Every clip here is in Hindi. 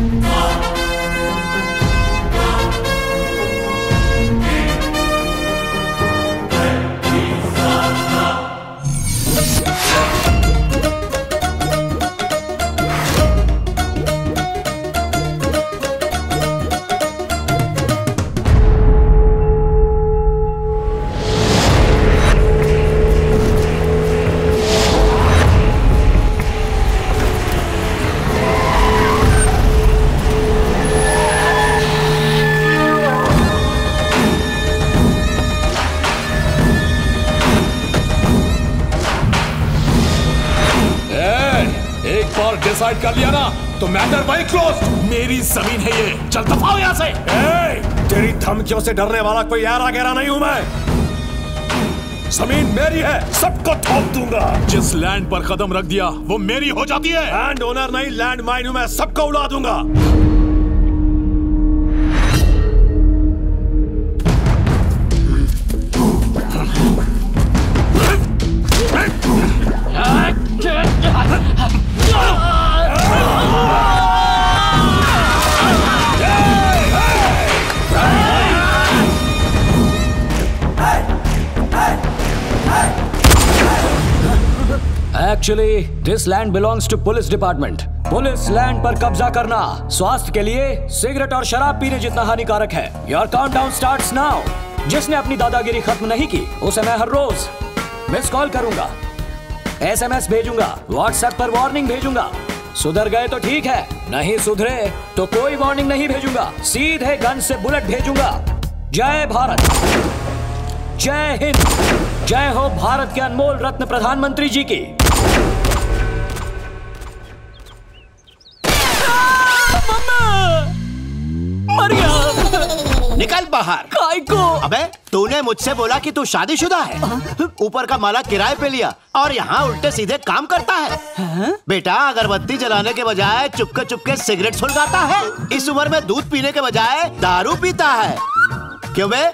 ए, तो मैटर वही क्लोज मेरी ज़मीन है ये। चल दफाओ यहाँ से। ए, तेरी धमकियों से डरने वाला कोई यारा गहरा नहीं हूँ मैं। ज़मीन मेरी है सबको थोप दूँगा। जिस लैंड पर कदम रख दिया वो मेरी हो जाती है। लैंड ओनर नहीं लैंड माइन हूँ मैं सबको उड़ा दूँगा। Actually this land belongs to police department police land पर कब्जा करना, स्वास्थ्य के लिए सिगरेट और शराब पीने जितना हानिकारक है। योर काउंटडाउन स्टार्ट्स नाउ जिसने अपनी दादागिरी खत्म नहीं की, उसे मैं हर रोज मिस कॉल करूँगा। एसएमएस भेजूँगा व्हाट्सएप पर वार्निंग भेजूँगा। सुधर गए तो ठीक है, नहीं सुधरे तो कोई वार्निंग नहीं भेजूँगा। सीधे गन से बुलेट भेजूँगा। जय भारत। जय हिंद। जय हो भारत के अनमोल रत्न प्रधानमंत्री जी की। निकल बाहर। काय को अबे तूने मुझसे बोला कि तू शादीशुदा है। ऊपर का माला किराए पे लिया और यहाँ उल्टे सीधे काम करता है? बेटा अगरबत्ती जलाने के बजाय चुपके चुपके सिगरेट सुलगाता है। इस उम्र में दूध पीने के बजाय दारू पीता है। क्यों बे?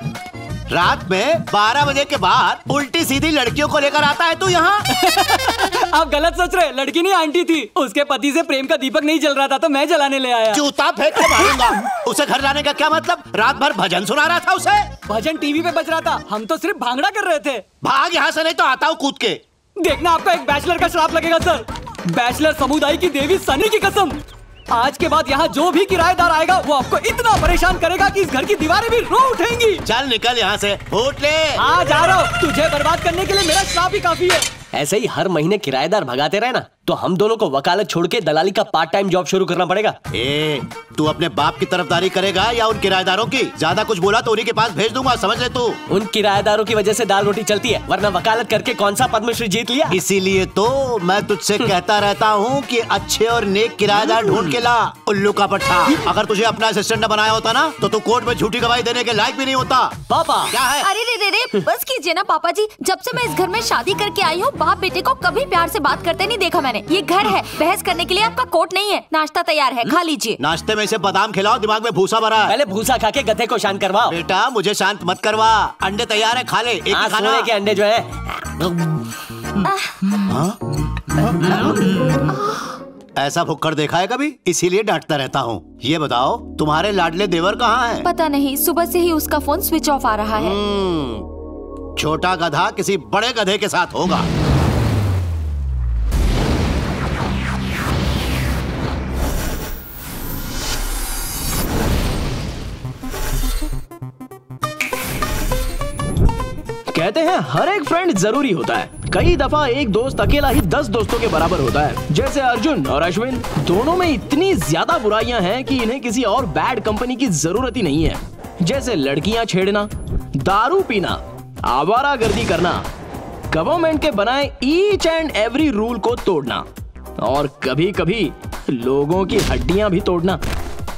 रात में 12 बजे के बाद उल्टी सीधी लड़कियों को लेकर आता है तू यहाँ? आप गलत सोच रहे लड़की नहीं आंटी थी। उसके पति से प्रेम का दीपक नहीं जल रहा था तो मैं जलाने ले आया। जूता फेंक के मारूँगा। उसे घर लाने का क्या मतलब? रात भर भजन सुना रहा था उसे? भजन टीवी पे बज रहा था। हम तो सिर्फ़ भांगड़ा कर रहे थे। भाग यहाँ से नहीं तो आता हूँ कूद के। देखना आपका एक बैचलर का श्राप लगेगा सर। बैचलर समुदाय की देवी सनी की कसम। आज के बाद यहाँ जो भी किराएदार आएगा वो आपको इतना परेशान करेगा कि इस घर की दीवारें भी रो उठेंगी। चल निकल यहाँ से होटल। आज आ जा रहा हूँ। तुझे बर्बाद करने के लिए मेरा श्राप ही काफ़ी है। ऐसे ही हर महीने किराएदार भगाते रहे ना तो हम दोनों को वकालत छोड़ के दलाली का पार्ट टाइम जॉब शुरू करना पड़ेगा। ए, तू अपने बाप की तरफदारी करेगा या उन किराएदारों की? ज़्यादा कुछ बोला तो उन्हीं के पास भेज दूँगा समझ ले तू? उन किराएदारों की वजह से दाल रोटी चलती है वरना वकालत करके कौन सा पद्मश्री जीत लिया? इसीलिए तो मैं तुझसे कहता रहता हूँ की अच्छे और नेक किराएदार ढूंढ के ला उल्लू का पट्टा। अगर तुझे अपना असिस्टेंट न बनाया होता ना तो तू कोर्ट में झूठी गवाही देने के लायक भी नहीं होता। पापा। क्या है? अरे रे रे बस कीजिए ना पापा जी। जब से मैं इस घर में शादी करके आई हूँ बाप बेटे को कभी प्यार से बात करते नहीं देखा मैंने। ये घर है। बहस करने के लिए आपका कोट नहीं है। नाश्ता तैयार है। खा लीजिए। नाश्ते में से बादाम खिलाओ दिमाग में भूसा भरा। पहले भूसा खा के गधे को शांत करवाओ। बेटा मुझे शांत मत करवा। अंडे तैयार है खा ले। एक ही हाँ, खाना। के अंडे जो है। ऐसा भुक्कड़ देखा है कभी? इसीलिए डांटता रहता हूँ। ये बताओ तुम्हारे लाडले देवर कहाँ है? पता नहीं सुबह से ही उसका फ़ोन स्विच ऑफ़ आ रहा है। हम्म, छोटा गधा किसी बड़े गधे के साथ होगा। कहते हैं, हर एक फ्रेंड ज़रूरी होता है। कई दफ़ा एक दोस्त अकेला ही दस दोस्तों के बराबर होता है। जैसे अर्जुन और अश्विन, दोनों में इतनी ज़्यादा बुराइयाँ हैं कि इन्हें किसी और बैड कंपनी की ज़रूरत ही नहीं है। जैसे लड़कियाँ छेड़ना, दारू पीना आवारा गर्दी करना गवर्नमेंट के बनाए ईच एंड एवरी रूल को तोड़ना, और कभी कभी लोगों की हड्डियाँ भी तोड़ना।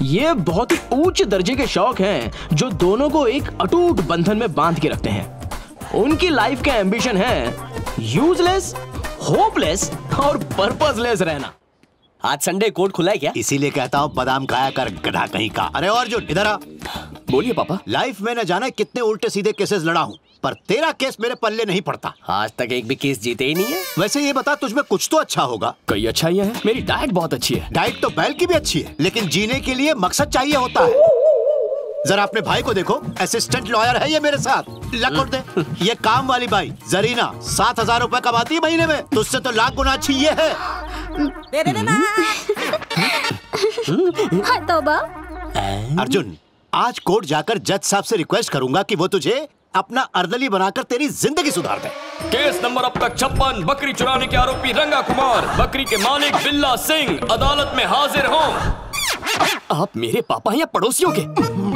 ये बहुत ही उच्च दर्जे के शौक हैं, जो दोनों को एक अटूट बंधन में बाँध के रखते हैं। उनकी लाइफ का एम्बिशन है यूजलेस होपलेस और पर्पसलेस रहना। आज संडे कोर्ट खुला है क्या? इसीलिए कहता हूँ बादाम खाया कर गधा कहीं का। अरे अर्जुन इधर आ। बोलिए पापा। लाइफ में न जाने कितने उल्टे सीधे केसेस लड़ा हूँ पर तेरा केस मेरे पल्ले नहीं पड़ता। आज तक एक भी केस जीते ही नहीं है। वैसे ये बता तुझमें कुछ तो अच्छा होगा। कई अच्छा ही। है मेरी डाइट बहुत अच्छी है। डाइट तो बैल की भी अच्छी है लेकिन जीने के लिए मकसद चाहिए होता है। जरा अपने भाई को देखो असिस्टेंट लॉयर है ये मेरे साथ। लकोट दे। ये काम वाली बाई जरीना सात हज़ार रूपए कमाती है महीने में। तुझसे तो लाख गुना अच्छी ये है। हाँ तौबा। अर्जुन आज कोर्ट जाकर जज साहब से रिक्वेस्ट करूँगा कि वो तुझे अपना अर्दली बनाकर तेरी ज़िंदगी सुधार दे। केस नंबर अब तक छप्पन बकरी चुराने के आरोपी रंगा कुमार। बकरी के मालिक बिल्ला सिंह अदालत में हाजिर हों। आप मेरे पापा हैं या पड़ोसियों के?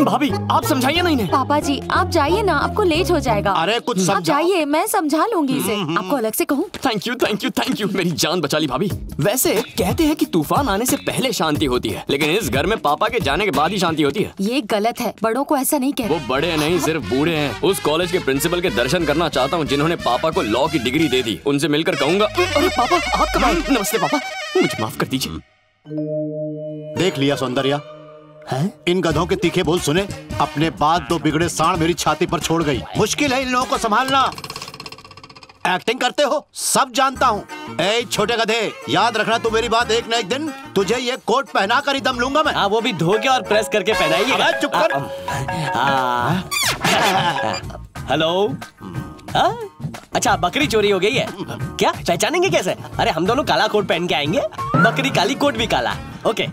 भाभी आप समझाइए ना इन्हें। पापा जी आप जाइए ना आपको लेट हो जाएगा। अरे कुछ आप जाइए मैं समझा लूँगी इसे। आपको अलग से कहूँ? Thank you thank you thank you मेरी जान बचा ली भाभी। वैसे कहते हैं कि तूफ़ान आने से पहले शांति होती है लेकिन इस घर में पापा के जाने के बाद ही शांति होती है। ये गलत है बड़ों को ऐसा नहीं कह वो बड़े नहीं सिर्फ़ बूढ़े हैं। उस कॉलेज के प्रिंसिपल के दर्शन करना चाहता हूँ जिन्होंने पापा को लॉ की डिग्री दे दी। उनसे मिलकर कहूँगा अरे पापा आप कब नमस्ते पापा। मुझे माफ़ कर दीजिए। देख लिया सौंदर्या इन गधों के तीखे बोल सुने अपने बाद दो बिगड़े साण मेरी छाती पर छोड़ गई मुश्किल है इन लोगों को संभालना एक्टिंग करते हो सब जानता हूँ ए छोटे गधे याद रखना तू मेरी बात एक न एक दिन तुझे ये कोट पहना कर ही दम लूँगा मैं हाँ वो भी धो के और प्रेस करके पहनाइए चुप कर। हेलो हाँ? अच्छा बकरी चोरी हो गई है। क्या? पहचानेंगे कैसे? अरे हम दोनों काला कोट पहन के आएँगे। बकरी काली कोट भी काला। ओके।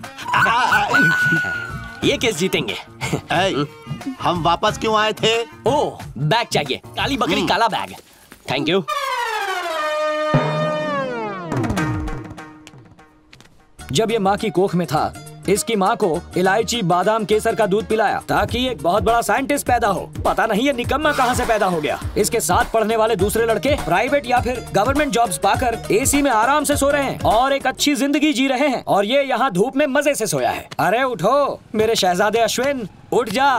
ये केस जीतेंगे। हम वापस क्यों आए थे? ओ बैग चाहिए। काली बकरी काला बैग। थैंक यू जब ये माँ की कोख में था इसकी माँ को इलायची बादाम केसर का दूध पिलाया ताकि एक बहुत बड़ा साइंटिस्ट पैदा हो। पता नहीं ये निकम्मा कहाँ से पैदा हो गया। इसके साथ पढ़ने वाले दूसरे लड़के प्राइवेट या फिर गवर्नमेंट जॉब्स पाकर एसी में आराम से सो रहे हैं और एक अच्छी ज़िंदगी जी रहे हैं। और ये यहाँ धूप में मज़े से सोया है। अरे उठो मेरे शहजादे अश्विन उठ जा।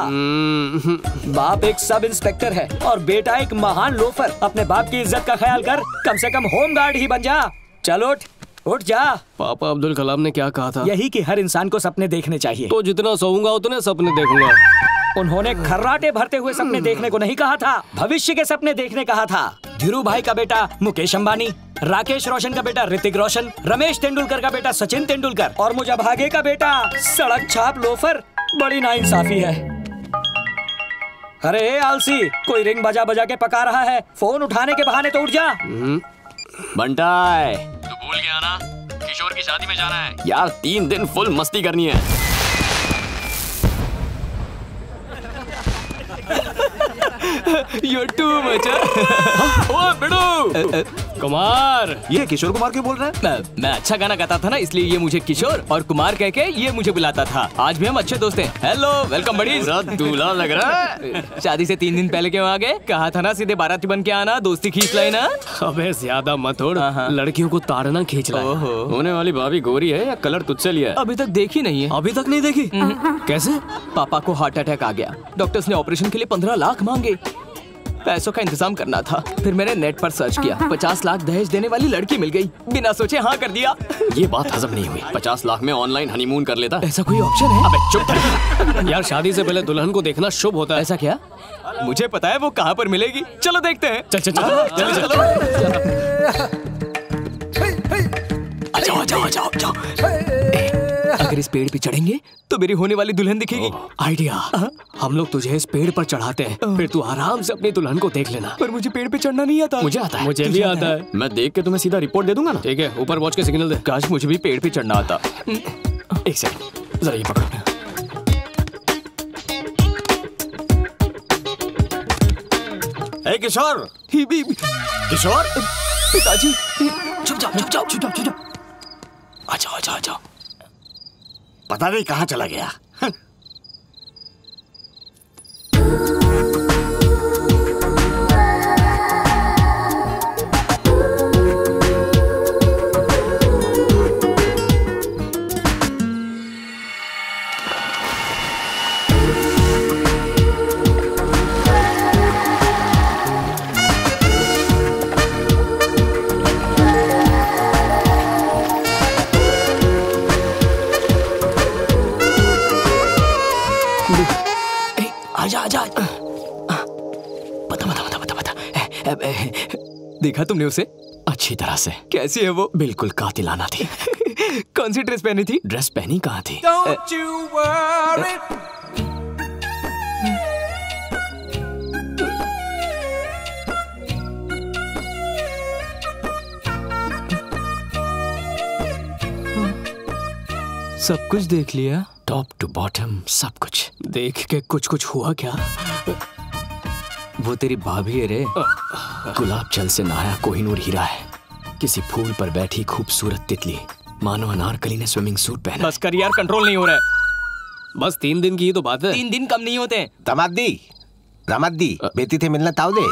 बाप एक सब इंस्पेक्टर है और बेटा एक महान लोफर। अपने बाप की इज़्ज़त का ख्याल कर कम से कम होम गार्ड ही बन जा। चलो उठ। उठ जा। पापा अब्दुल कलाम ने क्या कहा था? यही कि हर इंसान को सपने देखने चाहिए। तो जितना सोऊँगा उतने सपने देखूँगा। उन्होंने खर्राटे भरते हुए सपने देखने को नहीं कहा था भविष्य के सपने देखने कहा था। धीरू भाई का बेटा मुकेश अंबानी राकेश रोशन का बेटा ऋतिक रोशन रमेश तेंदुलकर का बेटा सचिन तेंदुलकर और मुझे भागे का बेटा सड़क छाप लोफर बड़ी नाइंसाफी है। अरे आलसी कोई रिंग बजा बजा के पका रहा है फ़ोन उठाने के बहाने तो उठ जा। बंटाए तू भूल गया ना? किशोर की शादी में जाना है। यार तीन दिन फुल मस्ती करनी है। You're too much, huh? ओए बिडू! कुमार। ये किशोर कुमार क्यों बोल रहे हैं? मैं, मैं अच्छा गाना गाता था ना इसलिए ये मुझे किशोर और कुमार कह के ये मुझे बुलाता था। आज भी हम अच्छे दोस्त हैं। हेलो वेलकम बड़ी दूल्हा लग रहा है। शादी से तीन दिन पहले क्यों आ गए? कहा था ना सीधे बाराती बन के आना दोस्ती खींच लेना अबे ज़्यादा मत उड़ लड़कियों को ताड़ना खींच रहा है होने वाली भाभी गोरी है या कलर तुझसे लिया है? अभी तक देखी नहीं है। अभी तक नहीं देखी? कैसे? पापा को हार्ट अटैक आ गया। डॉक्टर्स ने ऑपरेशन के लिए पंद्रह लाख मांगे। पैसों का इंतज़ाम करना था। फिर मैंने नेट पर सर्च किया। पचास लाख दहेज देने वाली लड़की मिल गई। बिना सोचे हाँ कर दिया। ये बात हजम नहीं हुई। पचास लाख में ऑनलाइन हनीमून कर लेता। ऐसा कोई ऑप्शन है? अबे चुप कर। यार शादी से पहले दुल्हन को देखना शुभ होता है। ऐसा क्या? मुझे पता है वो कहाँ पर मिलेगी। चलो देखते हैं। चल चल चल। चलो आ जाओ जाओ जाओ जाओ। अगर इस पेड़ पे चढ़ेंगे तो मेरी होने वाली दुल्हन दिखेगी। आइडिया। हम लोग तुझे इस पेड़ पर चढ़ाते हैं। फिर तू आराम से अपनी दुल्हन को देख लेना। पर मुझे पेड़ पे चढ़ना नहीं आता। मुझे आता है। मुझे भी आता है। मैं देख के तुम्हें सीधा रिपोर्ट दे दूँगा ना? ठीक है ऊपर वॉच के सिग्नल दे। काश मुझे भी पेड़ पे चढ़ना आता। एक सेकंड जरा ये पकड़ो। ए किशोर! किशोर? पिताजी चुप जाओ चुप जाओ चुप जाओ चुप जाओ। आ जाओ आ जाओ आ जाओ। पता नहीं कहाँ चला गया। देखा तुमने उसे? अच्छी तरह से। कैसी है वो? बिल्कुल कातिलाना थी। कौन सी ड्रेस पहनी थी? ड्रेस पहनी कहाँ थी. सब कुछ देख लिया? टॉप टू बॉटम सब कुछ। देख के कुछ कुछ हुआ क्या? वो तेरी भाभी है रे। गुलाब जल से नहाया कोहिनूर हीरा है। किसी फूल पर बैठी खूबसूरत तितली। मानो अनारकली ने स्विमिंग सूट पहना। बस कर यार कंट्रोल नहीं हो रहा है। बस तीन दिन की ही तो बात है। तीन दिन कम नहीं होते हैं। दमादी दमादी बेटी थे मिलना ताऊ दे।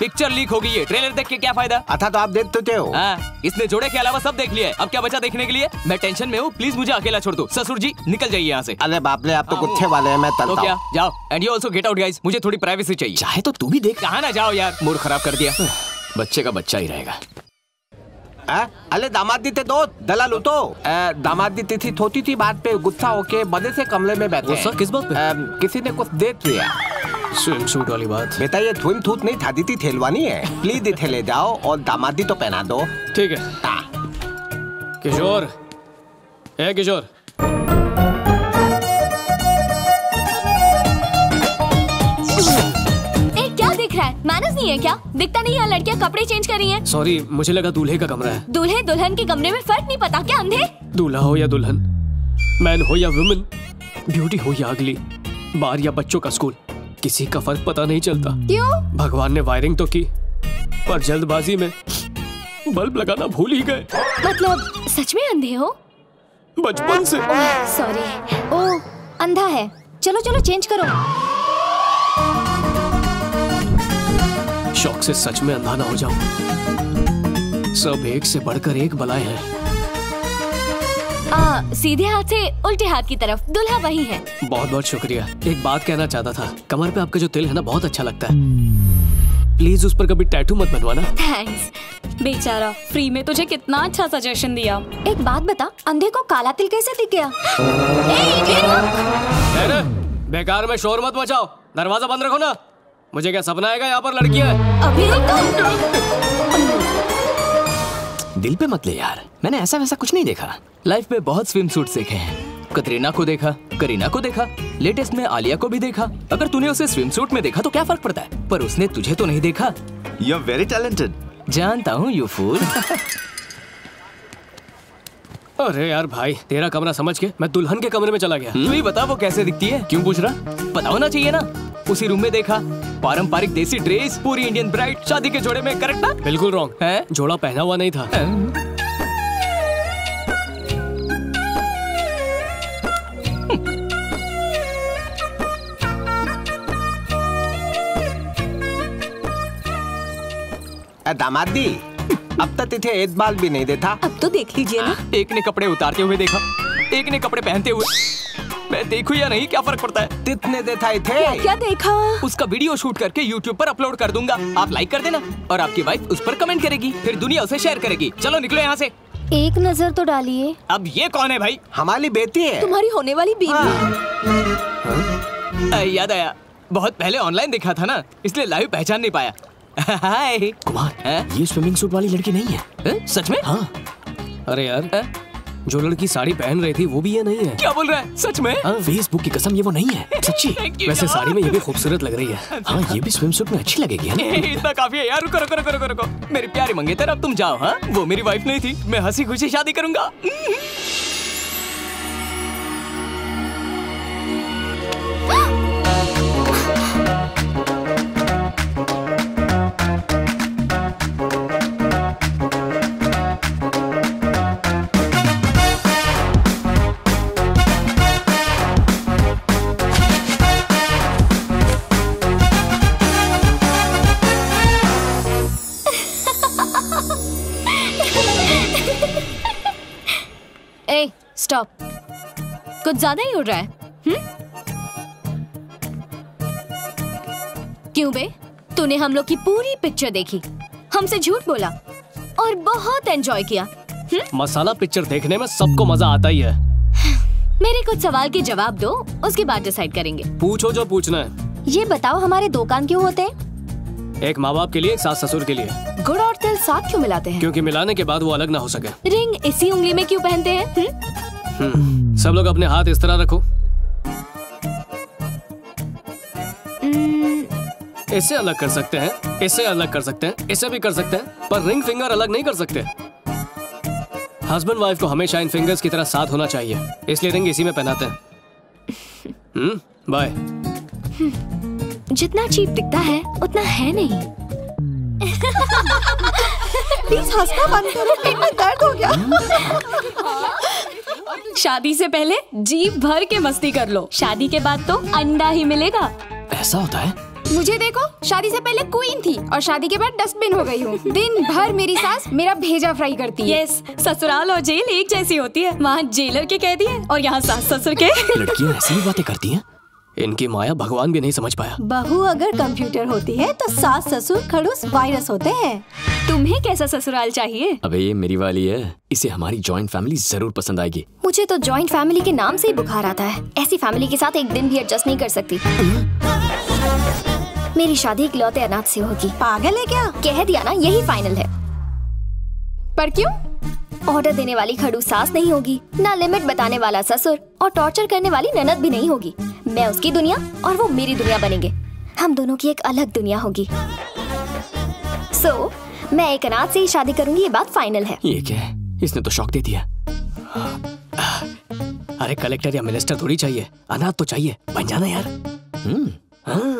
पिक्चर लीक हो गई है ट्रेलर देख के क्या फ़ायदा? अथा तो आप देख तो हो। आ, इसने जोड़े के अलावा सब देख लिया है। अब क्या बचा देखने के लिए? मैं टेंशन में हूँ। प्लीज़ मुझे अकेला छोड़ दो। ससुर जी निकल जाइए यहाँ से। अरे बाप रे आप तो कुत्ते वाले हैं मैं तो क्या? जाओ। And you also get out guys मुझे थोड़ी प्राइवेसी चाहिए। चाहे तो तू भी देख। कहा ना जाओ यार। मूड खराब कर दिया। बच्चे का बच्चा ही रहेगा। हाँ? दामाद दी थे दो दलाल तो दामाद दी तिथि थोती थी बात पे गुस्सा होके बड़े से कमरे में बैठे। गुस्सा? किस बात पे? किसी ने कुछ देख लिया स्विम सूट वाली बात। बेटा ये धुन थूत नहीं था दी थेलवानी है। प्लीज़ इथे ले जाओ और दामादी तो पहना दो। ठीक है। हाँ। किशोर। है किशोर। मैनर्स नहीं है क्या? दिखता नहीं है लड़कियाँ कपड़े चेंज कर रही हैं। सॉरी मुझे लगा दूल्हे का कमरा है। दूल्हे दुल्हन के कमरे में फ़र्क नहीं पता क्या अंधे? दूल्हा हो या दुल्हन? मैन हो या वुमेन ब्यूटी हो या अगली? बार या बच्चों का स्कूल किसी का फ़र्क पता नहीं चलता। क्यों? भगवान ने वायरिंग तो की पर जल्दबाजी में बल्ब लगाना भूल ही गए। मतलब सच में अंधे हो? बचपन से। सॉरी ओ अंधा है। चलो चलो चेंज करो। शौक से सच में अंधा ना हो जाऊँ। सब एक से बढ़कर एक बलाए हैं। आ, सीधे हाथ से उल्टे हाथ की तरफ़। दुल्हा वही है। बहुत बहुत शुक्रिया। एक बात कहना चाहता था। कमर पे आपका जो तिल है ना बहुत अच्छा लगता है। प्लीज़ उस पर कभी टैटू मत बनवाना। थैंक्स बेचारा फ्री में तुझे कितना अच्छा सजेशन दिया। एक बात बता अंधे को काला तिल कैसे दिख गया? ए, बेकार में शोर मत मचाओ। दरवाज़ा बंद रखो ना। मुझे क्या सपना आएगा यहाँ पर लड़की है? अभी रुक दिल पे मत ले यार। मैंने ऐसा वैसा कुछ नहीं देखा। लाइफ में बहुत स्विम सूट सीखे हैं। कतरीना को देखा करीना को देखा लेटेस्ट में आलिया को भी देखा। अगर तूने उसे स्विम सूट में देखा तो क्या फ़र्क पड़ता है? पर उसने तुझे तो नहीं देखा। यू आर वेरी टैलेंटेड जानता हूँ यू फूल अरे यार भाई तेरा कमरा समझ के मैं दुल्हन के कमरे में चला गया। तू ही बता वो कैसे दिखती है? क्यों पूछ रहा? पता होना चाहिए ना। उसी रूम में देखा। पारंपरिक देसी ड्रेस पूरी इंडियन ब्राइड शादी के जोड़े में करेक्ट ना? बिल्कुल रॉन्ग है? जोड़ा पहना हुआ नहीं था। अ, दामादी अब तक तिथे एक बाल भी नहीं देता अब तो देख लीजिए ना। एक ने कपड़े उतारते हुए देखा एक ने कपड़े पहनते हुए। मैं देखूँ या नहीं क्या फ़र्क पड़ता है? तितने देखा थे? क्या क्या देखा? उसका वीडियो शूट करके YouTube पर अपलोड कर दूँगा। आप लाइक कर देना और आपकी वाइफ उस पर कमेंट करेगी फिर दुनिया उसे शेयर करेगी। चलो निकलो यहाँ ऐसी एक नज़र तो डालिए। अब ये कौन है भाई? हमारी बेटी है। तुम्हारी होने वाली बीवी। अ, याद आया। बहुत पहले ऑनलाइन देखा था ना इसलिए लाइव पहचान नहीं पाया। हाय कुमार ये स्विमिंग सूट वाली लड़की नहीं है। हैं? सच में? हाँ। अरे यार। जो लड़की साड़ी पहन रही थी वो भी ये नहीं है। क्या बोल रहा है? सच में? फेसबुक की कसम ये वो नहीं है। सच्ची? वैसे साड़ी में ये भी खूबसूरत लग रही है। हाँ ये भी स्विम सूट में अच्छी लगेगी इतना काफ़ी है यार रुको रुको रुको रुको रुको। मेरी प्यारी मंगेतर अब तुम जाओ हाँ? वो मेरी वाइफ नहीं थी। मैं हँसी खुशी शादी करूँगा। स्टॉप कुछ ज़्यादा ही उड़ रहा है। हम्म? क्यों बे? तूने हम लोग की पूरी पिक्चर देखी। हमसे झूठ बोला और बहुत एंजॉय किया। हुँ? मसाला पिक्चर देखने में सबको मज़ा आता ही है। मेरे कुछ सवाल के जवाब दो उसके बाद डिसाइड करेंगे। पूछो जो पूछना है। ये बताओ हमारे दो कान क्यों होते हैं? एक माँ बाप के लिए एक सास ससुर के लिए। गुड़ और तिल साथ क्यों मिलाते हैं? क्योंकि मिलाने के बाद वो अलग ना हो सके। रिंग इसी उंगली में क्यों पहनते हैं? हम्म? सब लोग अपने हाथ इस तरह रखो। इसे अलग कर सकते हैं इसे अलग कर सकते हैं इसे भी कर सकते हैं पर रिंग फिंगर अलग नहीं कर सकते। हस्बैंड वाइफ को हमेशा इन फिंगर्स की तरह साथ होना चाहिए इसलिए रिंग इसी में पहनाते हैं। हम्म बाय जितना चीप दिखता है उतना है नहीं। प्लीज़ हंसना बंद करो पेट में दर्द हो गया। शादी से पहले जी भर के मस्ती कर लो। शादी के बाद तो अंडा ही मिलेगा। ऐसा होता है? मुझे देखो शादी से पहले क्वीन थी और शादी के बाद डस्टबिन हो गई हूँ। दिन भर मेरी सास मेरा भेजा फ्राई करती है। यस ससुराल और जेल एक जैसी होती है। वहाँ जेलर के कहती है और यहाँ सास ससुर के। लड़कियाँ ऐसी बातें करती हैं? इनकी माया भगवान भी नहीं समझ पाया। बहू अगर कंप्यूटर होती है तो सास ससुर खड़ूस वायरस होते हैं। तुम्हें कैसा ससुराल चाहिए? अबे ये मेरी वाली है। इसे हमारी जॉइंट फैमिली ज़रूर पसंद आएगी। मुझे तो जॉइंट फैमिली के नाम से ही बुखार आता है। ऐसी फैमिली के साथ एक दिन भी एडजस्ट नहीं कर सकती। मेरी शादी इकलौते अनाथ से होगी। पागल है क्या? कह दिया ना यही फाइनल है। पर क्यों? ऑर्डर देने वाली खड़ू सास नहीं होगी ना लिमिट बताने वाला ससुर और टॉर्चर करने वाली ननद भी नहीं होगी। मैं उसकी दुनिया और वो मेरी दुनिया बनेंगे। हम दोनों की एक अलग दुनिया होगी। सो so, मैं एक अनाथ से ही शादी करूँगी ये बात फाइनल है। ये क्या है? इसने तो शौक दे दिया। अरे कलेक्टर या मिनिस्टर थोड़ी चाहिए। अनाथ तो चाहिए। बन जाना यार।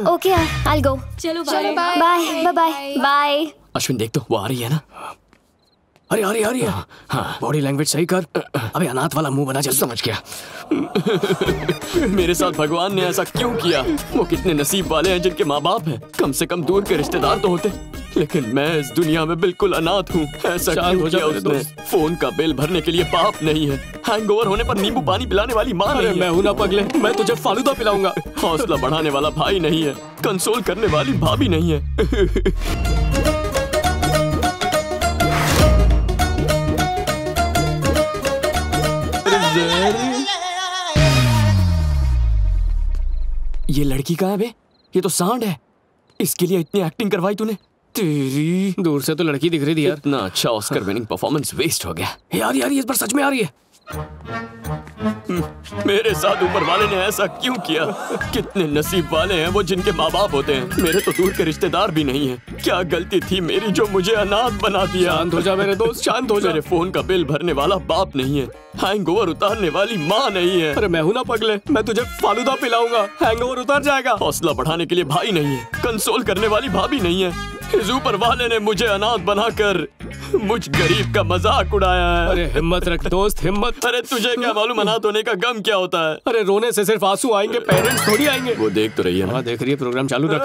ओके आई गो चलो bye bye bye bye Ashwin देख तो वो आ रही है ना। अरे अरे अरे हाँ बॉडी लैंग्वेज सही कर। अबे अनाथ वाला मुँह बना जल्दी समझ गया। मेरे साथ भगवान ने ऐसा क्यों किया? वो कितने नसीब वाले हैं जिनके माँ बाप हैं। कम से कम दूर के रिश्तेदार तो होते। लेकिन मैं इस दुनिया में बिल्कुल अनाथ हूँ। ऐसा क्यों हो जा किया उसने? फ़ोन का बिल भरने के लिए बाप नहीं है। हैंगओवर होने पर नींबू पानी पिलाने वाली माँ अरे मैं है। हूँ ना पगले। मैं तुझे फालूदा पिलाऊँगा। हौसला बढ़ाने वाला भाई नहीं है। कंसोल करने वाली भाभी नहीं है। ये लड़की कहाँ है बे? ये तो सांड है। इसके लिए इतनी एक्टिंग करवाई तूने। तेरी दूर से तो लड़की दिख रही थी यार। इतना अच्छा ऑस्कर विनिंग परफॉर्मेंस वेस्ट हो गया। यार यार ये इस बार सच में आ रही है? मेरे साथ ऊपर वाले ने ऐसा क्यों किया? कितने नसीब वाले हैं वो जिनके माँ बाप होते हैं। मेरे तो दूर के रिश्तेदार भी नहीं हैं। क्या गलती थी मेरी जो मुझे अनाथ बना दिया? शांत हो जा मेरे दोस्त शांत हो जा। मेरे फ़ोन का बिल भरने वाला बाप नहीं है। हैंगओवर उतारने वाली माँ नहीं है। अरे मैं हूँ ना पगले मैं तुझे फालूदा पिलाऊँगा। हैंगओवर उतर जाएगा। हौसला बढ़ाने के लिए भाई नहीं है। कंसोल करने वाली भाभी नहीं है। इस ऊपर वाले ने मुझे अनाथ बनाकर मुझ गरीब का मज़ाक उड़ाया है। अरे हिम्मत रख दोस्त हिम्मत। अरे तुझे क्या मालूम अनाथ होने का गम क्या होता है? अरे रोने से सिर्फ़ आँसू आएँगे पेरेंट्स थोड़ी आएँगे। वो देख तो रही है ना। हाँ देख रही है प्रोग्राम चालू रख।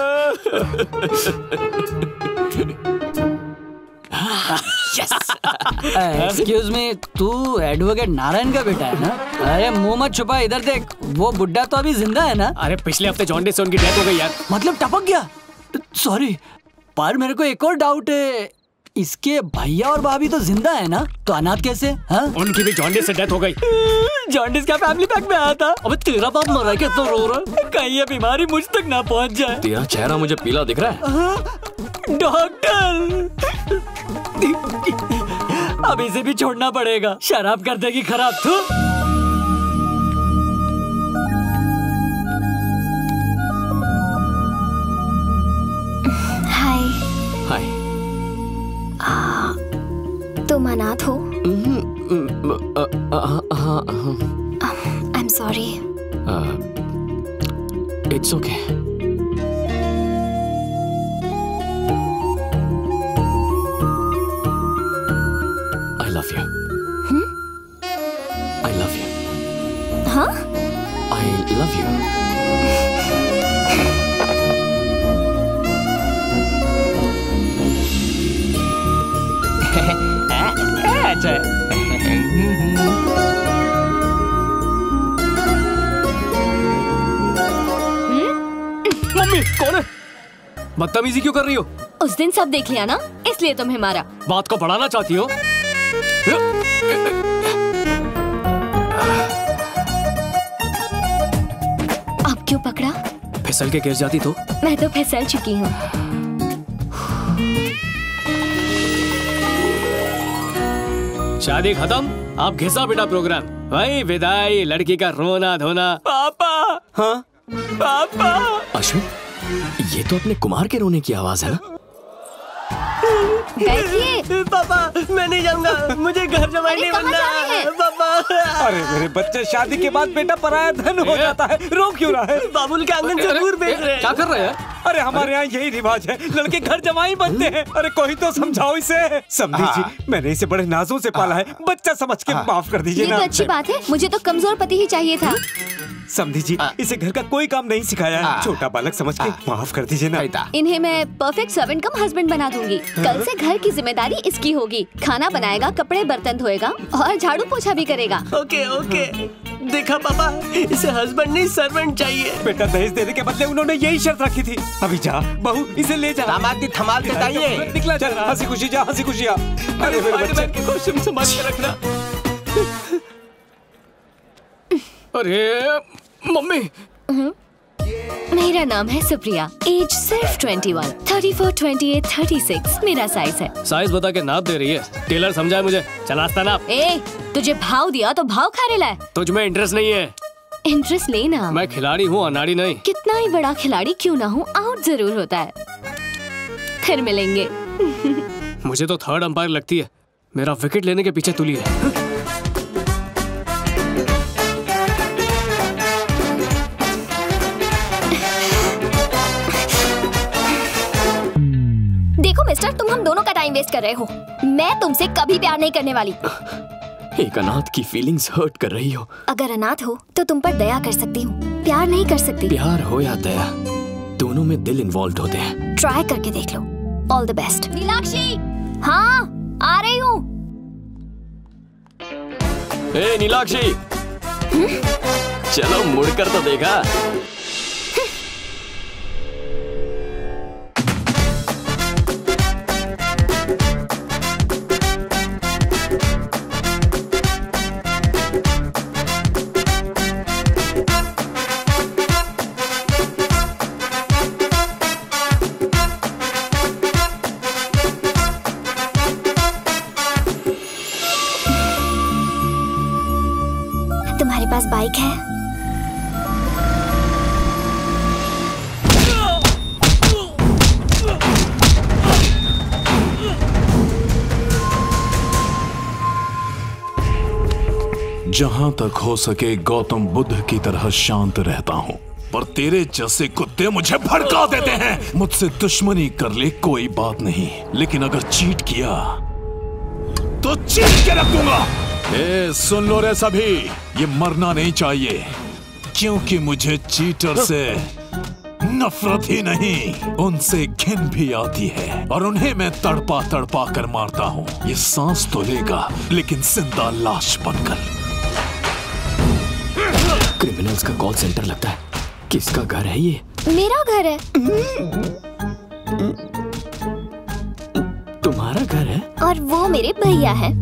एक्सक्यूज मी तू एडवोकेट नारायण का बेटा है ना? अरे मुँह मत छुपा इधर देख वो बुड्ढा तो अभी ज़िंदा है ना? अरे पिछले हफ़्ते जॉन्डिस से उनकी डेथ हो गई यार। मतलब टपक गया? सॉरी पर मेरे को एक और डाउट है। इसके भैया और भाभी तो ज़िंदा है ना? तो अनाथ कैसे? हा? उनकी भी जॉन्डिस से डेथ हो गई। जॉन्डिस क्या फैमिली पैक में आया था? अबे तेरा बाप मरा है तो रो रहा है? कहीं ये बीमारी मुझ तक ना पहुँच जाए। तेरा चेहरा मुझे पीला दिख रहा है। डॉक्टर! अब इसे भी छोड़ना पड़ेगा। शराब कर देगी खराब तू। हो हाँ I am sorry it's okay I love you I love you हाँ आई लव यू अच्छा मम्मी कौन है? बदतमीजी क्यों कर रही हो? उस दिन सब देख लिया ना? इसलिए तुम्हें मारा। बात को बढ़ाना चाहती हो? अब क्यों पकड़ा? फिसल के गिर जाती तो? मैं तो फिसल चुकी हूँ। शादी खत्म? अब घिसा बेटा प्रोग्राम। वही विदाई लड़की का रोना धोना। पापा! हाँ? पापा! अश्विन ये तो अपने कुमार के रोने की आवाज़ है ना? बैठिए। पापा मैं नहीं जाऊँगा। मुझे घर जमाई अरे नहीं बनना जा रहे हैं? पापा। अरे मेरे बच्चे शादी के बाद बेटा पराया धन हो जाता है। रो क्यों रहा है? बाबुल के आँगन से दूर भेज रहे हैं। क्या कर रहे हैं? अरे हमारे यहाँ यही रिवाज है। लड़के घर जमाई बनते हैं। अरे कोई तो समझाओ इसे। समझी जी मैंने इसे बड़े नाजों से पाला है। बच्चा समझ के माफ़ कर दीजिए ये तो ना अच्छी बात है। मुझे तो कमज़ोर पति ही चाहिए था। समझी जी इसे घर का कोई काम नहीं सिखाया है। छोटा बालक समझ के माफ़ कर दीजिए ना। इन्हें मैं परफेक्ट सर्वेंट कम हस्बैंड बना दूँगी। कल से घर की ज़िम्मेदारी इसकी होगी। खाना बनाएगा कपड़े बर्तन धोएगा और झाड़ू पोछा भी करेगा। Okay okay. देखा पापा इसे हस्बैंड नहीं सर्वेंट चाहिए। बेटा दहेज देने के बदले उन्होंने यही शर्त रखी थी। अभी जा बहू इसे ले जा। दामाद जी थमाल के जाइए निकला चल। हँसी खुशी जा हँसी खुशी आ अरे मेरे बच्चे। के कॉस्ट्यूम संभाल के रखना। अरे मम्मी। मेरा नाम है सुप्रिया एज सिर्फ़ 21 34 28 36 मेरा साइज़ है। साइज़ बता के नाप दे रही है। टेलर समझाए मुझे। चलास्ता नाप। ए तुझे भाव दिया तो भाव खा रहा है तुझ में इंटरेस्ट नहीं है। इंटरेस्ट लेना मैं खिलाड़ी हूँ अनाड़ी नहीं। कितना ही बड़ा खिलाड़ी क्यों ना हो आउट ज़रूर होता है। फिर मिलेंगे। मुझे तो थर्ड अंपायर लगती है। मेरा विकेट लेने के पीछे तुली है। देखो मिस्टर तुम हम दोनों का टाइम वेस्ट कर रहे हो। मैं तुमसे कभी प्यार नहीं करने वाली। एक अनाथ की फीलिंग्स हर्ट कर रही हो। अगर अनाथ हो तो तुम पर दया कर सकती हूँ। प्यार नहीं कर सकती। प्यार हो या दया दोनों में दिल इन्वॉल्व होते हैं। ट्राई करके देख लो। ऑल द बेस्ट नीलाक्षी हाँ आ रही हूँ। नीलाक्षी! चलो मुड़कर तो देखा। जहाँ तक हो सके गौतम बुद्ध की तरह शांत रहता हूँ। पर तेरे जैसे कुत्ते मुझे भड़का देते हैं। मुझसे दुश्मनी कर ले कोई बात नहीं। लेकिन अगर चीट किया तो चीट के रख दूँगा ए, सुन लो रे सभी ये मरना नहीं चाहिए। क्योंकि मुझे चीटर से नफरत ही नहीं उनसे घिन भी आती है। और उन्हें मैं तड़पा तड़पा कर मारता हूँ। ये सांस तो लेगा लेकिन ज़िंदा लाश बनकर। क्रिमिनल्स का कॉल सेंटर लगता है। किसका घर है ये? मेरा घर है। तुम्हारा घर है? और वो मेरे भैया है।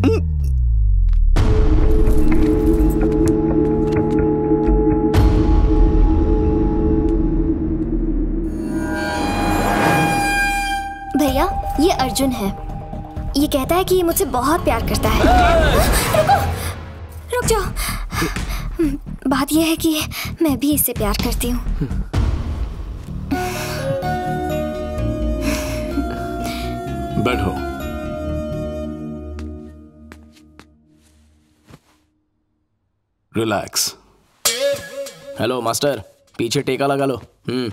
भैया ये अर्जुन है। ये कहता है कि ये मुझसे बहुत प्यार करता है। रुको रुक जाओ। बात यह है कि मैं भी इससे प्यार करती हूँ। बैठो। रिलैक्स हेलो मास्टर पीछे टेका लगा लो। हम्म।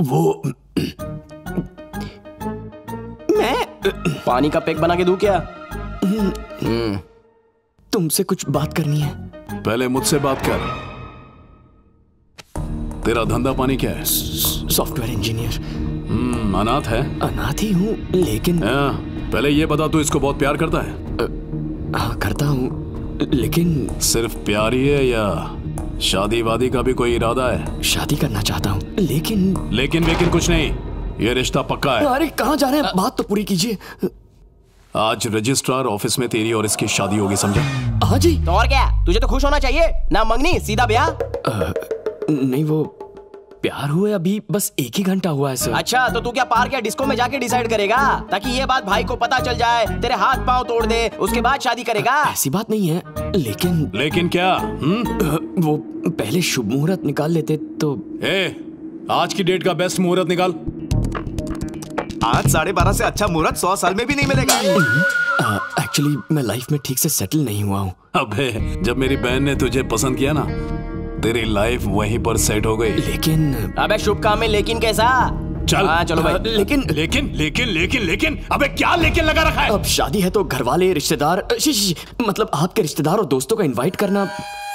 वो मैं पानी का पैक बना के दू क्या? तुमसे कुछ बात करनी है। पहले मुझसे बात कर। तेरा धंधा पानी क्या है? Software engineer. हम्म, अनाथ है। अनाथ ही हूँ लेकिन हाँ, पहले ये बता तू इसको बहुत प्यार करता है? हाँ करता हूँ लेकिन सिर्फ़ प्यार ही है या शादी वादी का भी कोई इरादा है? शादी करना चाहता हूँ लेकिन लेकिन लेकिन कुछ नहीं ये रिश्ता पक्का है। अरे कहाँ जा रहे हैं? बात तो पूरी कीजिए। आज रजिस्ट्रार ऑफ़िस में तेरी और इसकी शादी होगी समझा? हाँ जी। तो और क्या? तुझे तो खुश होना चाहिए। ना मंगनी सीधा ब्याह। नहीं वो प्यार हुए अभी बस एक ही घंटा हुआ है सर। अच्छा तो तू क्या पार्क या डिस्को में जाके डिसाइड करेगा? ताकि ये बात भाई को पता चल जाए तेरे हाथ पाँव तोड़ दे उसके बाद शादी करेगा। ऐसी बात नहीं है लेकिन लेकिन क्या हम्म? वो पहले शुभ मुहूर्त निकाल लेते तो ए आज की डेट का बेस्ट मुहूर्त निकाल। आज साढ़े बारह से अच्छा मुहूर्त सौ साल में भी नहीं मिलेगा। एक्चुअली मैं लाइफ में ठीक से सेटल नहीं हुआ हूँ। अबे जब मेरी बहन ने तुझे पसंद किया ना तेरी लाइफ वहीं पर सेट हो गई। लेकिन अबे शुभ काम में लेकिन कैसा? चल। हाँ चलो भाई। लेकिन लेकिन लेकिन लेकिन लेकिन अबे क्या लेकिन लगा रखा है? अब शादी है तो घर वाले रिश्तेदार मतलब आपके रिश्तेदार और दोस्तों का इनवाइट करना।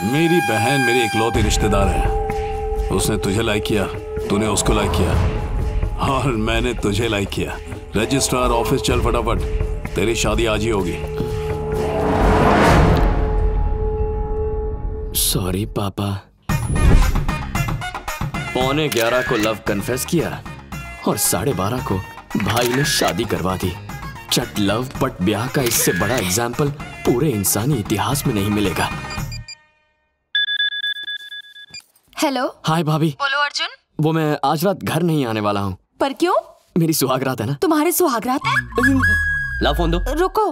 मेरी बहन मेरी इकलौती रिश्तेदार है। उसने तुझे लाइक किया तूने उसको लाइक किया। और मैंने तुझे लाइक किया। रजिस्ट्रार ऑफ़िस चल फटाफट। तेरी शादी आज ही होगी। सॉरी पापा। पौने ग्यारह को लव कन्फेस किया और साढ़े बारह को भाई ने शादी करवा दी। चट लव बट ब्याह का इससे बड़ा एग्ज़ाम्पल पूरे इंसानी इतिहास में नहीं मिलेगा। हेलो हाय भाभी। बोलो अर्जुन। वो मैं आज रात घर नहीं आने वाला हूँ। पर क्यों? मेरी सुहागरात है ना? तुम्हारे सुहागरात है? ला फ़ोन दो। रुको।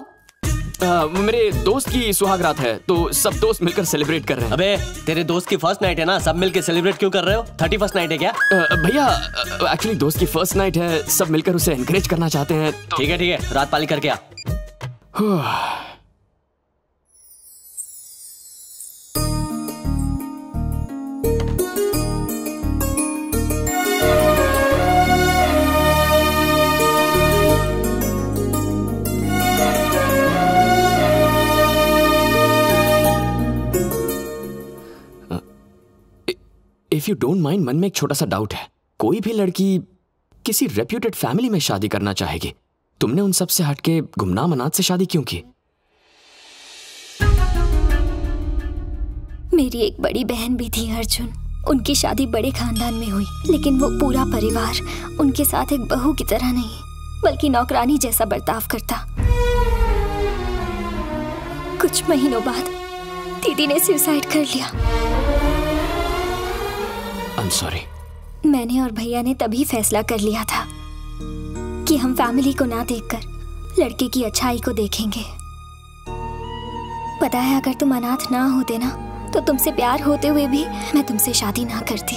आ, मेरे दोस्त की सुहागरात है तो सब दोस्त मिलकर सेलिब्रेट कर रहे हैं। अबे तेरे दोस्त की फ़र्स्ट नाइट है ना? सब मिलके सेलिब्रेट क्यों कर रहे हो? थर्टी फ़र्स्ट नाइट है क्या? भैया एक्चुअली दोस्त की फ़र्स्ट नाइट है सब मिलकर उसे एनकरेज करना चाहते हैं ठीक तो... ठीक है ठीक है। रात पाली करके आ। इफ़ यू डोंट माइंड मन में एक छोटा सा डाउट है। कोई भी लड़की किसी रेप्यूटेड फैमिली में शादी करना चाहेगी। तुमने उन सबसे हटके गुमनाम अनाथ से शादी क्यों की? मेरी एक बड़ी बहन भी थी, अर्जुन। उनकी शादी बड़े खानदान में हुई, लेकिन वो पूरा परिवार, उनके साथ एक बहू की तरह नहीं, बल्कि नौकरानी जैसा बर्ताव करता। कुछ महीनों बाद दीदी ने सुसाइड कर लिया। एम सॉरी मैंने और भैया ने तभी फैसला कर लिया था कि हम फैमिली को ना देखकर लड़के की अच्छाई को देखेंगे। पता है अगर तुम अनाथ ना होते ना तो तुमसे प्यार होते हुए भी मैं तुमसे शादी ना करती।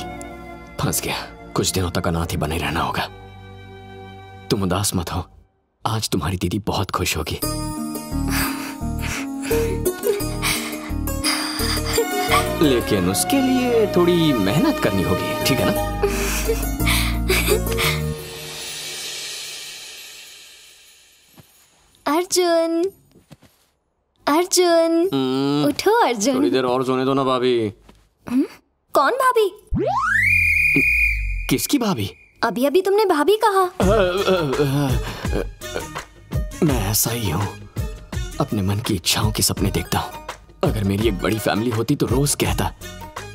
फंस गया। कुछ दिनों तक अनाथ ही बने रहना होगा। तुम उदास मत हो। आज तुम्हारी दीदी बहुत खुश होगी। लेकिन उसके लिए थोड़ी मेहनत करनी होगी ठीक है ना? अर्जुन अर्जुन हम्म, उठो अर्जुन। थोड़ी देर और सोने दो ना भाभी। हम्म? कौन भाभी? किसकी भाभी? अभी अभी तुमने भाभी कहा। अ, अ, अ, मैं ऐसा ही हूँ। अपने मन की इच्छाओं के सपने देखता हूँ। अगर मेरी एक बड़ी फैमिली होती तो रोज कहता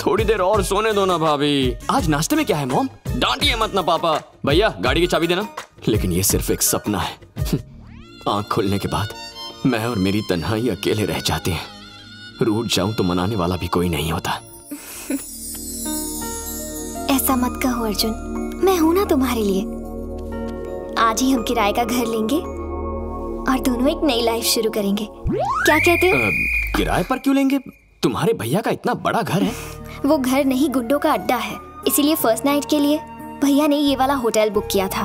थोड़ी देर और सोने दो ना भाभी। आज नाश्ते में क्या है मॉम? डांटिए मत ना पापा। भैया गाड़ी की चाबी देना। लेकिन ये सिर्फ़ एक सपना है। आँख खुलने के बाद मैं और मेरी तन्हाई अकेले रह जाते हैं। रूठ जाऊँ तो मनाने वाला भी कोई नहीं होता। ऐसा मत कहो अर्जुन। मैं हूँ ना तुम्हारे लिए। आज ही हम किराए का घर लेंगे और दोनों एक नई लाइफ शुरू करेंगे। क्या कहते हो? किराए पर क्यों लेंगे? तुम्हारे भैया का इतना बड़ा घर है। वो घर नहीं गुंडों का अड्डा है। इसीलिए फ़र्स्ट नाइट के लिए भैया ने ये वाला होटल बुक किया था।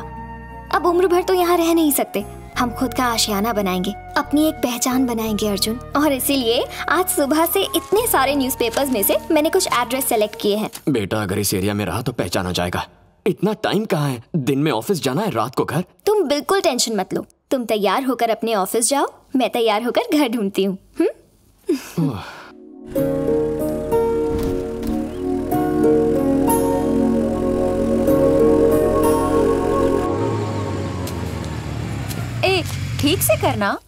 अब उम्र भर तो यहाँ रह नहीं सकते। हम खुद का आशियाना बनाएँगे अपनी एक पहचान बनाएँगे अर्जुन। और इसीलिए आज सुबह से इतने सारे न्यूज़पेपर्स में से मैंने कुछ एड्रेस सेलेक्ट किए हैं। बेटा अगर इस एरिया में रहा तो पहचाना जाएगा। इतना टाइम कहाँ है? दिन में ऑफ़िस जाना है रात को घर? तुम बिल्कुल टेंशन मत लो। तुम तैयार होकर अपने ऑफ़िस जाओ मैं तैयार होकर घर ढूंढती हूँ? ठीक से करना।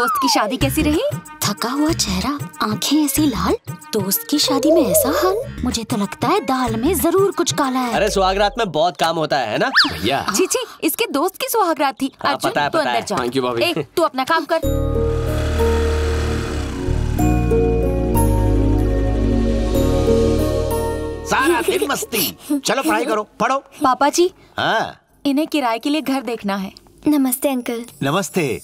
दोस्त की शादी कैसी रही? थका हुआ चेहरा आँखें ऐसी लाल। दोस्त की शादी में ऐसा हाल? मुझे तो लगता है दाल में ज़रूर कुछ काला है। अरे सुहागरात में बहुत काम होता है ना? भैया। जी छी इसके दोस्त की सुहागरात थी। हाँ, अर्जुन पता है, तू अंदर जा। भाभी। तू अपना काम कर। सारा दिन मस्ती। चलो पढ़ाई करो। पढ़ो। पापा जी हाँ। इन्हें किराए के लिए घर देखना है। नमस्ते अंकल। नमस्ते।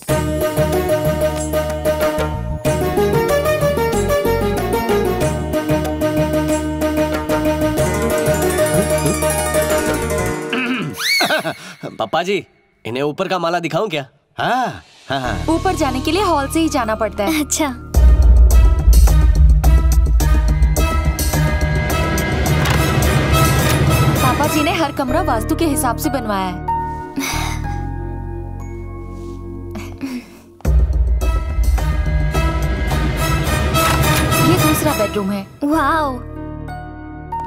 पापा जी इन्हें ऊपर का माला दिखाऊँ क्या? हाँ हाँ ऊपर जाने के लिए हॉल से ही जाना पड़ता है। अच्छा। पापा जी ने हर कमरा वास्तु के हिसाब से बनवाया है। ये दूसरा बेडरूम है। वाओ।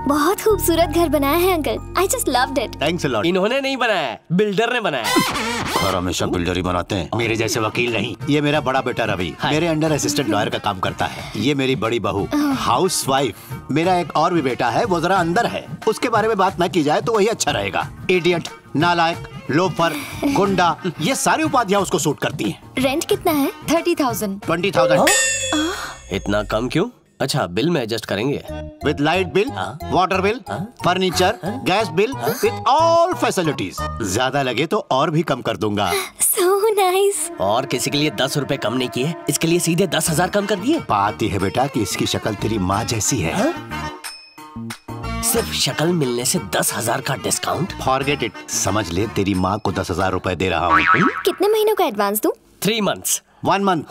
बहुत खूबसूरत घर बनाया है uncle. I just loved it thanks lot इन्होंने नहीं बनाया बिल्डर ने बनाया और हमेशा बिल्डर ही बनाते हैं। मेरे जैसे वकील नहीं। ये मेरा बड़ा बेटा रवि। मेरे अंडर असिस्टेंट लॉयर का काम करता है। ये मेरी बड़ी बहू। हाउस वाइफ मेरा एक और भी बेटा है वो जरा अंदर है। उसके बारे में बात न की जाए तो वही अच्छा रहेगा। इडियट नालायक लोफर गुंडा ये सारी उपाधियाँ उसको सूट करती हैं। रेंट कितना है? Thirty thousand. ट्वेंटी थाउज़ेंड इतना कम क्यों? अच्छा बिल में एडजस्ट करेंगे। With light bill water bill furniture gas bill with all facilities ज़्यादा लगे तो और भी कम कर दूँगा। सो नाइस और किसी के लिए दस रूपए कम नहीं किए इसके लिए सीधे दस हज़ार कम कर दिए। बात यह है बेटा कि इसकी शक्ल तेरी माँ जैसी है। सिर्फ़ शक्ल मिलने से दस हज़ार का डिस्काउंट फॉरगेट इट समझ ले तेरी माँ को दस हज़ार रूपए दे रहा हूँ। कितने महीनों का एडवांस दूँ? थ्री मंथ्स वन मंथ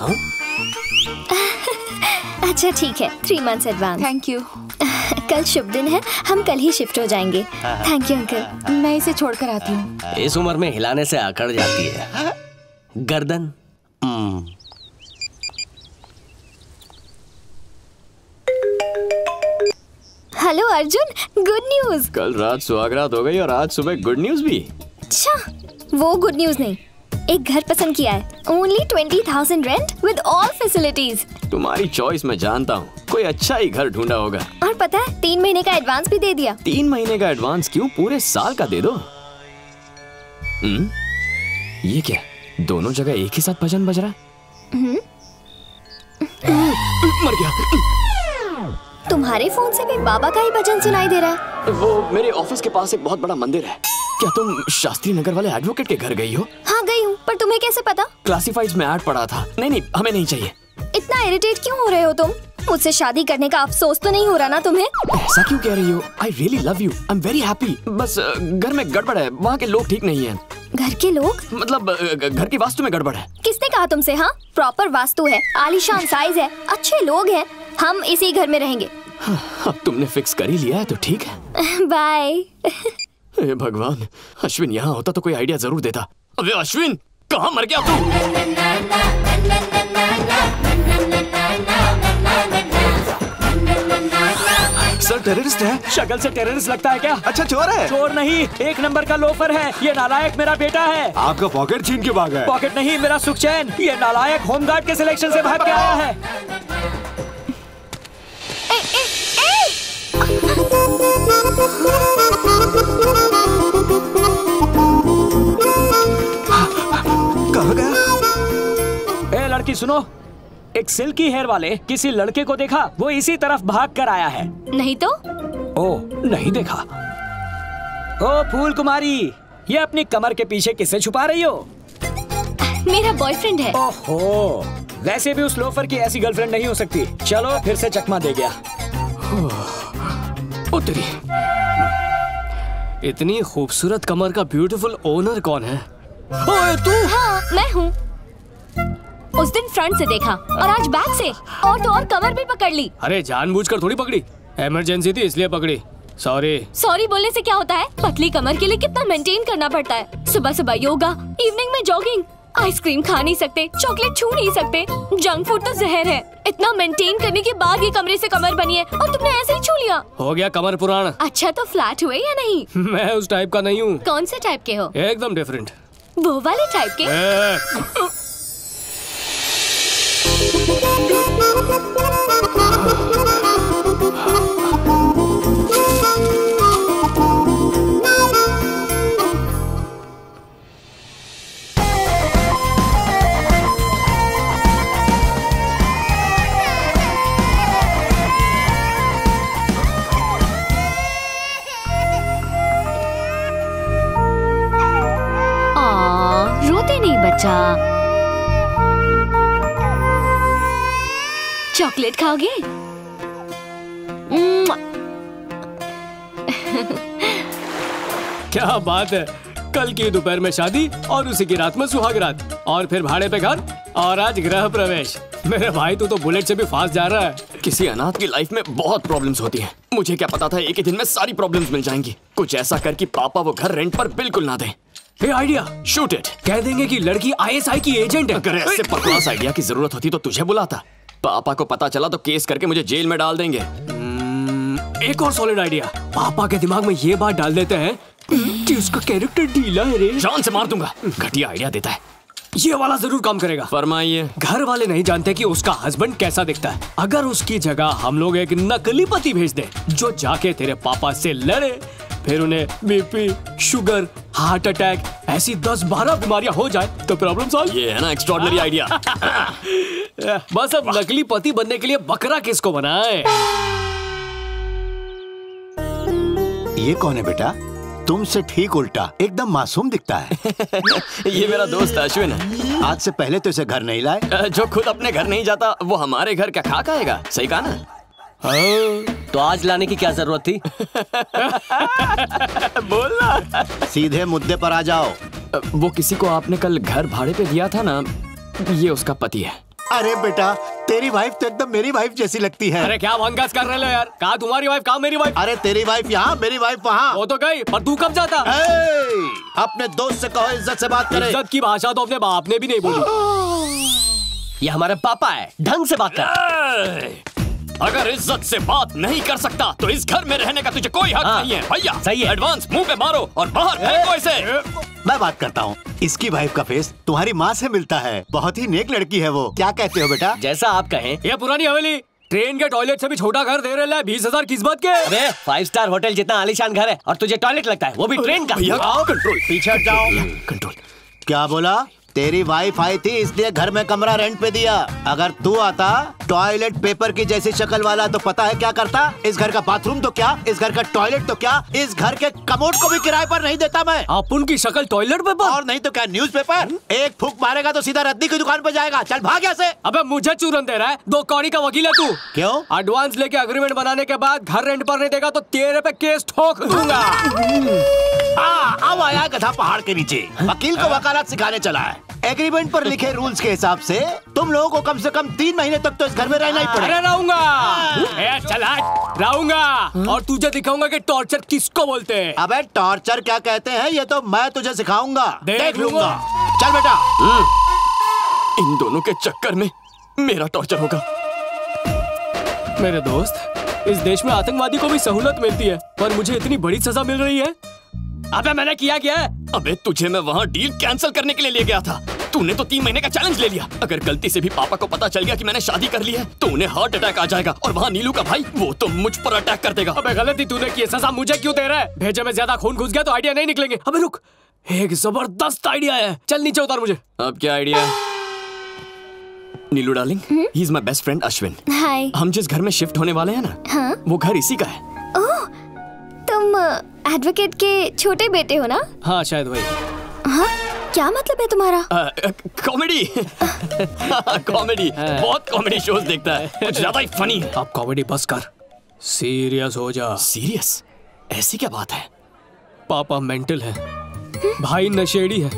अच्छा ठीक है. Three months advance thank you कल शुभ दिन है. हम कल ही शिफ्ट हो जाएँगे. थैंक यू अंकल मैं इसे छोड़कर आती हूँ. इस उम्र में हिलाने से अकड़ जाती है. गर्दन. हेलो अर्जुन गुड न्यूज़ कल रात सुहागरात हो गई और आज सुबह गुड न्यूज़ भी. अच्छा वो गुड न्यूज़ नहीं. एक घर पसंद किया है। Only twenty thousand rent with all facilities तुम्हारी चॉइस मैं जानता हूँ। कोई अच्छा ही घर ढूंढा होगा। और पता है तीन महीने का एडवांस भी दे दिया। तीन महीने का एडवांस क्यों पूरे साल का दे दो? हम्म? ये क्या? दोनों जगह एक ही साथ भजन बज रहा है? हम्म, मर गया। तुम्हारे फ़ोन से भी बाबा का ही भजन सुनाई दे रहा है। वो मेरे ऑफ़िस के पास एक बहुत बड़ा मंदिर है। क्या तुम शास्त्री नगर वाले एडवोकेट के घर गई हो? हाँ गई हूँ। पर तुम्हें कैसे पता? क्लासिफाइड्स में ऐड पड़ा था। नहीं नहीं हमें नहीं चाहिए। इतना इरिटेट क्यों हो रहे हो तुम? मुझसे शादी करने का अफसोस तो नहीं हो रहा ना तुम्हें? ऐसा क्यों कह रही हो? I really love you I am very happy बस घर में गड़बड़ है। वहाँ के लोग ठीक नहीं है। घर के लोग? मतलब घर की वास्तु में गड़बड़ है। किसने कहा तुमसे हाँ? प्रॉपर वास्तु है। आलिशान साइज़ है। अच्छे लोग हैं। हम इसी घर में रहेंगे। अब तुमने फिक्स कर ही लिया है तो ठीक है। बाय भगवान अश्विन यहाँ होता तो कोई आइडिया ज़रूर देता। अबे अश्विन! कहाँ मर गया तू? सर टेररिस्ट है? शक्ल से टेररिस्ट लगता है क्या? अच्छा चोर है? चोर नहीं एक नंबर का लोफर है। ये नालायक मेरा बेटा है। आपका पॉकेट छीन के भागा है। पॉकेट नहीं मेरा सुखचैन। ये नालायक होमगार्ड के सिलेक्शन से भाग के आया है। कहाँ सुनो एक सिल्की हेयर वाले किसी लड़के को देखा वो इसी तरफ़ भाग कर आया है। नहीं तो? ओ नहीं देखा। ओ फूल कुमारी ये अपनी कमर के पीछे किसे छुपा रही हो? मेरा बॉयफ्रेंड है। ओहो वैसे भी उस लोफर की ऐसी गर्लफ्रेंड नहीं हो सकती। चलो फिर से चकमा दे गया। उतरी इतनी खूबसूरत कमर का ब्यूटीफुल ओनर कौन है? ओए तू हाँ मैं हूँ। उस दिन फ्रंट से देखा और आज बैक से। और तो और कमर भी पकड़ ली। अरे जानबूझकर थोड़ी पकड़ी। इमरजेंसी थी इसलिए पकड़ी। सॉरी सॉरी बोलने से क्या होता है? पतली कमर के लिए कितना मेंटेन करना पड़ता है। सुबह सुबह योगा इवनिंग में जॉगिंग आइसक्रीम खा नहीं सकते चॉकलेट छू नहीं सकते। जंक फ़ूड तो जहर है। इतना मेंटेन करने के बाद ये कमरे से कमर बनी है और तुमने ऐसे ही छू लिया। हो गया कमर पुराण। अच्छा तो फ्लैट हुए या नहीं? मैं उस टाइप का नहीं हूँ। कौन से टाइप के हो? एकदम डिफरेंट वो वाले टाइप के? Ciao. चॉकलेट खाओगे? क्या बात है। कल की दोपहर में शादी और उसी की रात में सुहाग रात। और फिर भाड़े पे घर और आज गृह प्रवेश। मेरे भाई तू तो बुलेट से भी फास्ट जा रहा है। किसी अनाथ की लाइफ में बहुत प्रॉब्लम्स होती हैं। मुझे क्या पता था एक ही दिन में सारी प्रॉब्लम्स मिल जाएँगी। कुछ ऐसा कर कि पापा वो घर रेंट पर बिल्कुल ना दें। ये आइडिया शूट इट कह देंगे कि लड़की आईएसआई की एजेंट है। अगर ऐसे बकवास आइडिया की ज़रूरत होती तो तुझे बुलाता। पापा को पता चला तो केस करके मुझे जेल में डाल देंगे। एक और सॉलिड आइडिया पापा के दिमाग में ये बात डाल देते हैं कि उसका कैरेक्टर ढीला है रे। जान से मार दूँगा। घटिया आइडिया देता है। ये वाला ज़रूर काम करेगा। फरमाइए। घर वाले नहीं जानते कि उसका हस्बैंड कैसा दिखता है। अगर उसकी जगह हम लोग एक नकली पति भेज दे जो जाके तेरे पापा से लड़े फिर उन्हें बीपी शुगर हार्ट अटैक ऐसी दस बारह बीमारियाँ हो जाए तो प्रॉब्लम सॉल्व ये है ना एक्स्ट्रॉर्डनरी आइडिया बस अब नकली पति बनने के लिए बकरा किसको बनाए? ये कौन है बेटा? तुमसे ठीक उल्टा एकदम मासूम दिखता है। ये मेरा दोस्त अश्विन है। आज से पहले तो इसे घर नहीं लाए। जो खुद अपने घर नहीं जाता वो हमारे घर का खा खाएगा? सही कहा ना? तो आज लाने की क्या ज़रूरत थी? बोलना सीधे मुद्दे पर आ जाओ। वो किसी को आपने कल घर भाड़े पे दिया था ना ये उसका पति है। अरे बेटा तेरी वाइफ तो एकदम मेरी वाइफ जैसी लगती है। अरे क्या वंगस कर रहे हो यार? कहा तुम्हारी वाइफ कहा मेरी वाइफ अरे तेरी वाइफ यहाँ मेरी वाइफ वहाँ। वो तो गई पर तू कब जाता? ए, अपने दोस्त से कहो इज़्ज़त से बात करे। इज़्ज़त की भाषा तो अपने बाप ने भी नहीं बोली। ये हमारे पापा है ढंग से बात कर। अगर इज़्ज़त से बात नहीं कर सकता तो इस घर में रहने का तुझे कोई हक हाँ, नहीं है भैया। सही है। एडवांस मुँह पे मारो और बाहर फेंको इसे। मैं बात करता हूँ। इसकी वाइफ का फेस तुम्हारी माँ से मिलता है। बहुत ही नेक लड़की है वो। क्या कहते हो बेटा? जैसा आप कहें। ये पुरानी हवेली। ट्रेन के टॉयलेट से भी छोटा घर दे रहे बीस हज़ार किस बात के। अबे फाइव स्टार होटल जितना आलीशान घर है और तुझे टॉयलेट लगता है वो भी ट्रेन का। कंट्रोल पीछे जाओ। कंट्रोल क्या बोला? तेरी वाइफ आई थी इसलिए घर में कमरा रेंट पे दिया। अगर तू आता टॉयलेट पेपर की जैसी शक्ल वाला तो पता है क्या करता? इस घर का बाथरूम तो क्या? इस घर का टॉयलेट तो क्या? इस घर के कमोड को भी किराए पर नहीं देता मैं। आप उनकी शक्ल टॉयलेट पेपर और नहीं तो क्या न्यूज़ पेपर एक फूक मारेगा तो सीधा रद्दी की दुकान पर जाएगा। चल भाग यहाँ अबे मुझे चूरन दे रहा है। दो कौड़ी का वकील है तू। क्यों? एडवांस लेके अग्रीमेंट बनाने के बाद घर रेंट पर नहीं देगा तो तेरे पे केस ठोक दूँगा। अब आया गधा पहाड़ के नीचे। वकील को वकालत सिखाने चला है। एग्रीमेंट पर लिखे रूल्स के हिसाब से तुम लोगों को कम से कम तीन महीने तक तो इस घर में रहना ही पड़ेगा। रहूँगा। ए, चला रहूँगा। और तुझे दिखाऊँगा कि टॉर्चर किसको बोलते हैं। अबे टॉर्चर क्या कहते हैं? ये तो मैं तुझे सिखाऊँगा। देख देख लूँगा। लूँगा। चल बेटा। इन दोनों के चक्कर में मेरा टॉर्चर होगा। मेरे दोस्त इस देश में आतंकवादी को भी सहूलत मिलती है पर मुझे इतनी बड़ी सजा मिल रही है अबे मैंने किया क्या है? अबे तुझे मैं वहाँ डील कैंसिल करने के लिए ले गया था। तूने तो तीन महीने का चैलेंज ले लिया। अगर गलती से भी पापा को पता चल गया कि मैंने शादी कर ली है तो उन्हें हार्ट अटैक आ जाएगा और वहाँ नीलू का भाई वो तो मुझ पर अटैक कर देगा। अबे गलती तूने की है, सजा मुझे क्यों दे रहा है? भेजे में ज़्यादा खून घुस गया तो आइडिया नहीं निकलेंगे। अबे रुक। एक ज़बरदस्त आइडिया है। चल नीचे उतार मुझे। अब क्या आइडिया है Neelu darling he is my best friend Ashwin hi हम जिस घर में शिफ्ट होने वाले हैं ना हाँ। वो घर इसी का है। ओह! तुम एडवोकेट के छोटे बेटे हो ना? हाँ शायद वही। हाँ? क्या मतलब है तुम्हारा? कॉमेडी कॉमेडी बहुत कॉमेडी शोज़ देखता है। कुछ ज़्यादा ही फनी है। अब कॉमेडी बस कर। सीरियस हो जा। सीरियस ऐसी क्या बात है? पापा मेंटल है। भाई नशेड़ी है।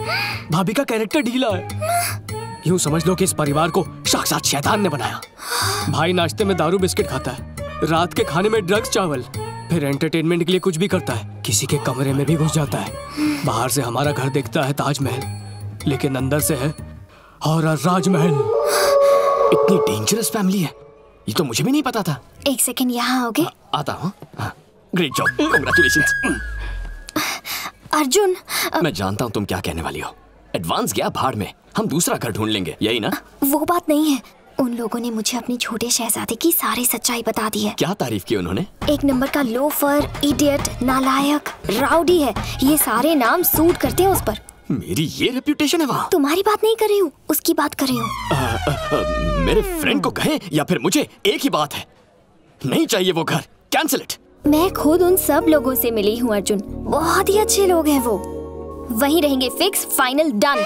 भाभी का कैरेक्टर ढीला है। यूँ समझ लो कि इस परिवार को साक्षात शैतान ने बनाया। भाई नाश्ते में दारू बिस्किट खाता है। रात के खाने में ड्रग्स चावल। फिर एंटरटेनमेंट के लिए कुछ भी करता है। किसी के कमरे में भी घुस जाता है। बाहर से हमारा घर देखता है ताजमहल लेकिन अंदर से है और राजमहल। इतनी डेंजरस फैमिली है। ये तो मुझे भी नहीं पता था। एक सेकेंड यहाँ आओगे? आता हूँ। Great job congratulation Arjun uh, मैं जानता हूँ तुम क्या कहने वाली हो। एडवांस गया भाड़ में। हम दूसरा घर ढूंढ लेंगे। यही ना? वो बात नहीं है। उन लोगों ने मुझे अपने छोटे शहजादे की सारी सच्चाई बता दी है। क्या तारीफ़ की उन्होंने? एक नंबर का लोफर इडियट नालायक राउडी है। ये सारे नाम सूट करते हैं उस पर। मेरी ये रेप्यूटेशन है वहाँ। तुम्हारी बात नहीं कर रही हूँ उसकी बात कर रही हूँ। मेरे फ्रेंड को कहें या फिर मुझे एक ही बात है। नहीं चाहिए वो घर। कैंसिल इट मैं खुद उन सब लोगों से मिली हूँ अर्जुन। बहुत ही अच्छे लोग हैं वो। वहीं रहेंगे फिक्स फाइनल डन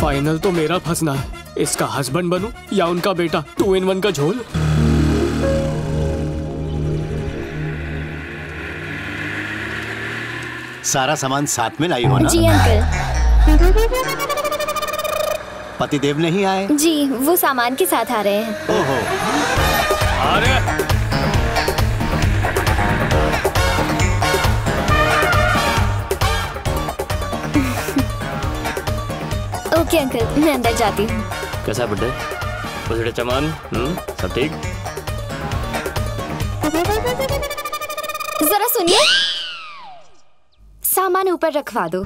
फाइनल तो मेरा फंसना है। इसका हस्बैंड बनूं या उनका बेटा टू इन वन का झोल? सारा सामान साथ में लाई हो ना? जी अंकल। पतिदेव नहीं आए? जी वो सामान के साथ आ रहे हैं। ओहो। अरे ओके अंकल मैं अंदर जाती हूँ। कैसा बुड्ढे बुढ़े चमान हम्म सब ठीक? जरा सुनिए। सामान ऊपर रखवा दो।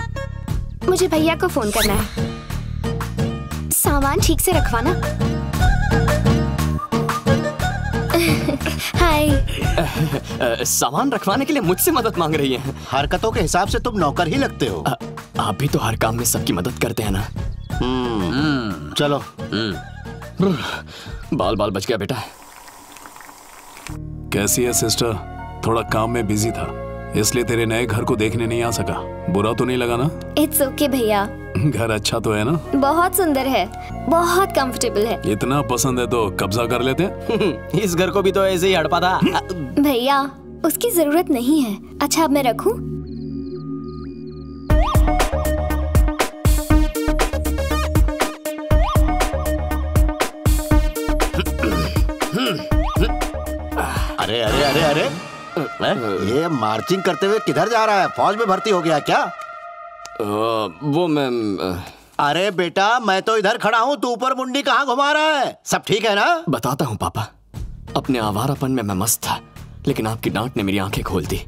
मुझे भैया को फ़ोन करना है। सामान ठीक से रखवाना। हाय। सामान रखवाने के लिए मुझसे मदद मांग रही हैं। हरकतों के हिसाब से तुम नौकर ही लगते हो। आ, आप भी तो हर काम में सबकी मदद करते हैं ना? चलो। बाल बाल बच गया बेटा। कैसी है सिस्टर? थोड़ा काम में बिज़ी था इसलिए तेरे नए घर को देखने नहीं आ सका। बुरा तो नहीं लगा ना? इट्स ओके भैया। घर अच्छा तो है ना? बहुत सुंदर है। बहुत कंफर्टेबल है। इतना पसंद है तो कब्जा कर लेते इस घर को भी तो ऐसे ही हड़पा था। भैया उसकी ज़रूरत नहीं है। अच्छा अब मैं रखूँ? अरे अरे अरे अरे। ये मार्चिंग करते हुए किधर जा रहा है? फौज में भर्ती हो गया क्या? वो मैं अरे बेटा मैं तो इधर खड़ा हूँ तू ऊपर मुंडी कहाँ घुमा रहा है? सब ठीक है ना? बताता हूँ पापा। अपने आवारापन में मैं मस्त था लेकिन आपकी डांट ने मेरी आँखें खोल दी।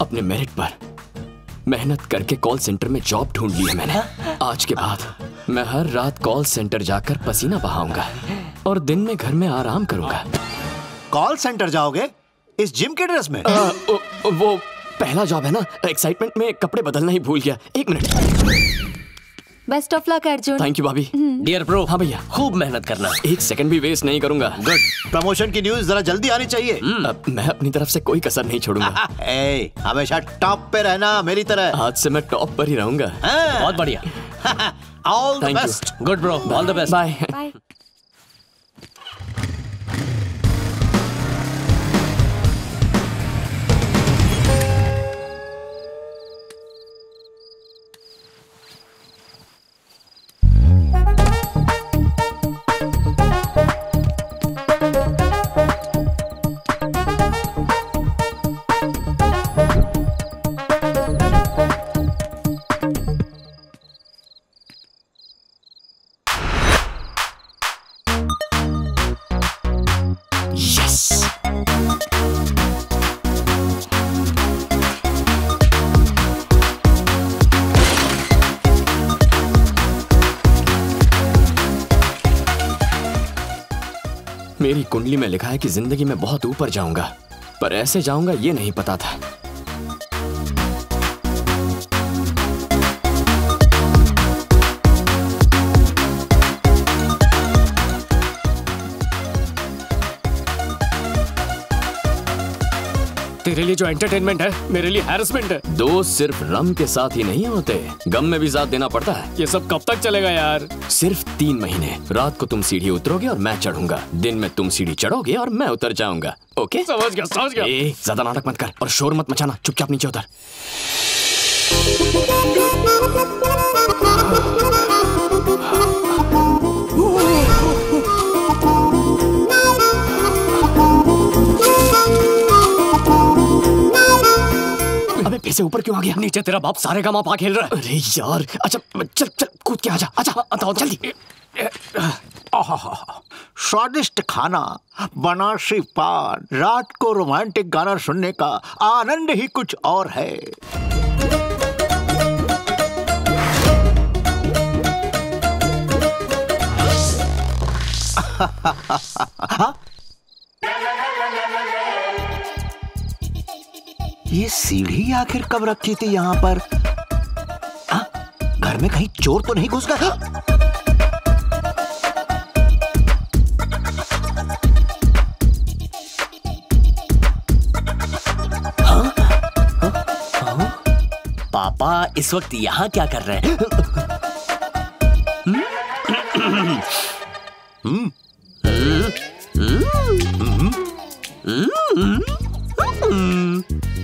अपने मेरिट पर मेहनत करके कॉल सेंटर में जॉब ढूंढ ली है मैंने। आज के बाद मैं हर रात कॉल सेंटर जाकर पसीना बहाऊँगा और दिन में घर में आराम करूँगा। कॉल सेंटर जाओगे इस जिम के ड्रेस में? आ, ओ, वो पहला जॉब है ना? एक्साइटमेंट में कपड़े बदलना ही भूल गया। एक minute. Best of luck Arjun thank you भाभी डियर प्रो हाँ भैया। खूब मेहनत करना। एक सेकंड भी वेस्ट नहीं करूँगा। गुड प्रमोशन की न्यूज़ जरा जल्दी आनी चाहिए। अब मैं अपनी तरफ़ से कोई कसर नहीं छोड़ूँगा। ए, हमेशा टॉप पे रहना मेरी तरह। आज से मैं टॉप पर ही रहूँगा। बहुत बढ़िया। All the best good bro all the best bye कुंडली में लिखा है कि ज़िंदगी में बहुत ऊपर जाऊँगा, पर ऐसे जाऊँगा ये नहीं पता था। तेरे लिए जो एंटरटेनमेंट है मेरे लिए हैरेसमेंट है। दोस्त सिर्फ़ रम के साथ ही नहीं होते। गम में भी साथ देना पड़ता है। ये सब कब तक चलेगा यार? सिर्फ़ तीन महीने। रात को तुम सीढ़ी उतरोगे और मैं चढ़ूँगा। दिन में तुम सीढ़ी चढ़ोगे और मैं उतर जाऊँगा। ओके? समझ गया समझ गया। ज़्यादा नाटक मत कर और शोर मत मचाना। चुपचाप नीचे उतर। से ऊपर क्यों आ गया? नीचे तेरा बाप सारे का मापा खेल रहा है। अरे यार अच्छा चल चल कूद के आजा आजा आता जल्दी। स्वादिष्ट खाना बनारसी पान रात को रोमांटिक गाना सुनने का आनंद ही कुछ और है? ये सीढ़ी आखिर कब रखी थी यहाँ पर घर में कहीं चोर तो नहीं घुस गया पापा इस वक्त यहाँ क्या कर रहे हैं हम्म?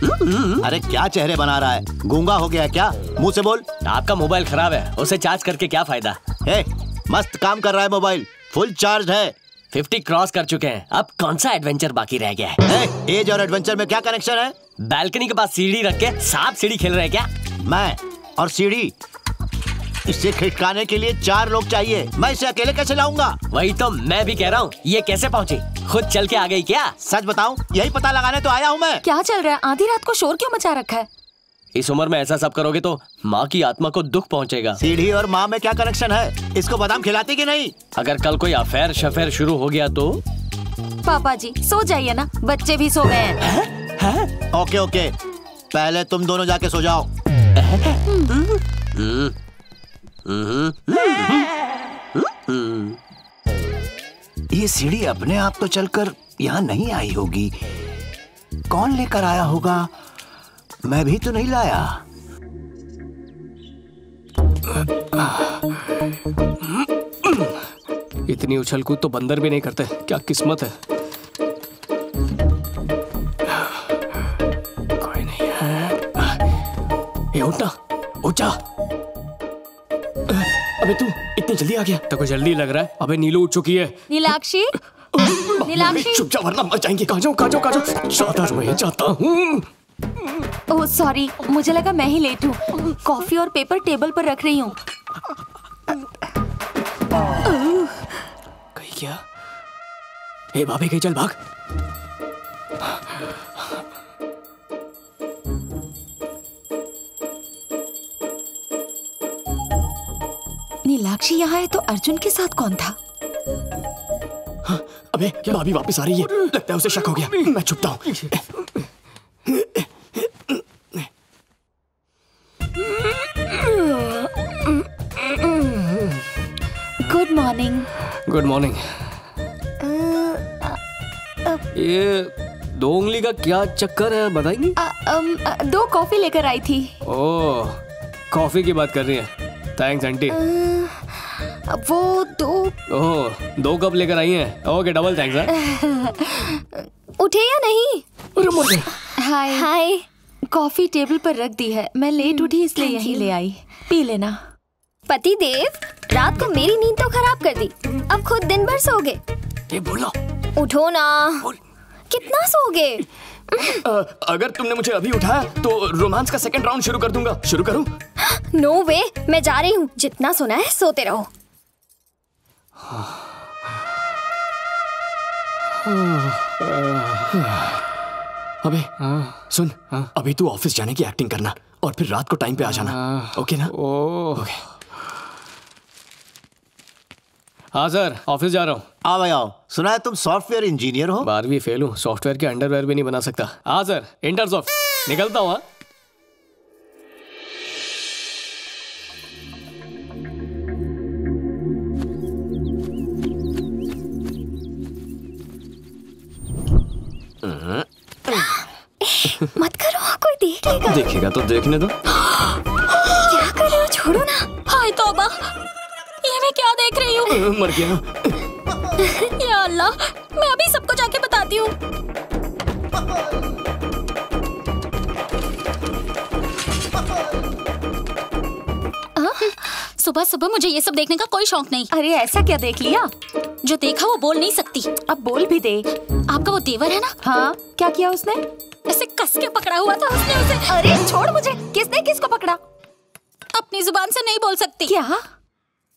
अरे क्या चेहरे बना रहा है? गूँगा हो गया क्या? मुँह से बोल। आपका मोबाइल खराब है। उसे चार्ज करके क्या फ़ायदा? ए, मस्त काम कर रहा है मोबाइल। फुल चार्ज है। फिफ्टी क्रॉस कर चुके हैं। अब कौन सा एडवेंचर बाकी रह गया है? एज और एडवेंचर में क्या कनेक्शन है? बैल्कनी के पास सीढ़ी रख के साफ़ सीढ़ी खेल रहे क्या? मैं और सीढ़ी। इसे खिटकाने के लिए चार लोग चाहिए। मैं इसे अकेले कैसे लाऊँगा? वही तो मैं भी कह रहा हूँ ये कैसे पहुँची? खुद चल के आ गई क्या? सच बताऊँ यही पता लगाने तो आया हूँ मैं। क्या चल रहा है? आधी रात को शोर क्यों मचा रखा है? इस उम्र में ऐसा सब करोगे तो माँ की आत्मा को दुख पहुँचेगा। सीढ़ी और माँ में क्या कनेक्शन है? इसको बादाम खिलाती कि नहीं? अगर कल कोई अफेयर शफेयर शुरू हो गया तो? पापा जी सो जाइए ना बच्चे भी सो गए हैं। Okay okay. पहले तुम दोनों जाके सो जाओ। ये सीढ़ी अपने आप तो चलकर यहाँ नहीं आई होगी। कौन लेकर आया होगा? मैं भी तो नहीं लाया। इतनी उछल कूद तो बंदर भी नहीं करते। क्या किस्मत है? कोई नहीं है। ए उठ उठ अबे तू इतनी जल्दी आ गया। तो जल्दी लग रहा है। अबे नीलू उठ चुकी है। नीलाक्षी? नीलाक्षी? चुप जा वरना मर जाएँगे। कहाँ जाऊँ कहाँ जाऊँ कहाँ जाऊँ? ज़्यादा रोए जाता हूँ। ओह सॉरी मुझे लगा मैं ही लेट हूँ। कॉफ़ी और पेपर टेबल पर रख रही हूँ। कहीं क्या? ए भाभी कहीं चल भाग। नीलाक्षी यहाँ है तो अर्जुन के साथ कौन था? अबे क्या भाभी वापस आ रही है? लगता है उसे शक हो गया। मैं छुपता हूँ। गुड मॉर्निंग गुड मॉर्निंग ये दो उंगली का क्या चक्कर है बताएँगी? दो कॉफ़ी लेकर आई थी। ओह कॉफ़ी की बात कर रही है। Thanks aunty. अ, वो दो ओह दो कप लेकर आई हैं। ओके डबल थैंक्स है। उठे या नहीं? हाय। हाय। कॉफ़ी टेबल पर रख दी है। मैं लेट उठी इसलिए यहीं ले आई। पी लेना। पति देव रात को मेरी नींद तो खराब कर दी। अब खुद दिन भर सोगे ये बोलो। उठो ना। बोल। कितना सोगे अगर तुमने मुझे अभी उठाया तो रोमांस का सेकंड राउंड शुरू कर दूँगा। शुरू करूँ? नो वे मैं जा रही हूँ। जितना सुना है सोते रहो। अबे सुन अभी तू ऑफ़िस जाने की एक्टिंग करना और फिर रात को टाइम पे आ जाना ओके ना? ओके हाँ सर ऑफ़िस जा रहा हूँ। आ भाई आओ। सुना है तुम सॉफ्टवेयर इंजीनियर हो? बारहवीं फेल हूँ। सॉफ्टवेयर के अंडरवेयर भी नहीं बना सकता। हाँ सर इंटर्स ऑफ़ निकलता हूँ। मत करो कोई देख लेगा देखेगा तो देखने दो। क्या कर रहे हो? छोड़ो ना। हाय तौबा ये मैं क्या देख रही हूँ? मर गया। या अल्लाह मैं अभी सबको जाके बताती हूँ। सुबह सुबह मुझे ये सब देखने का कोई शौक नहीं। अरे ऐसा क्या देख लिया? जो देखा वो बोल नहीं सकती। अब बोल भी दे। आपका वो देवर है ना? हाँ क्या किया उसने? ऐसे कस के पकड़ा हुआ था उसने उसे। अरे छोड़ मुझे। किसने किसको पकड़ा? अपनी ज़ुबान से नहीं बोल सकती। क्या?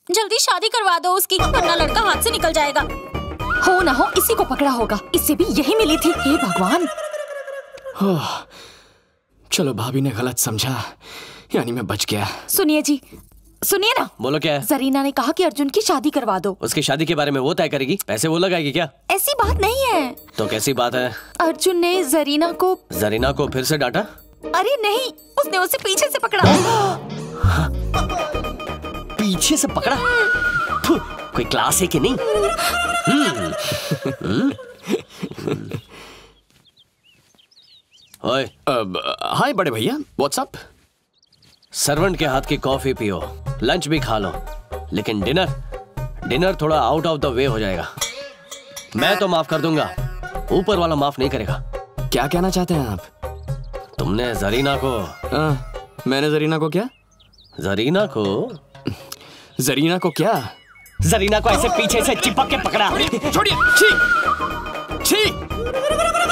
जल्दी शादी करवा दो उसकी वरना लड़का हाथ से निकल जाएगा। हो ना हो इसी को पकड़ा होगा। इससे भी यही मिली थी। हे भगवान। चलो भाभी ने गलत समझा। यानी मैं बच गया। सुनिए जी सुनिए ना। बोलो क्या है? जरीना ने कहा कि अर्जुन की शादी करवा दो। उसकी शादी के बारे में वो तय करेगी? पैसे वो लगाएगी क्या? ऐसी बात नहीं है। तो कैसी बात है? अर्जुन ने जरीना को जरीना को फिर से डांटा? अरे नहीं उसने उसे पीछे से पकड़ा। पीछे से पकड़ा? कोई क्लास है कि नहीं? हम्म। हम्म। ओए हाय बड़े भैया व्हाट्सअप सर्वेंट के हाथ की कॉफ़ी पियो लंच भी खा लो लेकिन डिनर डिनर थोड़ा आउट ऑफ़ द वे हो जाएगा। मैं तो माफ़ कर दूँगा ऊपर वाला माफ़ नहीं करेगा। क्या कहना चाहते हैं आप? तुमने जरीना को आ, मैंने जरीना को क्या? जरीना को जरीना को क्या? जरीना को ऐसे पीछे से चिपक के पकड़ा। छोड़िए छी छी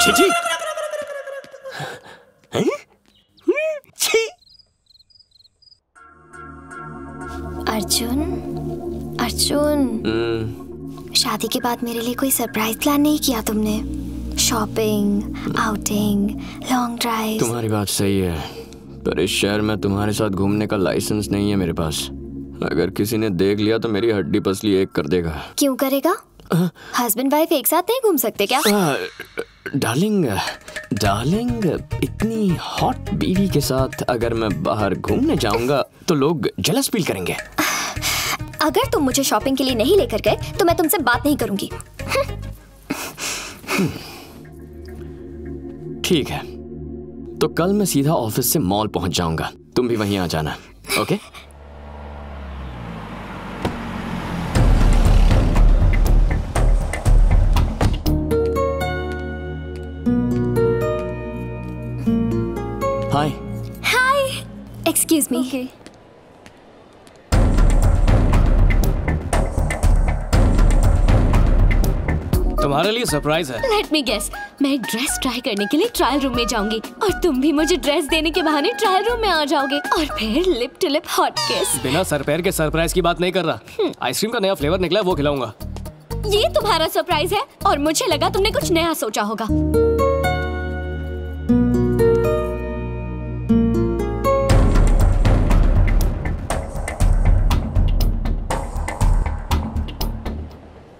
छी छी छी। अर्जुन शादी के बाद मेरे लिए कोई सरप्राइज़ प्लान नहीं किया तुमने? शॉपिंग आउटिंग लॉन्ग ड्राइव तुम्हारी बात सही है पर इस शहर में तुम्हारे साथ घूमने का लाइसेंस नहीं है मेरे पास। अगर किसी ने देख लिया तो मेरी हड्डी पसली एक कर देगा। क्यों करेगा? हस्बैंड वाइफ एक साथ नहीं घूम सकते क्या? डार्लिंग डार्लिंग इतनी हॉट बीवी के साथ अगर मैं बाहर घूमने जाऊँगा तो लोग जलस फील करेंगे। अगर तुम मुझे शॉपिंग के लिए नहीं लेकर गए तो मैं तुमसे बात नहीं करूँगी। ठीक है। तो कल मैं सीधा ऑफ़िस से मॉल पहुँच जाऊँगा। तुम भी वहीं आ जाना ओके? हाय हाय एक्सक्यूज मी तुम्हारे लिए सरप्राइज़ है। लेट मी गेस मैं एक ड्रेस ट्राई करने के लिए ट्रायल रूम में जाऊँगी और तुम भी मुझे ड्रेस देने के बहाने ट्रायल रूम में आ जाओगे और फिर लिप टू लिप हॉट किस बिना सर पैर के सरप्राइज़ की बात नहीं कर रहा। आइसक्रीम का नया फ्लेवर निकला है वो खिलाऊँगा। ये तुम्हारा सरप्राइज़ है और मुझे लगा तुमने कुछ नया सोचा होगा।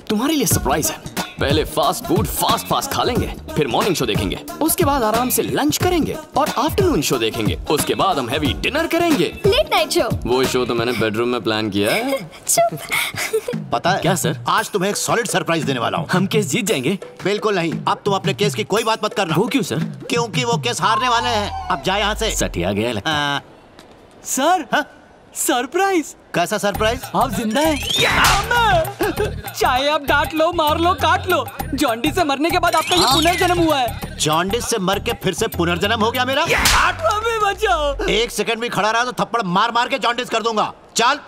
तुम्हारे लिए सरप्राइज़ है। पहले फास्ट फ़ूड फास्ट फास्ट खा लेंगे फिर मॉर्निंग शो देखेंगे। उसके बाद आराम से लंच करेंगे और आफ्टरनून शो देखेंगे। उसके बाद हम हैवी डिनर करेंगे। लेट नाइट शो वो शो तो मैंने बेडरूम में प्लान किया है। पता है क्या सर आज तुम्हें एक सॉलिड सरप्राइज़ देने वाला हूँ। हम केस जीत जाएँगे। बिल्कुल नहीं। अब तुम अपने केस की कोई बात मत करना। वो क्यों सर क्योंकि वो केस हारने वाले हैं। अब जाए यहाँ से। सटिया गया लगता आ, सर सरप्राइज़ कैसा सरप्राइज़? आप ज़िंदा हैं? चाहे आप डांट लो मार लो काट लो जॉन्डी से मरने के बाद आपका ये पुनर्जन्म हुआ है। जॉन्डिस से मर के फिर से पुनर्जन्म हो गया मेरा? हमें बचाओ एक सेकंड भी खड़ा रहा तो थप्पड़ मार मार के जॉन्डिस कर दूँगा। चल।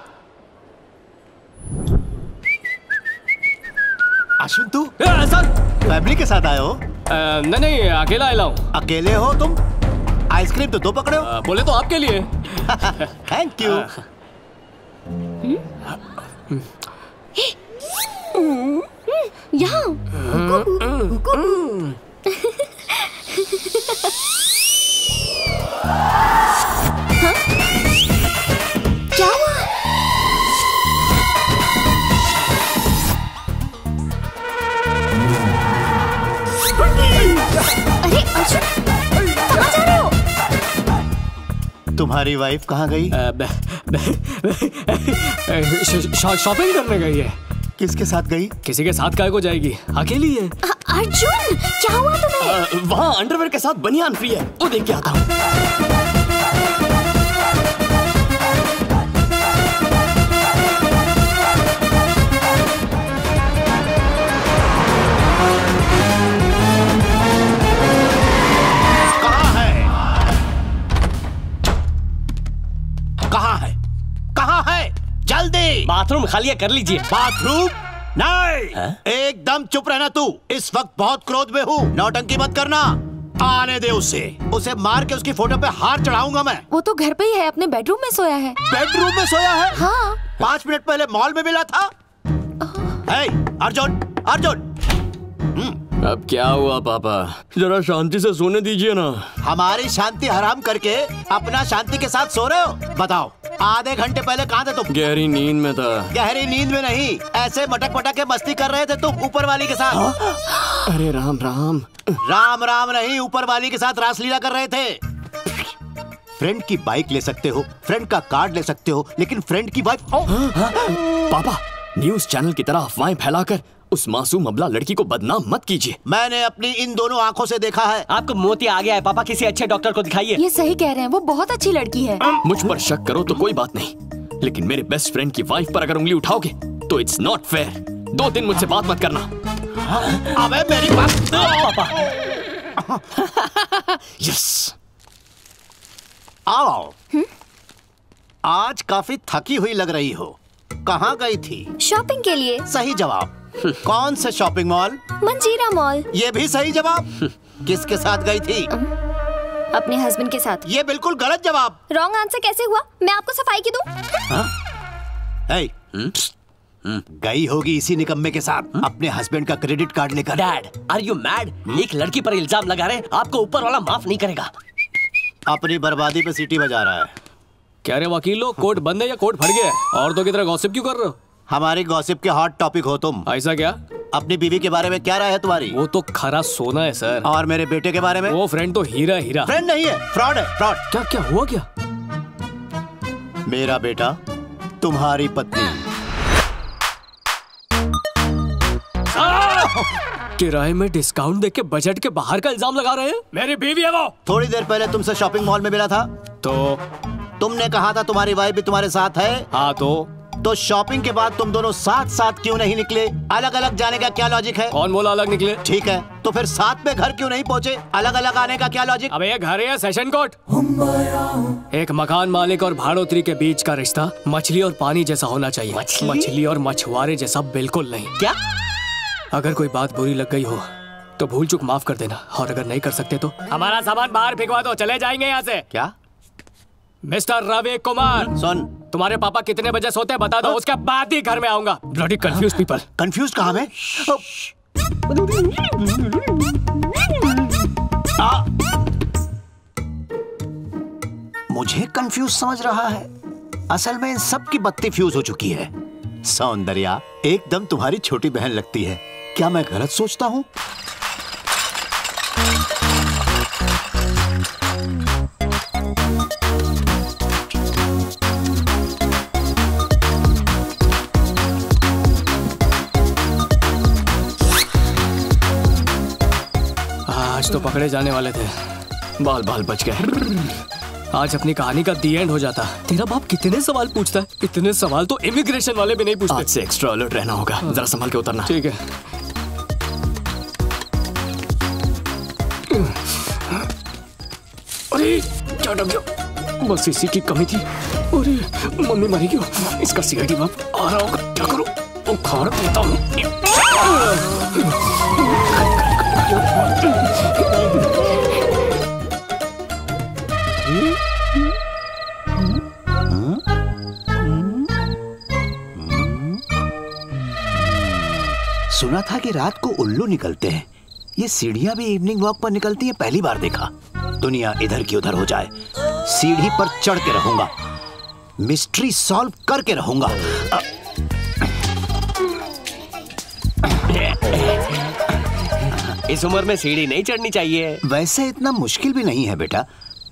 अश्विन तू? सर फैमिली के साथ आए हो? नहीं नहीं अकेला आया हूँ अकेले हो तुम? आइसक्रीम तो दो पकड़े हो। बोले तो आपके लिए। थैंक यू यहाँ। क्या हुआ? अरे अर्जुन। तुम्हारी वाइफ कहाँ गई? शॉपिंग करने गई है। किसके साथ गई? किसी के साथ काय को जाएगी। अकेली है। अर्जुन क्या हुआ तुम्हें? वहाँ अंडरवेयर के साथ बनियान फ्री है। वो देख के आता हूँ। बाथरूम खाली कर लीजिए। बाथरूम? नहीं। एकदम चुप रहना तू। इस वक्त बहुत क्रोध में हूँ। नौटंकी मत करना। आने दे उसे। उसे मार के उसकी फ़ोटो पे हार चढ़ाऊँगा मैं। वो तो घर पे ही है अपने बेडरूम में सोया है। बेडरूम में सोया है? हाँ। पाँच मिनट पहले मॉल में मिला था। अर्जुन अर्जुन अब क्या हुआ पापा? जरा शांति से सोने दीजिए ना। हमारी शांति हराम करके अपना शांति के साथ सो रहे हो? बताओ आधे घंटे पहले कहाँ थे तुम? गहरी नींद में था। गहरी नींद में नहीं ऐसे मटक मटक के मस्ती कर रहे थे तुम ऊपर वाली के साथ। अरे राम राम। राम राम नहीं ऊपर वाली के साथ रासलीला कर रहे थे। फ्रेंड की बाइक ले सकते हो फ्रेंड का कार्ड ले सकते हो लेकिन फ्रेंड की बाइक पापा न्यूज़ चैनल की तरह अफवाहें फैलाकर उस मासूम अबला लड़की को बदनाम मत कीजिए। मैंने अपनी इन दोनों आँखों से देखा है। आपको मोती आ गया है पापा किसी अच्छे डॉक्टर को दिखाइए। ये सही कह रहे हैं। वो बहुत अच्छी लड़की है। मुझ पर शक करो तो कोई बात नहीं। लेकिन मेरे बेस्ट फ्रेंड की वाइफ पर अगर उंगली उठाओगे तो इट्स नॉट फेयर दो दिन मुझसे बात मत करना। अबे मेरी बात पापा। यस आओ आज काफ़ी थकी हुई लग रही हो। कहाँ गई थी? शॉपिंग के लिए। सही जवाब। कौन सा शॉपिंग मॉल? मंजीरा मॉल। ये भी सही जवाब। किसके साथ गई थी? अपने हस्बैंड के साथ। ये बिल्कुल गलत जवाब। रॉन्ग आंसर कैसे हुआ? मैं आपको सफ़ाई की दूँ? hey, गई होगी इसी निकम्मे के साथ। हुँ? अपने हस्बैंड का क्रेडिट कार्ड लेकर। डैड आर यू मैड एक लड़की पर इल्ज़ाम लगा रहे आपको ऊपर वाला माफ़ नहीं करेगा। अपनी बर्बादी पे सीटी बजा रहा है। क्या रे वकील लोग कोर्ट बंद है या कोर्ट फट गया है? औरतों की तरह गॉसिप क्यों कर रहे हो? हमारी गॉसिप के हॉट टॉपिक हो तुम। ऐसा क्या? अपनी बीवी के बारे में क्या राय है तुम्हारी? वो तो खरा सोना है सर। और मेरे बेटे के बारे में? वो फ्रेंड तो हीरा हीरा। फ्रेंड नहीं है फ्रॉड है फ्रॉड क्या क्या हुआ क्या? मेरा बेटा तुम्हारी पत्नी। किराए में डिस्काउंट देके बजट के बाहर का इल्ज़ाम लगा रहे हैं? मेरी बीवी है वो। थोड़ी देर पहले तुमसे शॉपिंग मॉल में मिला था। तो? तुमने कहा था तुम्हारी वाइफ भी तुम्हारे साथ है। हाँ तो? तो शॉपिंग के बाद तुम दोनों साथ साथ क्यों नहीं निकले? अलग अलग जाने का क्या लॉजिक है? कौन बोला अलग निकले? ठीक है तो फिर साथ में घर क्यों नहीं पहुँचे? अलग अलग आने का क्या लॉजिक अबे ये घर है सेशन कोर्ट एक मकान मालिक और भाड़ोत्री के बीच का रिश्ता मछली और पानी जैसा होना चाहिए। मछली? मछली और मछुआरे जैसा बिल्कुल नहीं। क्या? अगर कोई बात बुरी लग गई हो तो भूल चूक माफ़ कर देना और अगर नहीं कर सकते तो? हमारा सामान बाहर फेंकवा दो चले जाएँगे यहाँ से। क्या? मिस्टर रवि कुमार। सुन। तुम्हारे पापा कितने बजे सोते हैं बता दो उसके बाद ही घर में आऊँगा। ब्लडी कंफ्यूज पीपल कंफ्यूज कहाँ में? आ, मुझे कंफ्यूज समझ रहा है। असल में इन सब की बत्ती फ्यूज हो चुकी है। सौंदर्या एकदम तुम्हारी छोटी बहन लगती है। क्या मैं गलत सोचता हूँ? तो पकड़े जाने वाले थे। बाल बाल बच गए। आज अपनी कहानी का दी एंड हो जाता। तेरा बाप कितने सवाल पूछता है? इतने सवाल तो इमिग्रेशन वाले भी नहीं पूछते। आज से एक्स्ट्रा अलर्ट रहना होगा। जरा संभाल के उतरना। ठीक है। अरे क्या डर गया? बस इसी की कमी थी। अरे मम्मी मरी क्यों? इसका सीआईडी बाप आ रहा होगा। क्या करूँ? उखाड़ देता हूँ। सुना था कि रात को उल्लू निकलते हैं। ये सीढ़ियाँ भी इवनिंग वॉक पर निकलती हैं, पहली बार देखा। दुनिया इधर की उधर हो जाए। सीढ़ी पर चढ़ के रहूँगा। मिस्ट्री सॉल्व करके रहूँगा। इस उम्र में सीढ़ी नहीं चढ़नी चाहिए। वैसे इतना मुश्किल भी नहीं है बेटा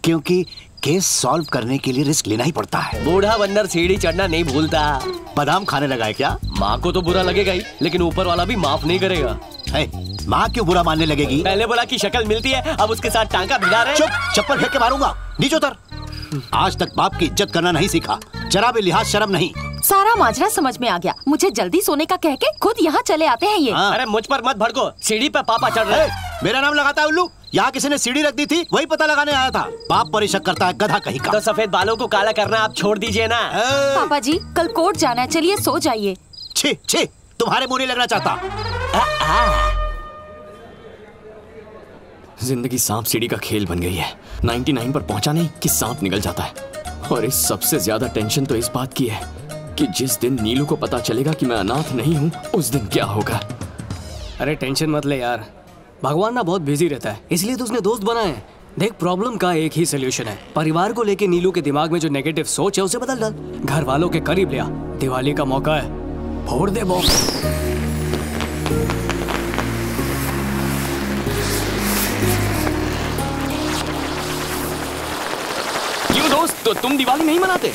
क्योंकि केस सॉल्व करने के लिए रिस्क लेना ही पड़ता है। बूढ़ा बंदर सीढ़ी चढ़ना नहीं भूलता। बादाम खाने लगा है क्या? माँ को तो बुरा लगेगा ही लेकिन ऊपर वाला भी माफ़ नहीं करेगा। है, माँ क्यों बुरा मानने लगेगी? पहले बोला कि शक्ल मिलती है अब उसके साथ टांका भिड़ा रहे चुप चप्पल फेंक के मारूँगा। नीचे उतर। आज तक बाप की इज़्ज़त करना नहीं सीखा। जरा भी लिहाज शर्म नहीं। सारा माजरा समझ में आ गया। मुझे जल्दी सोने का कह के खुद यहाँ चले आते हैं ये। अरे मुझ पर मत भड़को। सीढ़ी पे पापा चढ़ रहे मेरा नाम लगाता है उल्लू। यहाँ किसी ने सीढ़ी रख दी थी वही पता लगाने आया था। बाप पर ही शक करता है गधा कहीं का। तो सफ़ेद बालों को काला करना आप छोड़ दीजिए ना। पापा जी कल कोर्ट जाना है। चलिए सो जाइए। छी छी तुम्हारे मुँह लगना चाहता। ज़िंदगी सांप सीढ़ी का खेल बन गई है। 99 पर पहुँचा नहीं, कि सांप निकल जाता है। और इस सबसे ज़्यादा टेंशन तो इस बात की है, कि जिस दिन नीलू को पता चलेगा कि मैं अनाथ नहीं हूँ, उस दिन क्या होगा? अरे टेंशन मत ले यार। भगवान ना बहुत बिज़ी रहता है, इसलिए तो उसने दोस्त बनाए हैं। देख, प्रॉब्लम का एक ही सोल्यूशन है। परिवार को लेके नीलू के दिमाग में जो नेगेटिव सोच है, उसे बदल डाल। घर वालों के करीब लिया दिवाली का मौका है। फोड़ दे बॉक्स तो तुम दिवाली नहीं मनाते?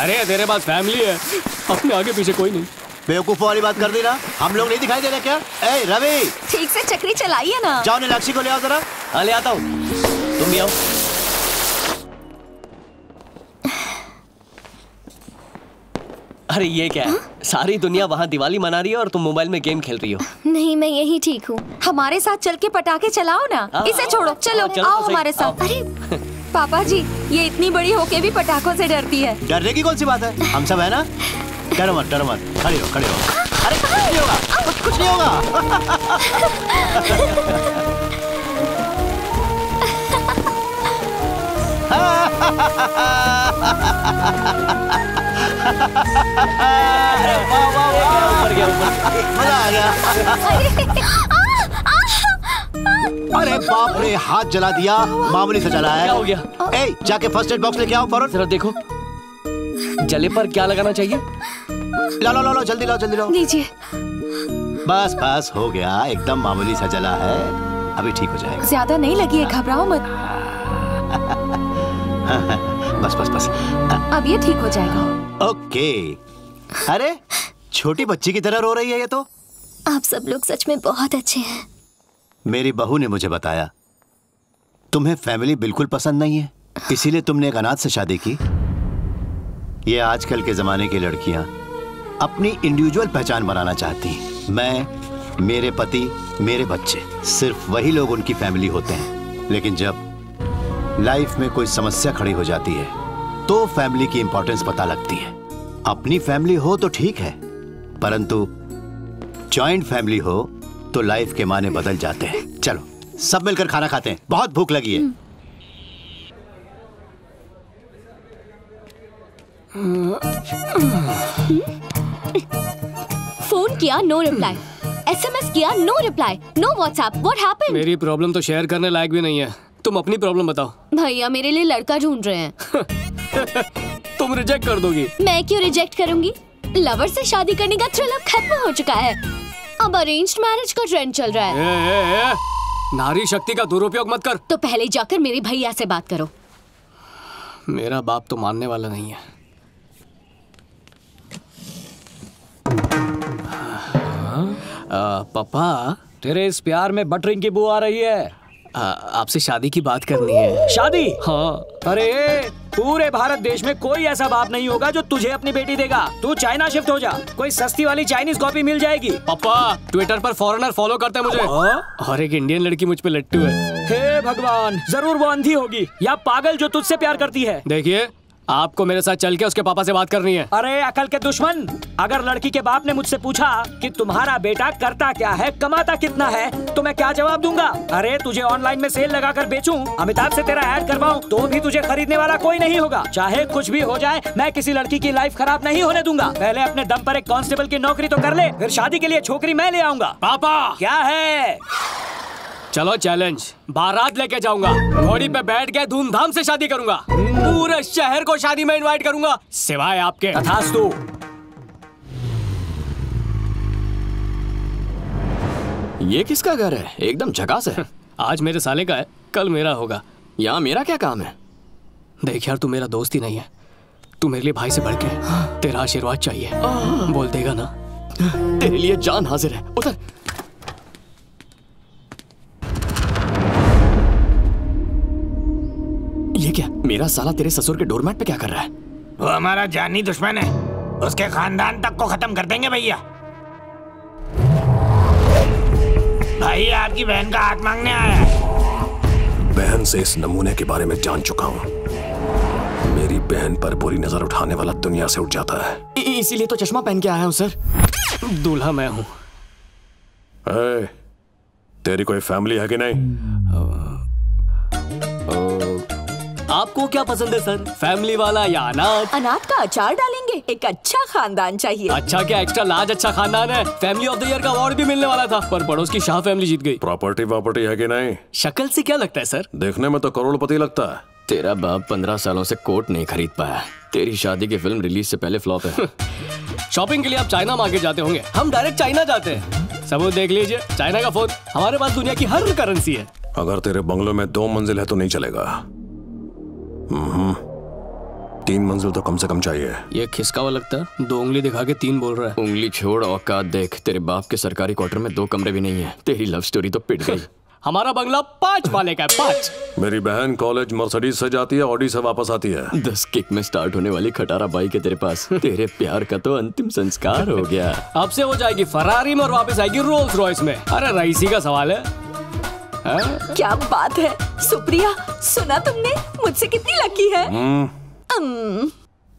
अरे तेरे पास फैमिली है। अपने आगे पीछे कोई नहीं। बेवकूफों वाली बात कर दी ना हम लोग नहीं दिखाई दे रहे क्या? ए रवि! ठीक से चक्री चलाइए ना। जाओ नीलाक्षी को ले आओ जरा। हाँ ले आता हूँ। तुम भी आओ। अरे ये क्या है? सारी दुनिया वहाँ दिवाली मना रही है और तुम मोबाइल में गेम खेल रही हो। नहीं मैं यही ठीक हूँ। हमारे साथ चल के पटाखे चलाओ ना। हाँ, इसे छोड़ो। चलो हाँ, चलो तो आओ सही, हमारे साथ। अरे पापा जी ये इतनी बड़ी होके भी पटाखों से डरती है। डरने की कौन सी बात है? हम सब है ना? डरो मत डरो मत। खड़ी हो खड़ी हो। अरे कुछ नहीं होगा कुछ कुछ नहीं होगा। अरे वाह वाह वाह। मज़ा आ गया। अरे बाप रे हाथ जला दिया। मामूली से जला है। क्या हो गया? ए जाके फ़र्स्ट एड बॉक्स लेके आओ फ़ौरन। जरा देखो। जले पर क्या लगाना चाहिए? ला लो ला लो जल्दी लाओ जल्दी लाओ। लीजिए। बस बस हो गया। एकदम मामूली सा जला है। अभी ठीक हो जाएगा। ज़्यादा नहीं लगी है घबराओ मत। बस बस बस। अब ये ठीक हो जाएगा। ओके। अरे छोटी बच्ची की तरह रो रही है ये तो। आप सब लोग सच में बहुत अच्छे हैं। मेरी बहू ने मुझे बताया। तुम्हें फैमिली बिल्कुल पसंद नहीं है, इसीलिए तुमने एक अनाथ से शादी की। ये आजकल के जमाने की लड़कियाँ अपनी इंडिविजुअल पहचान बनाना चाहती हैं। मैं, मेरे पति, मेरे बच्चे, सिर्फ़ वही लोग उनकी फैमिली होते हैं। लेकिन जब लाइफ में कोई समस्या खड़ी हो जाती है तो फैमिली की इंपॉर्टेंस पता लगती है। अपनी फैमिली हो तो ठीक है, परंतु जॉइंट फैमिली हो तो लाइफ के माने बदल जाते हैं। चलो सब मिलकर खाना खाते हैं। बहुत भूख लगी है। फ़ोन किया नो रिप्लाई एसएमएस किया no reply no WhatsApp what happened मेरी प्रॉब्लम तो शेयर करने लायक भी नहीं है। तुम अपनी प्रॉब्लम बताओ। भैया मेरे लिए लड़का ढूंढ रहे हैं। तुम रिजेक्ट कर दोगी। मैं क्यों रिजेक्ट करूँगी? लवर से शादी करने का थ्रिल अब खत्म हो चुका है। अब अरेंज्ड मैरिज का ट्रेंड चल रहा है। ए, ए, ए, नारी शक्ति का दुरुपयोग मत कर। तो पहले जाकर मेरे भैया से बात करो। मेरा बाप तो मानने वाला नहीं है। आ, पापा तेरे इस प्यार में बटरिंग की बू आ रही है। आपसे शादी की बात करनी है। शादी? हाँ। अरे पूरे भारत देश में कोई ऐसा बाप नहीं होगा जो तुझे अपनी बेटी देगा। तू चाइना शिफ्ट हो जा। कोई सस्ती वाली चाइनीज़ कॉपी मिल जाएगी। पापा ट्विटर पर फॉरेनर फॉलो करते हैं मुझे। और एक इंडियन लड़की मुझ पे लट्टू है। हे भगवान ज़रूर वो अंधी होगी। या पागल जो तुझसे प्यार करती है। देखिए आपको मेरे साथ चल के उसके पापा से बात करनी है। अरे अकल के दुश्मन अगर लड़की के बाप ने मुझसे पूछा कि तुम्हारा बेटा करता क्या है कमाता कितना है तो मैं क्या जवाब दूँगा? अरे तुझे ऑनलाइन में सेल लगाकर बेचूं अमिताभ से तेरा ऐड करवाऊं तो भी तुझे खरीदने वाला कोई नहीं होगा। चाहे कुछ भी हो जाए मैं किसी लड़की की लाइफ खराब नहीं होने दूँगा। पहले अपने दम पर एक कांस्टेबल की नौकरी तो कर ले फिर शादी के लिए छोकरी मैं ले आऊँगा। पापा! क्या है? चलो चैलेंज बारात लेके जाऊँगा. घोड़ी पे बैठ के धूमधाम से शादी करूँगा. पूरे शहर को शादी में इनवाइट करूँगा. सिवाय आपके. तथास्तु. ये किसका घर है? एकदम झकास है। आज मेरे साले का है. कल मेरा होगा. यहाँ मेरा क्या काम है? देख यार तू मेरा दोस्त ही नहीं है. तू मेरे लिए भाई से बढ़ के तेरा आशीर्वाद चाहिए. बोल देगा ना? तेरे लिए जान हाजिर है. उधर। मेरा साला तेरे ससुर के डोरमैट पे क्या कर रहा है? वो हमारा जानी दुश्मन है। उसके खानदान तक को खत्म कर देंगे भैया। भाई आपकी बहन का हाथ मांगने आया है। बहन से इस नमूने के बारे में जान चुका हूँ। मेरी बहन पर बुरी नज़र उठाने वाला दुनिया से उठ जाता है। इसीलिए तो चश्मा पहन के आया हूँ सर। दूल्हा मैं हूँ। तेरी कोई फैमिली है कि नहीं? आपको क्या पसंद है सर? फैमिली वाला या अनाथ? अनाथ का अचार डालेंगे। एक अच्छा खानदान चाहिए। अच्छा क्या एक्स्ट्रा लार्ज अच्छा खानदान है? फैमिली ऑफ़ द ईयर का अवार्ड भी मिलने वाला था पर पड़ोस की शाह फैमिली जीत गई। प्रॉपर्टी वॉपर्टी है की नहीं? शक्ल से क्या लगता है सर? देखने में तो करोड़पति लगता है। तेरा बाप पंद्रह सालों से कोट नहीं खरीद पाया। तेरी शादी की फ़िल्म रिलीज़ से पहले फ्लॉप है। शॉपिंग के लिए आप चाइना मार्केट जाते होंगे। हम डायरेक्ट चाइना जाते हैं। सबूत देख लीजिए चाइना का फ़ोन हमारे पास दुनिया की हर करेंसी है। अगर तेरे बंगलों में दो मंजिल है तो नहीं चलेगा। तीन मंजिल तो कम से कम चाहिए। ये खिसका हुआ लगता है। दो उंगली दिखा के तीन बोल रहा है। उंगली छोड़ औकात देख। तेरे बाप के सरकारी क्वार्टर में दो कमरे भी नहीं है। तेरी लव स्टोरी तो पिट गई। हमारा बंगला पाँच माले का है पाँच। मेरी बहन कॉलेज मर्सिडीज से जाती है ऑडी से वापस आती है। दस किक में स्टार्ट होने वाली खटारा बाई के तेरे पास। तेरे प्यार का तो अंतिम संस्कार हो गया। अब से हो जाएगी फरारी में और वापस आएगी रोल्स रॉयस में। अरे रईसी का सवाल हाँ? क्या बात है? सुप्रिया सुना तुमने? मुझसे कितनी लकी है? हम्म,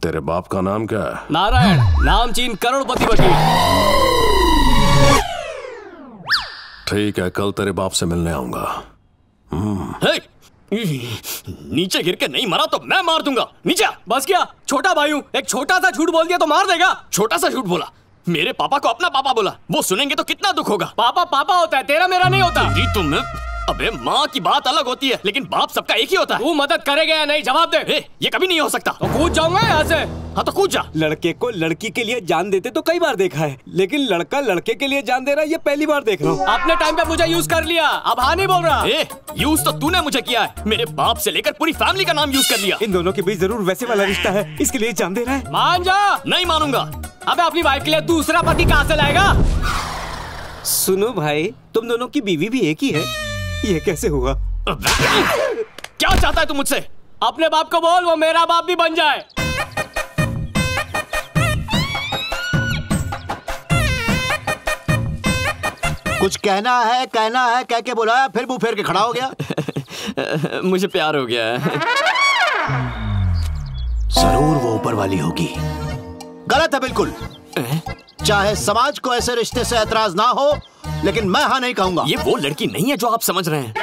तेरे बाप का नाम क्या है? नारायण नाम चीन करोड़पति वकील। ठीक है कल तेरे बाप से मिलने आऊँगा। हम्म, नीचे गिर के नहीं मरा तो मैं मार दूँगा। नीचे बस क्या। छोटा भाई हूँ। एक छोटा सा झूठ बोल दिया तो मार देगा। छोटा सा झूठ बोला। मेरे पापा को अपना पापा बोला। वो सुनेंगे तो कितना दुख होगा। पापा पापा होता है तेरा मेरा नहीं होता। तेरी तुम अबे माँ की बात अलग होती है लेकिन बाप सबका एक ही होता है। तू मदद करेगा या नहीं? जवाब दे। ए, ये कभी नहीं हो सकता। तो कूद जाऊँगा यहाँ से। हाँ तो कूद जा। लड़के को लड़की के लिए जान देते तो कई बार देखा है लेकिन लड़का लड़के के लिए जान दे रहा है ये पहली बार देख रहा हूँ। अपने टाइम पे मुझे यूज़ कर लिया। अब हाँ नहीं बोल रहा। ए, यूज़ तो तूने मुझे किया है। मेरे बाप से लेकर पूरी फैमिली का नाम यूज़ कर लिया। इन दोनों के बीच ज़रूर वैसे वाला रिश्ता है इसके लिए जान दे रहा है। मान जा। नहीं मानूँगा। अब अपनी वाइफ के लिए दूसरा पति कहाँ से लाएगा? सुनो भाई तुम दोनों की बीवी भी एक ही है। ये कैसे हुआ? क्या चाहता है तू मुझसे? अपने बाप को बोल वो मेरा बाप भी बन जाए। कुछ कहना है कहना है कह के बुलाया फिर मुँह फेर के खड़ा हो गया। मुझे प्यार हो गया है। ज़रूर वो ऊपर वाली होगी। गलत है बिल्कुल। चाहे समाज को ऐसे रिश्ते से ऐतराज ना हो लेकिन मैं हाँ नहीं कहूँगा। ये वो लड़की नहीं है जो आप समझ रहे हैं।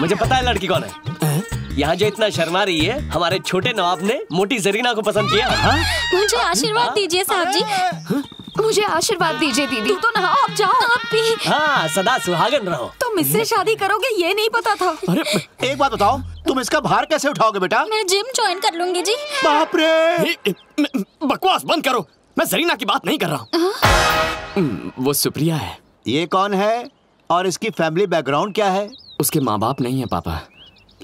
मुझे पता है लड़की कौन है? यहाँ जो इतना शर्मा रही है हमारे छोटे नवाब ने मोटी जरीना को पसंद किया। हाँ? मुझे आशीर्वाद दीजिए साहब जी। मुझे आशीर्वाद दीजिए दीदी। तू तो नहाओ अब जाओ। आप भी। हाँ सदा सुहागन रहो। तुम इससे शादी करोगे ये नहीं पता था। अरे एक बात बताओ तुम इसका भार कैसे उठाओगे बेटा? मैं जिम ज्वाइन कर लूँगी जी। बाप रे! बकवास बंद करो। मैं जरीना की बात नहीं कर रहा हूँ। वो सुप्रिया है। ये कौन है? और इसकी फैमिली बैकग्राउंड क्या है? उसके माँ बाप नहीं है पापा।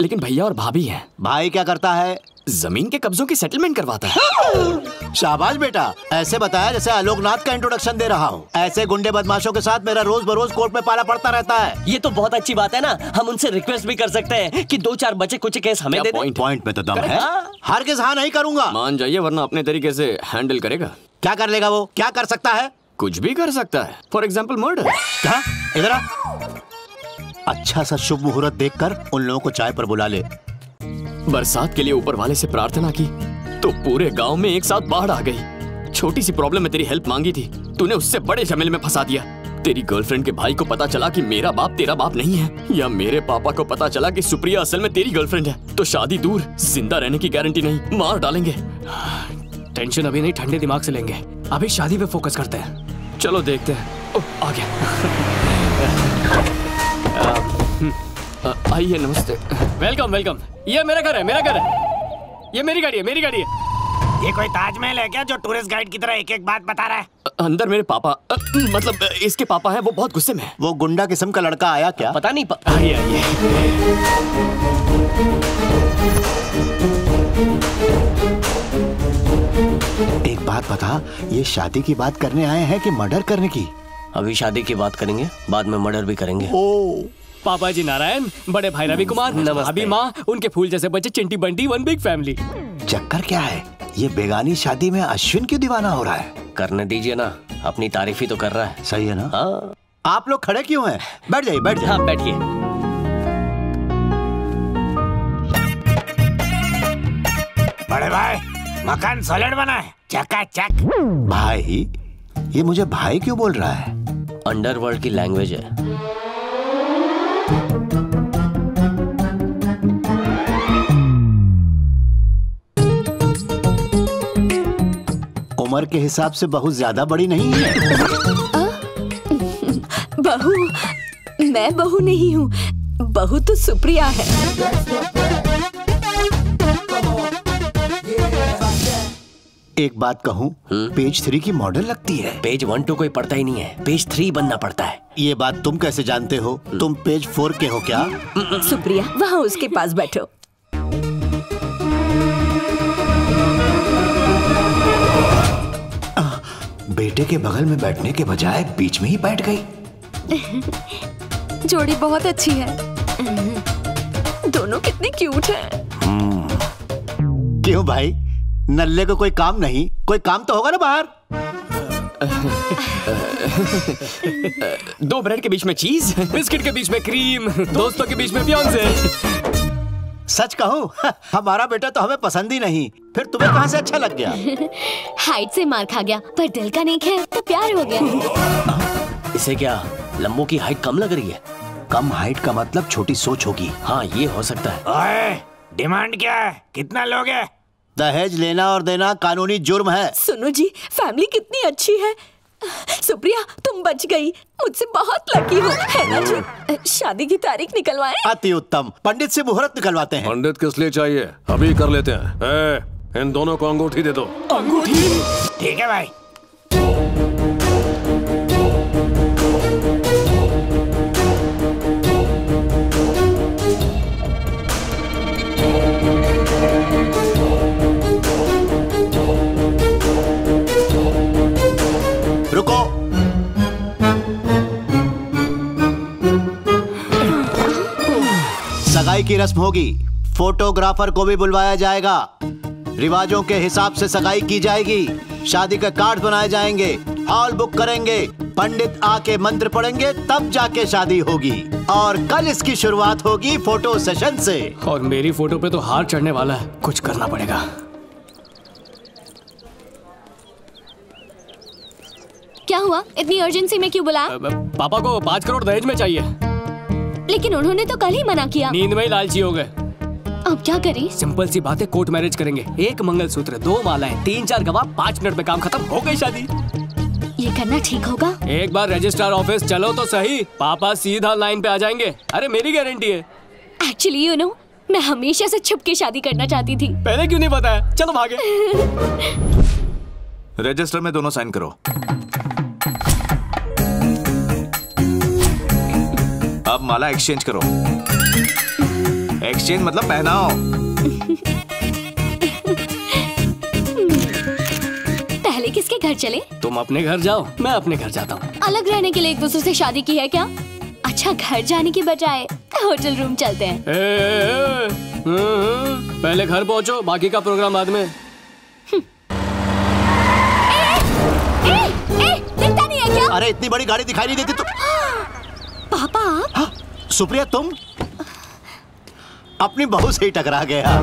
लेकिन भैया और भाभी हैं। भाई क्या करता है? ज़मीन के कब्जों की सेटलमेंट करवाता है। शाबाश बेटा। ऐसे बताया जैसे आलोकनाथ का इंट्रोडक्शन दे रहा हूँ। ऐसे गुंडे बदमाशों के साथ मेरा रोज बरोज कोर्ट में पाला पड़ता रहता है। ये तो बहुत अच्छी बात है ना। हम उनसे रिक्वेस्ट भी कर सकते हैं कि दो चार बचे कुछ केस हमें दे पॉइंट पॉइंट में तो दम है। हर किस हाँ नहीं करूँगा। मान जाइए वरना अपने तरीके से हैंडल करेगा। क्या कर लेगा वो? क्या कर सकता है? कुछ भी कर सकता है। फॉर एग्ज़ाम्पल मर्डर क्या? इधर आ। अच्छा सा शुभ मुहूर्त देखकर उन लोगों को चाय पर बुला ले। बरसात के लिए ऊपर वाले से प्रार्थना की तो पूरे गाँव में एक साथ बाढ़ आ गई। छोटी सी प्रॉब्लम में तेरी हेल्प मांगी थी। तूने उससे बड़े झमेले में फंसा दिया। तेरी गर्लफ्रेंड के भाई को पता चला कि मेरा बाप तेरा बाप नहीं है या मेरे पापा को पता चला कि सुप्रिया असल में तेरी गर्लफ्रेंड है। तो शादी दूर ज़िंदा रहने की गारंटी नहीं मार डालेंगे। टेंशन अभी नहीं ठंडे दिमाग से लेंगे। अभी शादी पे फोकस करते हैं। चलो देखते हैं। ओह, आ गया। आइए नमस्ते। Welcome welcome. ये मेरा घर है मेरा घर है। ये मेरी गाड़ी है मेरी गाड़ी है। ये कोई ताजमहल है क्या जो टूरिस्ट गाइड की तरह एक एक बात बता रहा है? अंदर मेरे पापा मतलब इसके पापा हैं वो बहुत गुस्से में वो गुंडा किस्म का लड़का आया क्या? पता नहीं पता आइए आइए। एक बात बता ये शादी की बात करने आए हैं कि मर्डर करने की? अभी शादी की बात करेंगे बाद में मर्डर भी करेंगे। ओ। पापा जी नारायण बड़े भाई रवि कुमार अभी माँ उनके फूल जैसे बच्चे Chinti Bunty one big family. चक्कर क्या है? ये बेगानी शादी में अश्विन क्यों दीवाना हो रहा है। करने दीजिए ना अपनी तारीफ़ ही तो कर रहा है। सही है ना? हाँ। आप लोग खड़े क्यों हैं? बैठ जाइए बैठ जाइए। हाँ बैठिए। बड़े भाई मकान सॉलिड बना है। चकाचक भाई ये मुझे भाई क्यों बोल रहा है? अंडरवर्ल्ड की लैंग्वेज है। उम्र के हिसाब से बहुत ज़्यादा बड़ी नहीं है। बहू मैं बहू नहीं हूँ। बहू तो सुप्रिया है। एक बात कहूँ पेज थ्री की मॉडल लगती है। पेज वन टू कोई पढ़ता ही नहीं है। पेज थ्री बनना पड़ता है। ये बात तुम कैसे जानते हो? तुम पेज फोर के हो क्या? सुप्रिया वहाँ उसके पास बैठो। बेटे के बगल में बैठने के बजाय बीच में ही बैठ गई। जोड़ी बहुत अच्छी है। दोनों कितने क्यूट हैं। क्यों भाई? नल्ले को कोई काम नहीं कोई काम तो होगा ना बाहर। दो ब्रेड के बीच में चीज़ बिस्किट के बीच में क्रीम दोस्तों के बीच में प्योंसे सच कहूँ हमारा बेटा तो हमें पसंद ही नहीं फिर तुम्हें कहाँ से अच्छा लग गया? हाइट से मार खा गया पर दिल का नहीं है तो प्यार हो गया। इसे क्या लंबू की हाइट कम लग रही है? कम हाइट का मतलब छोटी सोच होगी। हाँ ये हो सकता है। डिमांड क्या है? कितना लोगे? दहेज लेना और देना कानूनी जुर्म है। सुनो जी फैमिली कितनी अच्छी है। सुप्रिया तुम बच गई। मुझसे बहुत लकी हो। है ना जी? शादी की तारीख निकलवाए। अति उत्तम। पंडित से मुहूर्त निकलवाते हैं। पंडित किस लिए चाहिए? अभी कर लेते हैं। ए, इन दोनों को अंगूठी दे दो। अंगूठी? ठीक है भाई। सगाई की रस्म होगी। फोटोग्राफर को भी बुलवाया जाएगा। रिवाजों के हिसाब से सगाई की जाएगी। शादी का कार्ड बनाए जाएँगे हॉल बुक करेंगे पंडित आके मंत्र पढ़ेंगे तब जाके शादी होगी। और कल इसकी शुरुआत होगी फ़ोटो सेशन से। और मेरी फ़ोटो पे तो हार चढ़ने वाला है। कुछ करना पड़ेगा। क्या हुआ? इतनी अर्जेंसी में क्यों बुलाया पापा को पाँच करोड़ दहेज में चाहिए। लेकिन उन्होंने तो कल ही मना किया। नींद में लालची हो गए। अब क्या करें? सिंपल सी बात है कोर्ट मैरिज करेंगे। एक मंगलसूत्र दो मालाएँ तीन चार गवाह पाँच मिनट में काम खत्म हो गई शादी। ये करना ठीक होगा? एक बार रजिस्ट्रार ऑफ़िस चलो तो सही। पापा सीधा लाइन पे आ जाएँगे। अरे मेरी गारंटी है। एक्चुअली यू नो मैं हमेशा से छुप के शादी करना चाहती थी। पहले क्यों नहीं बताया? चलो भागे। रजिस्टर में दोनों साइन करो। अब माला एक्सचेंज करो। एक्सचेंज मतलब पहनाओ। पहले किसके घर चले? तुम अपने घर जाओ मैं अपने घर जाता हूँ। अलग रहने के लिए एक दूसरे से शादी की है क्या? अच्छा घर जाने की बजाय होटल रूम चलते हैं। ए, ए, ए, हम्म, पहले घर पहुँचो बाकी का प्रोग्राम बाद में। ए, ए, दिखता नहीं है क्या? अरे इतनी बड़ी गाड़ी दिखाई नहीं देती तो पापा हाँ, सुप्रिया तुम? अपनी बहू से ही टकरा गया हाँ?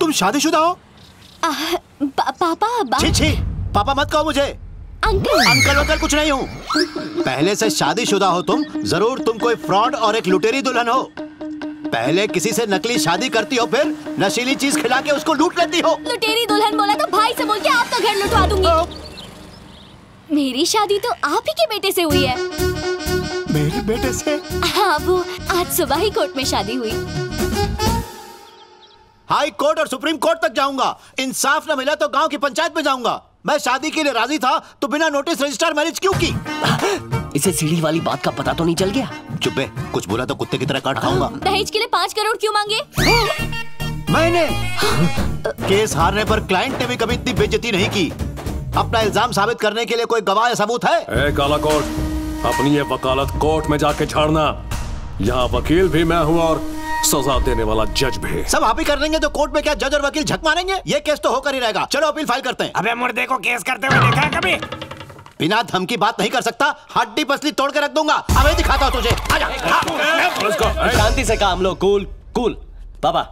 तुम शादीशुदा हो? आ, पा, पापा बा... छी छी पापा मत कहो मुझे। अंकल। अंकल वंकल कुछ नहीं हूँ। पहले से शादीशुदा हो तुम ज़रूर तुम कोई फ्रॉड और एक लुटेरी दुल्हन हो। पहले किसी से नकली शादी करती हो फिर नशीली चीज़ खिला के उसको लूट लेती हो। लुटेरी दुल्हन बोला तो भाई से बोल के आपका घर लुटवा दूँगी। मेरी शादी तो आप ही के बेटे से हुई है। मेरे बेटे से? हाँ वो आज सुबह ही कोर्ट में शादी हुई। हाई कोर्ट और सुप्रीम कोर्ट तक जाऊँगा। इंसाफ न मिला तो गाँव की पंचायत में जाऊँगा। मैं शादी के लिए राज़ी था तो बिना नोटिस रजिस्टर मैरिज क्यों की? इसे सीढ़ी वाली बात का पता तो नहीं चल गया। चुप्पे कुछ बोला तो कुत्ते की तरह काट खाऊँगा। दहेज के लिए पाँच करोड़ क्यों मांगे? मैंने केस हारने पर क्लाइंट ने भी कभी इतनी बेइज्जती नहीं की। अपना इल्ज़ाम साबित करने के लिए कोई गवाह या सबूत है? ए काला कोट अपनी ये वकालत कोर्ट में जाके छाड़ना। यहाँ वकील भी मैं हूँ और सजा देने वाला जज भी। सब आप ही कर देंगे तो कोर्ट में क्या जज और वकील झक मारेंगे? ये केस तो होकर ही रहेगा। चलो अपील फ़ाइल करते हैं। अबे मुर्दे को केस करते हुए देखा है कभी? बिना धमकी बात नहीं कर सकता। हड्डी पसली तोड़ के रख दूँगा। अब दिखाता हूँ तुझे। शांति से काम लो। Cool cool. पापा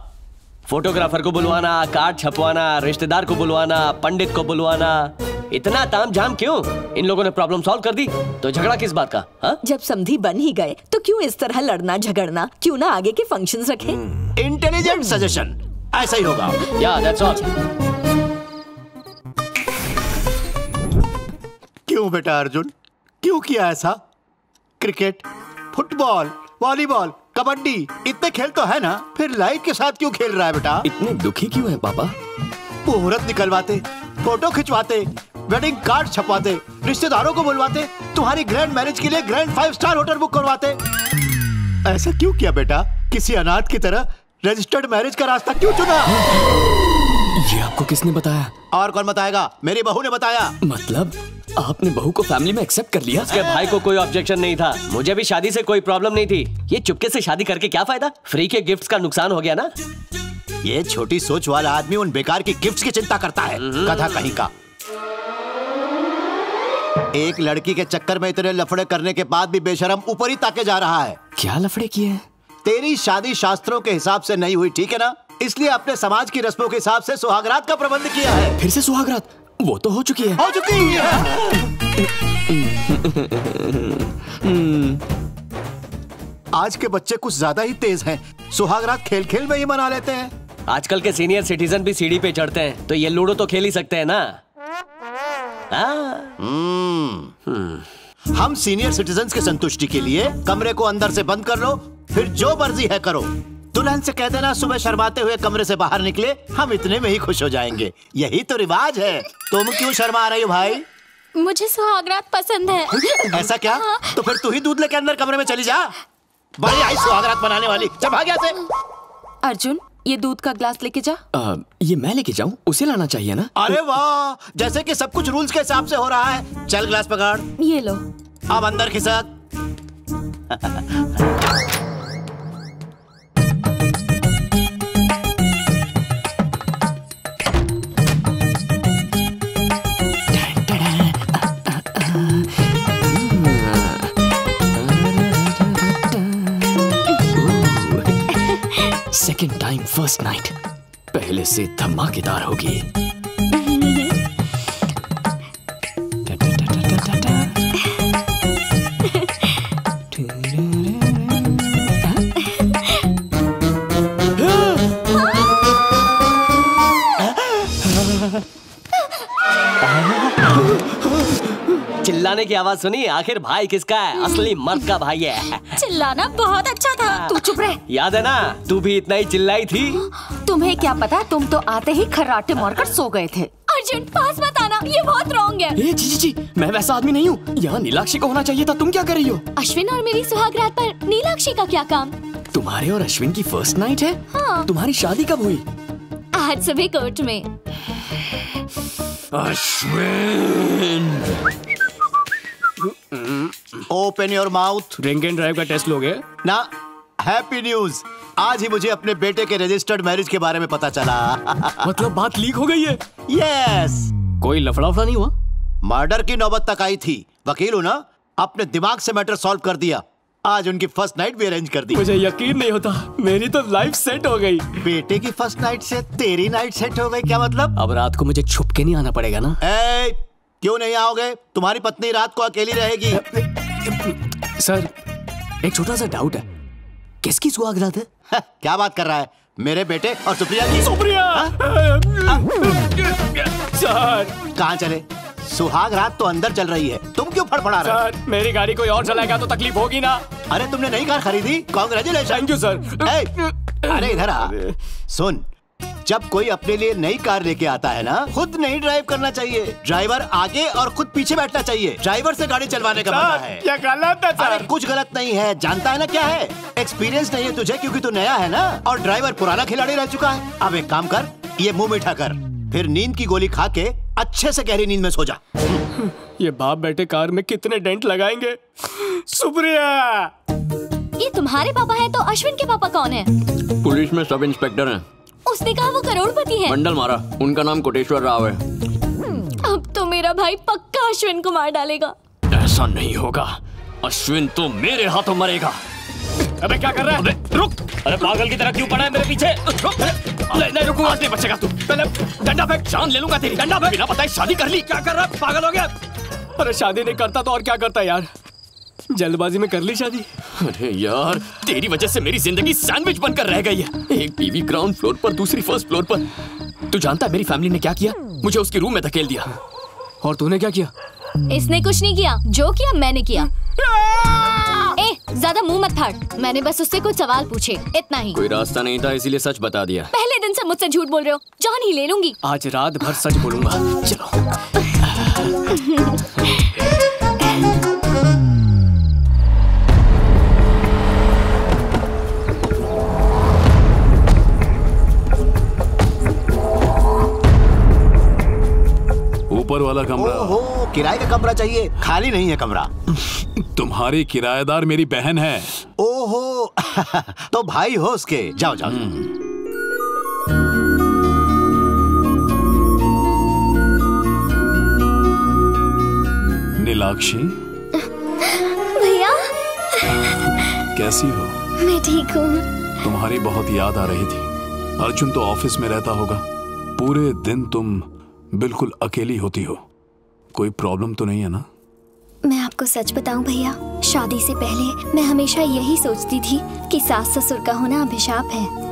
फोटोग्राफर को बुलवाना कार्ड छपवाना रिश्तेदार को बुलवाना पंडित को बुलवाना। इतना ताम झाम क्यों? इन लोगों ने प्रॉब्लम सॉल्व कर दी। तो झगड़ा किस बात का हा? जब समधी बन ही गए तो क्यों इस तरह लड़ना झगड़ना? क्यों ना आगे के फ़ंक्शंस रखें? इंटेलिजेंट सजेशन ऐसा ही होगा। या दैट्स ऑल क्यों बेटा अर्जुन? क्यों किया ऐसा? क्रिकेट फुटबॉल वॉलीबॉल कबड्डी इतने खेल तो है ना फिर लाइफ के साथ क्यों खेल रहा है बेटा? इतने दुखी क्यों है पापा? मुहूर्त निकलवाते फ़ोटो खिंचवाते वेडिंग कार्ड छपवाते रिश्तेदारों को बुलवाते तुम्हारी ग्रैंड मैरिज के लिए grand five star hotel book करवाते। ऐसा क्यों किया बेटा? किसी अनाथ की तरह रजिस्टर्ड मैरिज का रास्ता क्यों चुना? ये आपको किसने बताया? और कौन बताएगा? मेरी बहू ने बताया। मतलब? आपने बहू को फैमिली में एक्सेप्ट कर लिया? उसके भाई को कोई ऑब्जेक्शन नहीं था। मुझे भी शादी से कोई प्रॉब्लम नहीं थी। ये चुपके से शादी करके क्या फ़ायदा? फ्री के गिफ्ट्स का नुकसान हो गया ना? ये छोटी सोच वाला आदमी उन बेकार की गिफ्ट्स की चिंता करता है। कथा कहीं का। एक लड़की के चक्कर में इतने लफड़े करने के बाद भी बेशरम ऊपर ही ताके जा रहा है। क्या लफड़े किए? तेरी शादी शास्त्रों के हिसाब से नहीं हुई ठीक है ना? इसलिए अपने समाज की रस्मों के हिसाब से सुहागरात का प्रबंध किया है। फिर से सुहागरात? वो तो हो चुकी है। हो चुकी है आज के बच्चे कुछ ज़्यादा ही तेज हैं। सुहागरात खेल खेल में ही मना लेते हैं। आजकल के सीनियर सिटीजन भी सीढ़ी पे चढ़ते हैं तो ये लूडो तो खेल ही सकते हैं ना? हम्म। हम सीनियर सिटीजन के संतुष्टि के लिए कमरे को अंदर से बंद कर लो फिर जो मर्ज़ी है करो। दुल्हन से कह देना सुबह शर्माते हुए कमरे से बाहर निकले हम इतने में ही खुश हो जाएँगे। यही तो रिवाज है। तुम क्यों शर्मा रही हो भाई? मुझे सुहागरात पसंद है। ऐसा क्या? हाँ। तो फिर तू ही दूध लेके अंदर कमरे में चली जा। बड़ी आई सुहागरात बनाने वाली। जब आ गया से। अर्जुन ये दूध का ग्लास लेके जा। आ, ये मैं लेके जाऊँ? उसे लाना चाहिए ना? अरे वाह! जैसे कि सब कुछ रूल्स के हिसाब से हो रहा है। चल ग्लास पकड़। ये लो। अब अंदर खिसक। सेकेंड टाइम फ़र्स्ट नाइट पहले से धमाकेदार होगी। चिल्लाने की आवाज़ सुनी आखिर भाई किसका है? असली मर्द का भाई है। चिल्लाना बहुत अच्छा था। तू चुप रह। याद है ना तू भी इतना ही चिल्लाई थी। तुम्हें क्या पता तुम तो आते ही खर्राटे मारकर सो गए थे। अर्जुन पास मत आना ये बहुत रॉन्ग है। ए, जी जी जी मैं वैसा आदमी नहीं हूँ। यहाँ नीलाक्षी को होना चाहिए था तुम क्या कर रही हो? अश्विन और मेरी सुहागरात पर नीलाक्षी का क्या काम? तुम्हारे और अश्विन की फ़र्स्ट नाइट है? हाँ। तुम्हारी शादी कब हुई? आज सुबह कोर्ट में। Ashwin! Open your mouth drink and drive का टेस्ट लोगे? ना हैप्पी न्यूज़ आज ही मुझे अपने बेटे के रजिस्टर्ड मैरिज के बारे में पता चला। मतलब बात लीक हो गई है? यस कोई लफड़ा उफड़ा नहीं हुआ? मर्डर की नौबत तक आई थी। वकील हूँ ना? अपने दिमाग से मैटर सॉल्व कर दिया। आज उनकी फ़र्स्ट नाइट भी अरेंज कर दी। मुझे यकीन नहीं होता। मेरी तो लाइफ सेट हो गई। बेटे की फ़र्स्ट नाइट से तेरी नाइट सेट हो गई क्या मतलब? अब रात को मुझे छुप के नहीं आना पड़ेगा ना? ए, क्यों नहीं आओगे? तुम्हारी पत्नी रात को अकेली रहेगी। सर एक छोटा सा डाउट है। किसकी सुहागरात है? क्या बात कर रहा है? मेरे बेटे और सुप्रिया की? सुप्रिया! सर! कहाँ चले? सुहाग रात तो अंदर चल रही है। तुम क्यों फड़फड़ा रहे सर मेरी गाड़ी कोई और चलाएगा तो तकलीफ़ होगी ना। अरे तुमने नई कार खरीदी? कॉन्ग्रेचुलेशन थैंक यू सर अरे इधर आ। सुन जब कोई अपने लिए नई कार लेके आता है ना खुद नहीं ड्राइव करना चाहिए। ड्राइवर आगे और खुद पीछे बैठना चाहिए। ड्राइवर से गाड़ी चलवाने का मज़ा है। क्या गलत है अरे कुछ गलत नहीं है। जानता है ना क्या है? एक्सपीरियंस नहीं है तुझे क्योंकि तू नया है ना और ड्राइवर पुराना खिलाड़ी रह चुका है। अब एक काम कर ये मुँह मीठा कर। फिर नींद की गोली खा के अच्छे से गहरी नींद में सो जा। ये बाप बेटे कार में कितने डेंट लगाएँगे। सुप्रिया ये तुम्हारे पापा है तो अश्विन के पापा कौन है? पुलिस में सब इंस्पेक्टर हैं। उसने कहा वो करोड़पति है। मंडल मारा। उनका नाम कोटेश्वर राव है। अब तो मेरा भाई पक्का अश्विन को मार डालेगा। ऐसा नहीं होगा। अश्विन तो मेरे हाथों मरेगा। अबे क्या कर रहा है? अबे रुक। अरे पागल की तरह क्यों पड़ा है मेरे पीछे? रुक नहीं नहीं रुकूँगा नहीं बचेगा तू। पहले डंडा फेंक। जान ले लूँगा तेरी। डंडा फेंक। बिना बताए शादी कर ली। क्या कर रहा है? पागल हो गया। अरे शादी नहीं करता तो और क्या करता यार? जल्दबाजी में कर ली शादी? अरे यार तेरी वजह से मेरी ज़िंदगी सैंडविच बनकर रह गई है। एक बीवी ग्राउंड फ्लोर पर दूसरी फ़र्स्ट फ्लोर पर। तू जानता है मेरी फैमिली ने क्या किया? मुझे उसके रूम में धकेल दिया। और तूने क्या किया? इसने कुछ नहीं किया। जो किया मैंने किया। ए ज़्यादा मुँह मत फाड़। मैंने बस उससे कुछ सवाल पूछे। इतना ही। कोई रास्ता नहीं था इसीलिए सच बता दिया। पहले दिन से मुझसे झूठ बोल रहे हो। जान ही ले लूँगी। आज रात भर सच बोलूँगा। चलो। ऊपर वाला कमरा। ओहो किराए का कमरा चाहिए। खाली नहीं है कमरा। तुम्हारी किराएदार मेरी बहन है। ओहो तो भाई हो उसके। जाओ जाओ। नीलाक्षी भैया। कैसी हो? मैं ठीक हूँ। तुम्हारी बहुत याद आ रही थी। अर्जुन तो ऑफ़िस में रहता होगा। पूरे दिन तुम बिल्कुल अकेली होती हो। कोई प्रॉब्लम तो नहीं है ना? मैं आपको सच बताऊँ भैया, शादी से पहले मैं हमेशा यही सोचती थी कि सास ससुर का होना अभिशाप है।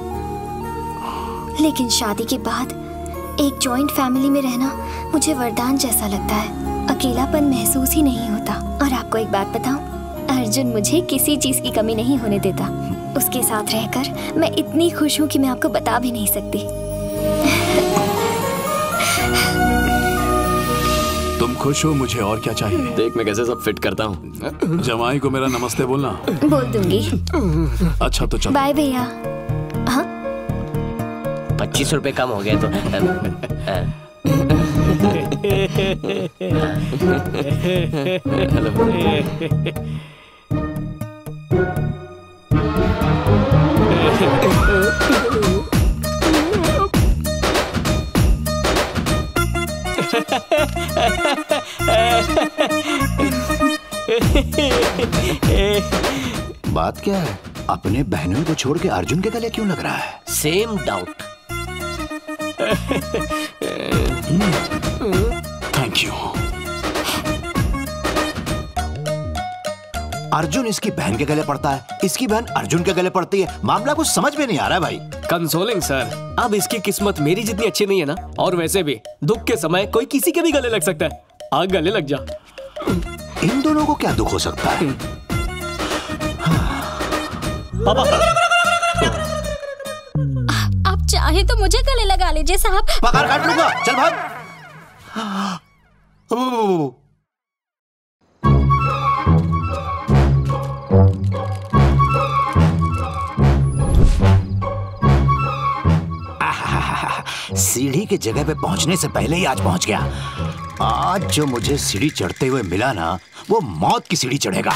लेकिन शादी के बाद एक जॉइंट फैमिली में रहना मुझे वरदान जैसा लगता है। अकेलापन महसूस ही नहीं होता। और आपको एक बात बताऊँ, अर्जुन मुझे किसी चीज़ की कमी नहीं होने देता। उसके साथ रहकर मैं इतनी खुश हूँ कि मैं आपको बता भी नहीं सकती। तुम खुश हो मुझे और क्या चाहिए? देख मैं कैसे सब फिट करता हूँ। जमाई को मेरा नमस्ते बोलना। बोल दूँगी। अच्छा तो चलो। बाय भैया। हाँ? पच्चीस रुपए कम हो गए तो बात क्या है? अपने बहनों को छोड़ के अर्जुन के गले क्यों लग रहा है? Same doubt thank you Arjun इसकी बहन के गले पड़ता है। इसकी बहन अर्जुन के गले पड़ती है। मामला कुछ समझ में नहीं आ रहा है भाई। कंसोलिंग सर अब इसकी किस्मत मेरी जितनी अच्छी नहीं है ना और वैसे भी दुख के समय कोई किसी के भी गले लग सकता है। आग गले लग जा। इन दोनों को क्या दुख हो सकता है? पापा आप चाहे तो मुझे गले लगा लीजिए साहब। पकड़ काट लूँगा। चल भाग। सीढ़ी की जगह पे पहुँचने से पहले ही आज पहुँच गया। आज जो मुझे सीढ़ी चढ़ते हुए मिला ना, वो मौत की सीढ़ी चढ़ेगा।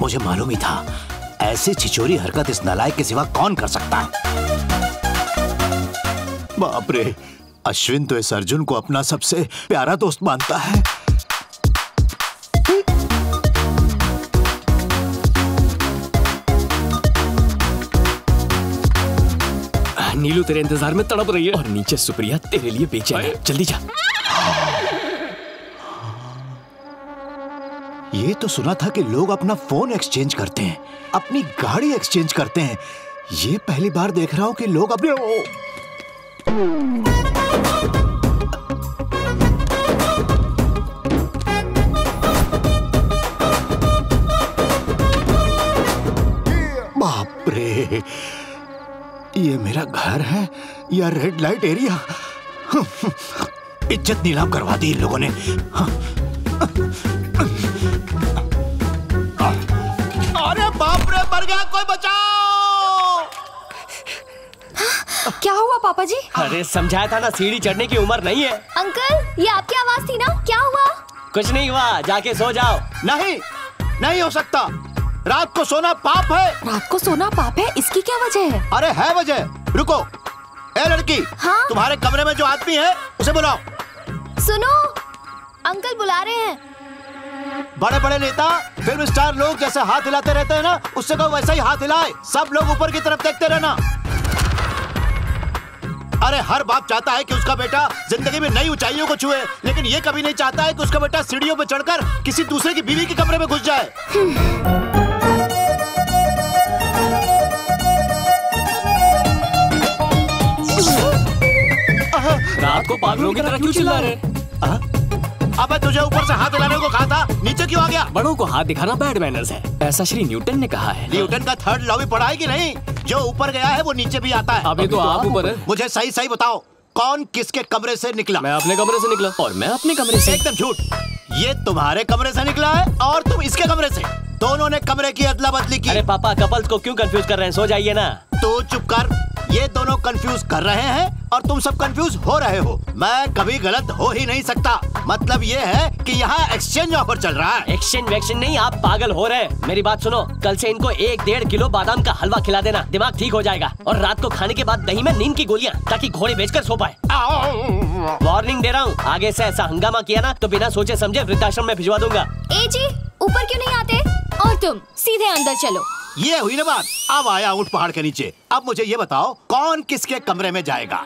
मुझे मालूम ही था, ऐसी छिचोरी हरकत इस नलायक के सिवा कौन कर सकता है? बाप रे अश्विन तो इस अर्जुन को अपना सबसे प्यारा दोस्त मानता है। नीलू तेरे इंतज़ार में तड़प रही है। और नीचे सुप्रिया तेरे लिए बेचैन है। जल्दी जा। ये तो सुना था कि लोग अपना फ़ोन एक्सचेंज करते हैं अपनी गाड़ी एक्सचेंज करते हैं। ये पहली बार देख रहा हूँ कि लोग अपने बाप रे। ये मेरा घर है या रेड लाइट एरिया इज़्ज़त नीलाम करवा दी इन लोगों ने। अरे बाप रे, मर गया, कोई बचाओ। क्या हुआ पापा जी? अरे समझाया था ना सीढ़ी चढ़ने की उम्र नहीं है। अंकल ये आपकी आवाज़ थी ना? क्या हुआ? कुछ नहीं हुआ जाके सो जाओ। नहीं नहीं हो सकता। रात को सोना पाप है। रात को सोना पाप है? इसकी क्या वजह है? अरे है वजह। रुको। ए लड़की हाँ? तुम्हारे कमरे में जो आदमी है उसे बुलाओ। सुनो अंकल बुला रहे हैं। बड़े बड़े नेता फ़िल्म स्टार लोग जैसे हाथ हिलाते रहते हैं ना उससे कहो वैसा ही हाथ हिलाए। सब लोग ऊपर की तरफ़ देखते रहना। अरे हर बाप चाहता है कि उसका बेटा ज़िंदगी में नई ऊंचाइयों को छुए लेकिन ये कभी नहीं चाहता है कि उसका बेटा सीढ़ियों पर चढ़कर किसी दूसरे की बीवी के कमरे में घुस जाए। रात को पागलों की तरह क्यों चिल्ला रहे? अबे तुझे ऊपर से हाथ हिलाने को कहा था नीचे क्यों आ गया? बड़ों को हाथ दिखाना बैड मैनर्स है। ऐसा श्री न्यूटन ने कहा है। न्यूटन का थर्ड लॉ भी पढ़ा है की नहीं? जो ऊपर गया है वो नीचे भी आता है। अभी तो आप ऊपर है। मुझे सही सही बताओ कौन किसके कमरे से निकला? मैं अपने कमरे से निकला। और मैं अपने कमरे से। एकदम झूठ। ये तुम्हारे कमरे से निकला है और तुम इसके कमरे से। दोनों ने कमरे की अदला बदली की। अरे पापा कपल्स को क्यों कंफ्यूज कर रहे हैं? सो जाइए ना। तो चुप कर। ये दोनों कंफ्यूज कर रहे हैं और तुम सब कंफ्यूज हो रहे हो। मैं कभी गलत हो ही नहीं सकता। मतलब ये है कि यहाँ एक्सचेंज ऑफ़र चल रहा है। एक्सचेंज वैक्शन नहीं आप पागल हो रहे हैं। मेरी बात सुनो कल से इनको एक डेढ़ किलो बादाम का हलवा खिला देना। दिमाग ठीक हो जाएगा। और रात को खाने के बाद दही में नींद की गोलियाँ ताकि घोड़े बेचकर सो पाए। वार्निंग दे रहा हूँ। आगे ऐसी ऐसा हंगामा किया ना तो बिना सोचे समझे वृद्धाश्रम में भिजवा दूँगा। ए जी ऊपर क्यों नहीं आते? और तुम सीधे अंदर चलो। ये हुई ना बात। अब आया ऊँट पहाड़ के नीचे। अब मुझे ये बताओ कौन किसके कमरे में जाएगा?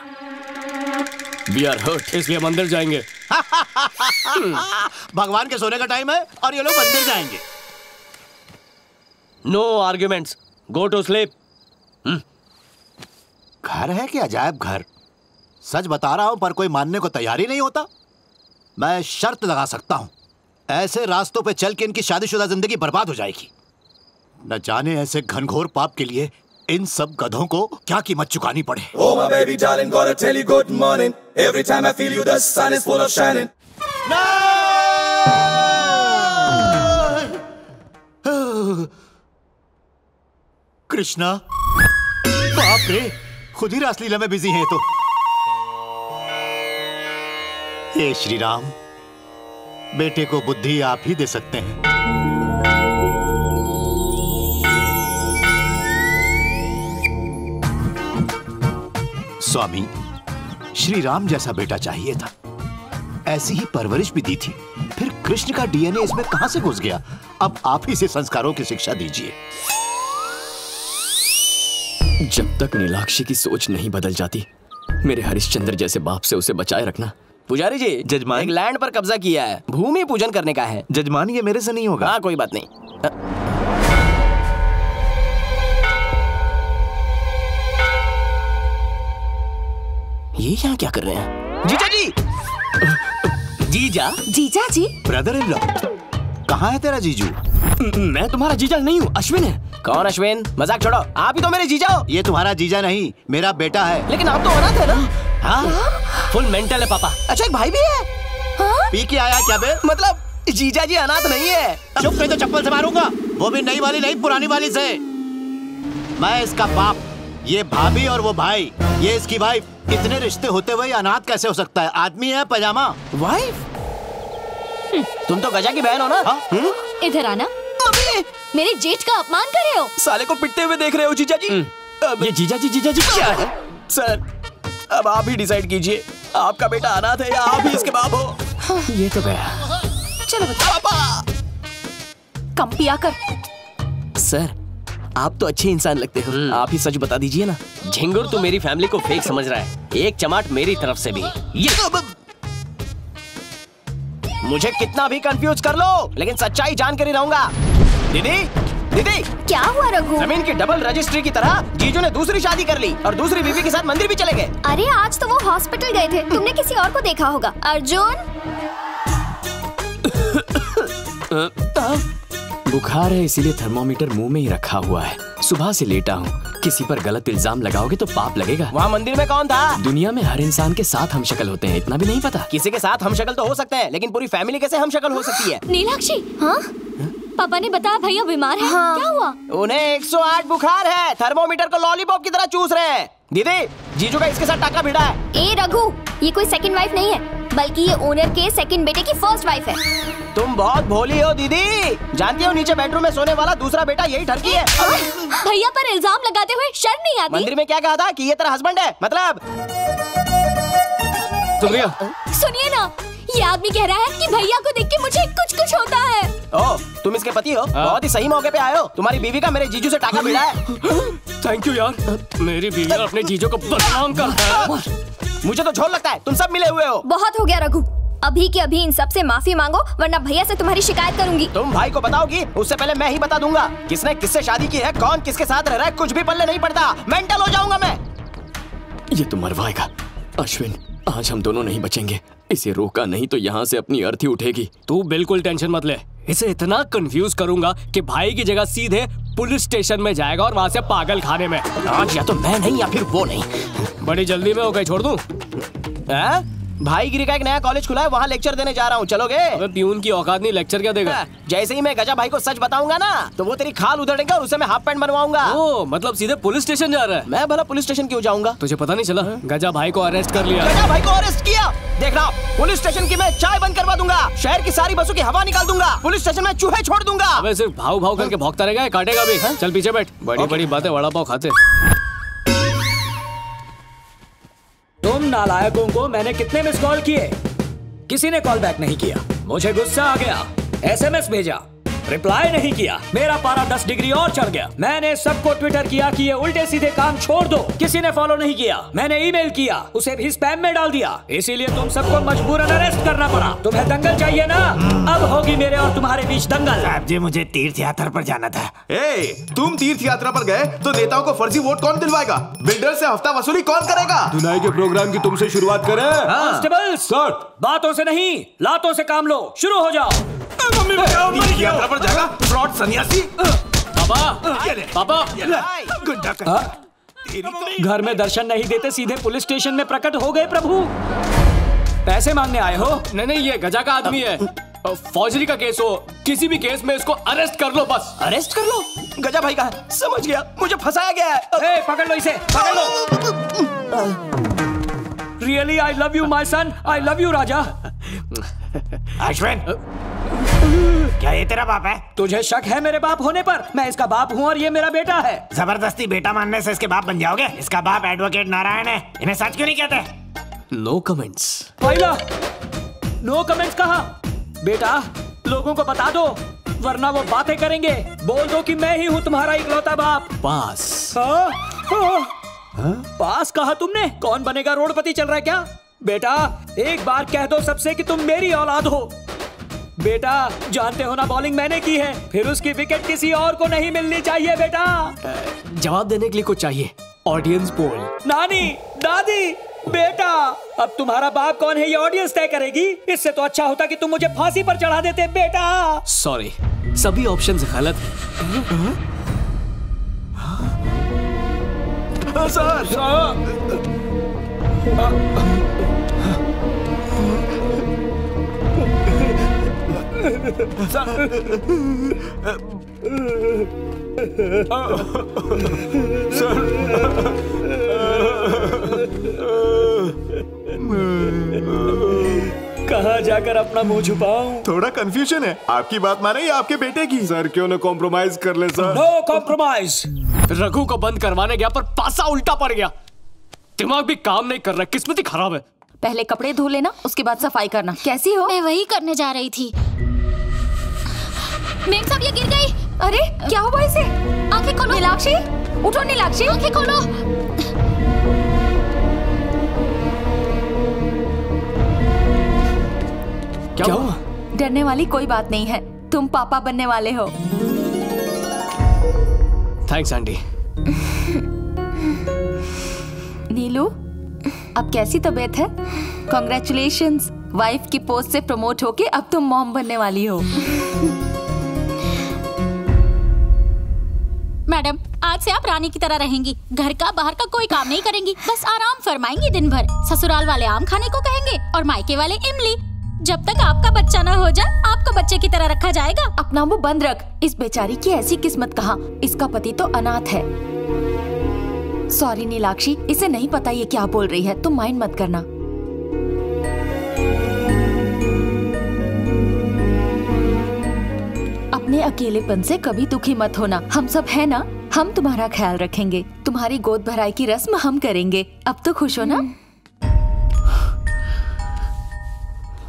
वी आर हर्ट इसलिए हम अंदर जाएँगे। भगवान के सोने का टाइम है और ये लोग मंदिर जाएँगे। No arguments go to sleep घर है कि अजायब घर? सच बता रहा हूँ पर कोई मानने को तैयार ही नहीं होता। मैं शर्त लगा सकता हूँ। ऐसे रास्तों पे चल के इनकी शादीशुदा ज़िंदगी बर्बाद हो जाएगी। न जाने ऐसे घनघोर पाप के लिए इन सब गधों को क्या कीमत चुकानी पड़े। Oh my baby darling, gotta tell you good morning. Every time I feel you, the sun is full of shining. Krishna. बाप रे खुद ही रासलीला में बिज़ी हैं तो। हे श्री राम बेटे को बुद्धि आप ही दे सकते हैं। स्वामी, श्री राम जैसा बेटा चाहिए था। ऐसी ही परवरिश भी दी थी। फिर कृष्ण का डीएनए इसमें कहाँ से घुस गया? अब आप ही से संस्कारों की शिक्षा दीजिए। जब तक नीलाक्षी की सोच नहीं बदल जाती, मेरे हरिश्चंद्र जैसे बाप से उसे बचाए रखना पुजारी जी जजमान? एक लैंड पर कब्जा किया है। भूमि पूजन करने का है। जजमान ये मेरे से नहीं होगा। हाँ कोई बात नहीं। ये यहाँ क्या कर रहे हैं? जीजा जी! जीजा? जीजा जी? ब्रदर इन लॉ कहाँ है तेरा जीजू? मैं तुम्हारा जीजा नहीं हूँ अश्विन है। कौन अश्विन? मज़ाक छोड़ो। आप ही तो मेरे जीजा हो। ये तुम्हारा जीजा नहीं मेरा बेटा है। लेकिन आप तो अनाथ है ना। हाँ। फुल मेंटल है पापा। अच्छा एक भाई भी है? पी के आया क्या बे मतलब जीजा जी अनाथ नहीं है। चुप नहीं तो चप्पल से मारूँगा। वो भी नई वाली नहीं पुरानी वाली से। मैं इसका बाप ये भाभी और वो भाई ये इसकी वाइफ इतने रिश्ते होते हुए अनाथ कैसे हो सकता है? आदमी है पजामा। वाइफ तुम तो गजा की बहन हो ना? इधर आना। मेरे जेठ का अपमान कर रहे हो? साले को पिटते हुए देख रहे हो जीजा जी। ये जीजा जी जीजा जी। क्या है? सर अब आप ही डिसाइड कीजिए। आपका बेटा अनाथ है या आप ही इसके बाप हो? ये तो गया। चलो पापा! कम पिया कर। सर आप तो अच्छे इंसान लगते हो। आप ही सच बता दीजिए ना। झिंगुर तू मेरी फैमिली को फेक समझ रहा है। एक चमाट मेरी तरफ़ से भी। ये। मुझे कितना भी कंफ्यूज कर लो लेकिन सच्चाई जान कर ही रहूँगा। दीदी दीदी! क्या हुआ रघु? ज़मीन की डबल रजिस्ट्री की तरह जीजू ने दूसरी शादी कर ली और दूसरी बीवी के साथ मंदिर भी चले गए। अरे आज तो वो हॉस्पिटल गए थे। तुमने किसी और को देखा होगा। अर्जुन? बुखार है इसीलिए थर्मोमीटर मुँह में ही रखा हुआ है। सुबह से लेटा हूँ। किसी पर गलत इल्ज़ाम लगाओगे तो पाप लगेगा। वहाँ मंदिर में कौन था? दुनिया में हर इंसान के साथ हम शक्ल होते हैं इतना भी नहीं पता। किसी के साथ हम शक्ल तो हो सकते हैं लेकिन पूरी फैमिली कैसे हम शक्ल हो सकती है। नीलाक्षी हाँ? पापा ने बताया भैया बीमार है। हाँ। क्या हुआ? उन्हें 108 बुखार है। थर्मोमीटर को लॉलीपॉप की तरह चूस रहे हैं। दीदी जीजू का इसके साथ टाका भिड़ा है। ए रघु ये कोई सेकंड वाइफ नहीं है बल्कि ये ओनर के सेकंड बेटे की फ़र्स्ट वाइफ है। तुम बहुत भोली हो दीदी। जानती हो नीचे बेडरूम में सोने वाला दूसरा बेटा यही ठरकी है। भैया पर इल्ज़ाम लगाते हुए शर्म नहीं आती। मंदिर में क्या कहा था? कि ये तेरा हस्बैंड है। मतलब? सुनिए ना ये आदमी कह रहा है कि भैया को देख के मुझे कुछ कुछ होता है। ओ तुम इसके पति हो? बहुत ही सही मौके पे आए हो। तुम्हारी बीवी का मेरे जीजू से टाका मिला है। थैंक यू यार। मेरी बीवी अपने जीजो को बदनाम करता है। मुझे तो झोल लगता है। तुम सब मिले हुए हो। बहुत हो गया रघु। अभी के अभी इन सबसे माफ़ी मांगो वरना भैया से तुम्हारी शिकायत करूँगी। तुम भाई को बताओगी उससे पहले मैं ही बता दूँगा। किसने किससे शादी की है कौन किसके साथ रह रहा है कुछ भी पल्ले नहीं पड़ता। मेंटल हो जाऊँगा मैं। ये तो मरवाएगा अश्विन। आज हम दोनों नहीं बचेंगे। इसे रोका नहीं तो यहाँ से अपनी अर्थी उठेगी। तू बिल्कुल टेंशन मत ले। इसे इतना कंफ्यूज करूँगा कि भाई की जगह सीधे पुलिस स्टेशन में जाएगा और वहाँ से पागल खाने में। आज या तो मैं नहीं या फिर वो नहीं। बड़ी जल्दी में हो गई छोड़ दूँ? आ? भाईगिरी का एक नया कॉलेज खुला है वहाँ लेक्चर देने जा रहा हूँ। चलोगे? अबे प्यून की औकात नहीं लेक्चर क्या देगा? जैसे ही मैं गजा भाई को सच बताऊँगा ना तो वो तेरी खाल उधड़ेगा और उसे मैं हाफ़ पैंट बनवाऊँगा। ओ मतलब सीधे पुलिस स्टेशन जा रहा है? मैं भला पुलिस स्टेशन क्यों जाऊँगा? तुझे पता नहीं चला? गजा भाई को अरेस्ट कर लिया। गजा भाई को अरेस्ट किया। देख रहा पुलिस स्टेशन की मैं चाय बंद करवा दूँगा। शहर की सारी बसों की हवा निकाल दूँगा। पुलिस स्टेशन में चूहे छोड़ दूँगा। सिर्फ़ भाव भाव करके भौंकता रहेगा काटेगा भी? चल पीछे बैठ। बड़ी बड़ी बातें वड़ा पाव खाते। तुम नालायकों को मैंने कितने मिस कॉल किए? किसी ने कॉल बैक नहीं किया। मुझे गुस्सा आ गया। एसएमएस भेजा। रिप्लाई नहीं किया। मेरा पारा दस डिग्री और चढ़ गया। मैंने सबको ट्विटर किया कि ये उल्टे सीधे काम छोड़ दो। किसी ने फॉलो नहीं किया। मैंने ईमेल किया। उसे भी स्पैम में डाल दिया। इसीलिए तुम सबको मजबूरन अरेस्ट करना पड़ा। तुम्हें दंगल चाहिए ना? अब होगी मेरे और तुम्हारे बीच दंगल। साहब जी मुझे तीर्थ यात्रा पर जाना था। ए, तुम तीर्थ यात्रा पर गए तो नेताओं को फर्जी वोट कौन दिलवाएगा? बिल्डर से हफ़्ता वसूली कौन करेगा? धुनाई के प्रोग्राम की तुमसे शुरुआत करें। कांस्टेबल्स बातों से नहीं लातों से काम लो। शुरू हो जाओ। यात्रा पर जाएगा। फ्रॉड सन्यासी। पापा पापा गुड्डा हाँ? घर में दर्शन नहीं देते सीधे पुलिस स्टेशन में प्रकट हो गए प्रभु। पैसे मांगने आए हो? नहीं नहीं ये गजा का आदमी है। फौजरी का केस हो। किसी भी केस में इसको अरेस्ट कर लो बस। अरेस्ट कर लो? गजा भाई का है समझ गया। मुझे फंसाया गया है। ए, पकड़ लो इसे। पकड़ लो। Really I love you my son I love you राजा। अश्विन। क्या ये तेरा बाप है? तुझे शक है मेरे बाप होने पर? मैं इसका बाप हूँ और ये मेरा बेटा है। ज़बरदस्ती बेटा मानने से इसके बाप बन जाओगे? इसका बाप एडवोकेट नारायण है। इन्हें सच क्यों नहीं कहते? नो कमेंट्स पहला नो कमेंट्स कहा। बेटा लोगों को बता दो वरना वो बातें करेंगे। बोल दो कि मैं ही हूँ तुम्हारा इकलौता बाप। पास हाँ? हाँ? पास कहा तुमने? कौन बनेगा रोडपति? चल रहा है क्या? बेटा एक बार कह दो सबसे कि तुम मेरी औलाद हो। बेटा जानते हो ना बॉलिंग मैंने की है। फिर उसकी विकेट किसी और को नहीं मिलनी चाहिए बेटा। जवाब देने के लिए कुछ चाहिए। ऑडियंस पोल नानी दादी बेटा। अब तुम्हारा बाप कौन है ये ऑडियंस तय करेगी। इससे तो अच्छा होता कि तुम मुझे फांसी पर चढ़ा देते बेटा। सॉरी सभी ऑप्शंस गलत। सर। कहा जाकर अपना मुँह छुपाऊं? थोड़ा कंफ्यूजन है। आपकी बात माने या आपके बेटे की? सर क्यों ना कॉम्प्रोमाइज कर ले सर? नो कॉम्प्रोमाइज रघु को बंद करवाने गया पर पासा उल्टा पड़ गया। दिमाग भी काम नहीं कर रहा किस्मत ही खराब है। पहले कपड़े धो लेना उसके बाद सफ़ाई करना। कैसी हो? मैं वही करने जा रही थी। मेम साहब ये गिर गई। अरे क्या हुआ इसे? आँखें खोलो। नीलाक्षी उठो नीलाक्षी। आँखें खोलो। क्या हुआ? डरने वाली कोई बात नहीं है। तुम पापा बनने वाले हो। थैंक्स आंटी नीलू अब कैसी तबीयत है? कॉन्ग्रेचुलेशन वाइफ की पोस्ट से प्रमोट होके अब तुम मॉम बनने वाली हो। मैडम, आज से आप रानी की तरह रहेंगी। घर का, बाहर का कोई काम नहीं करेंगी। बस आराम फरमाएँगी दिन भर ससुराल वाले आम खाने को कहेंगे और मायके वाले इमली। जब तक आपका बच्चा ना हो जाए, आपको बच्चे की तरह रखा जाएगा। अपना मुँह बंद रख। इस बेचारी की ऐसी किस्मत कहा? इसका पति तो अनाथ है। सॉरी नीलाक्षी, इसे नहीं पता ये क्या बोल रही है। तुम माइंड मत करना। अपने अकेलेपन से कभी दुखी मत होना। हम सब है ना? हम तुम्हारा ख्याल रखेंगे। तुम्हारी गोद भराई की रस्म हम करेंगे। अब तो खुश हो ना?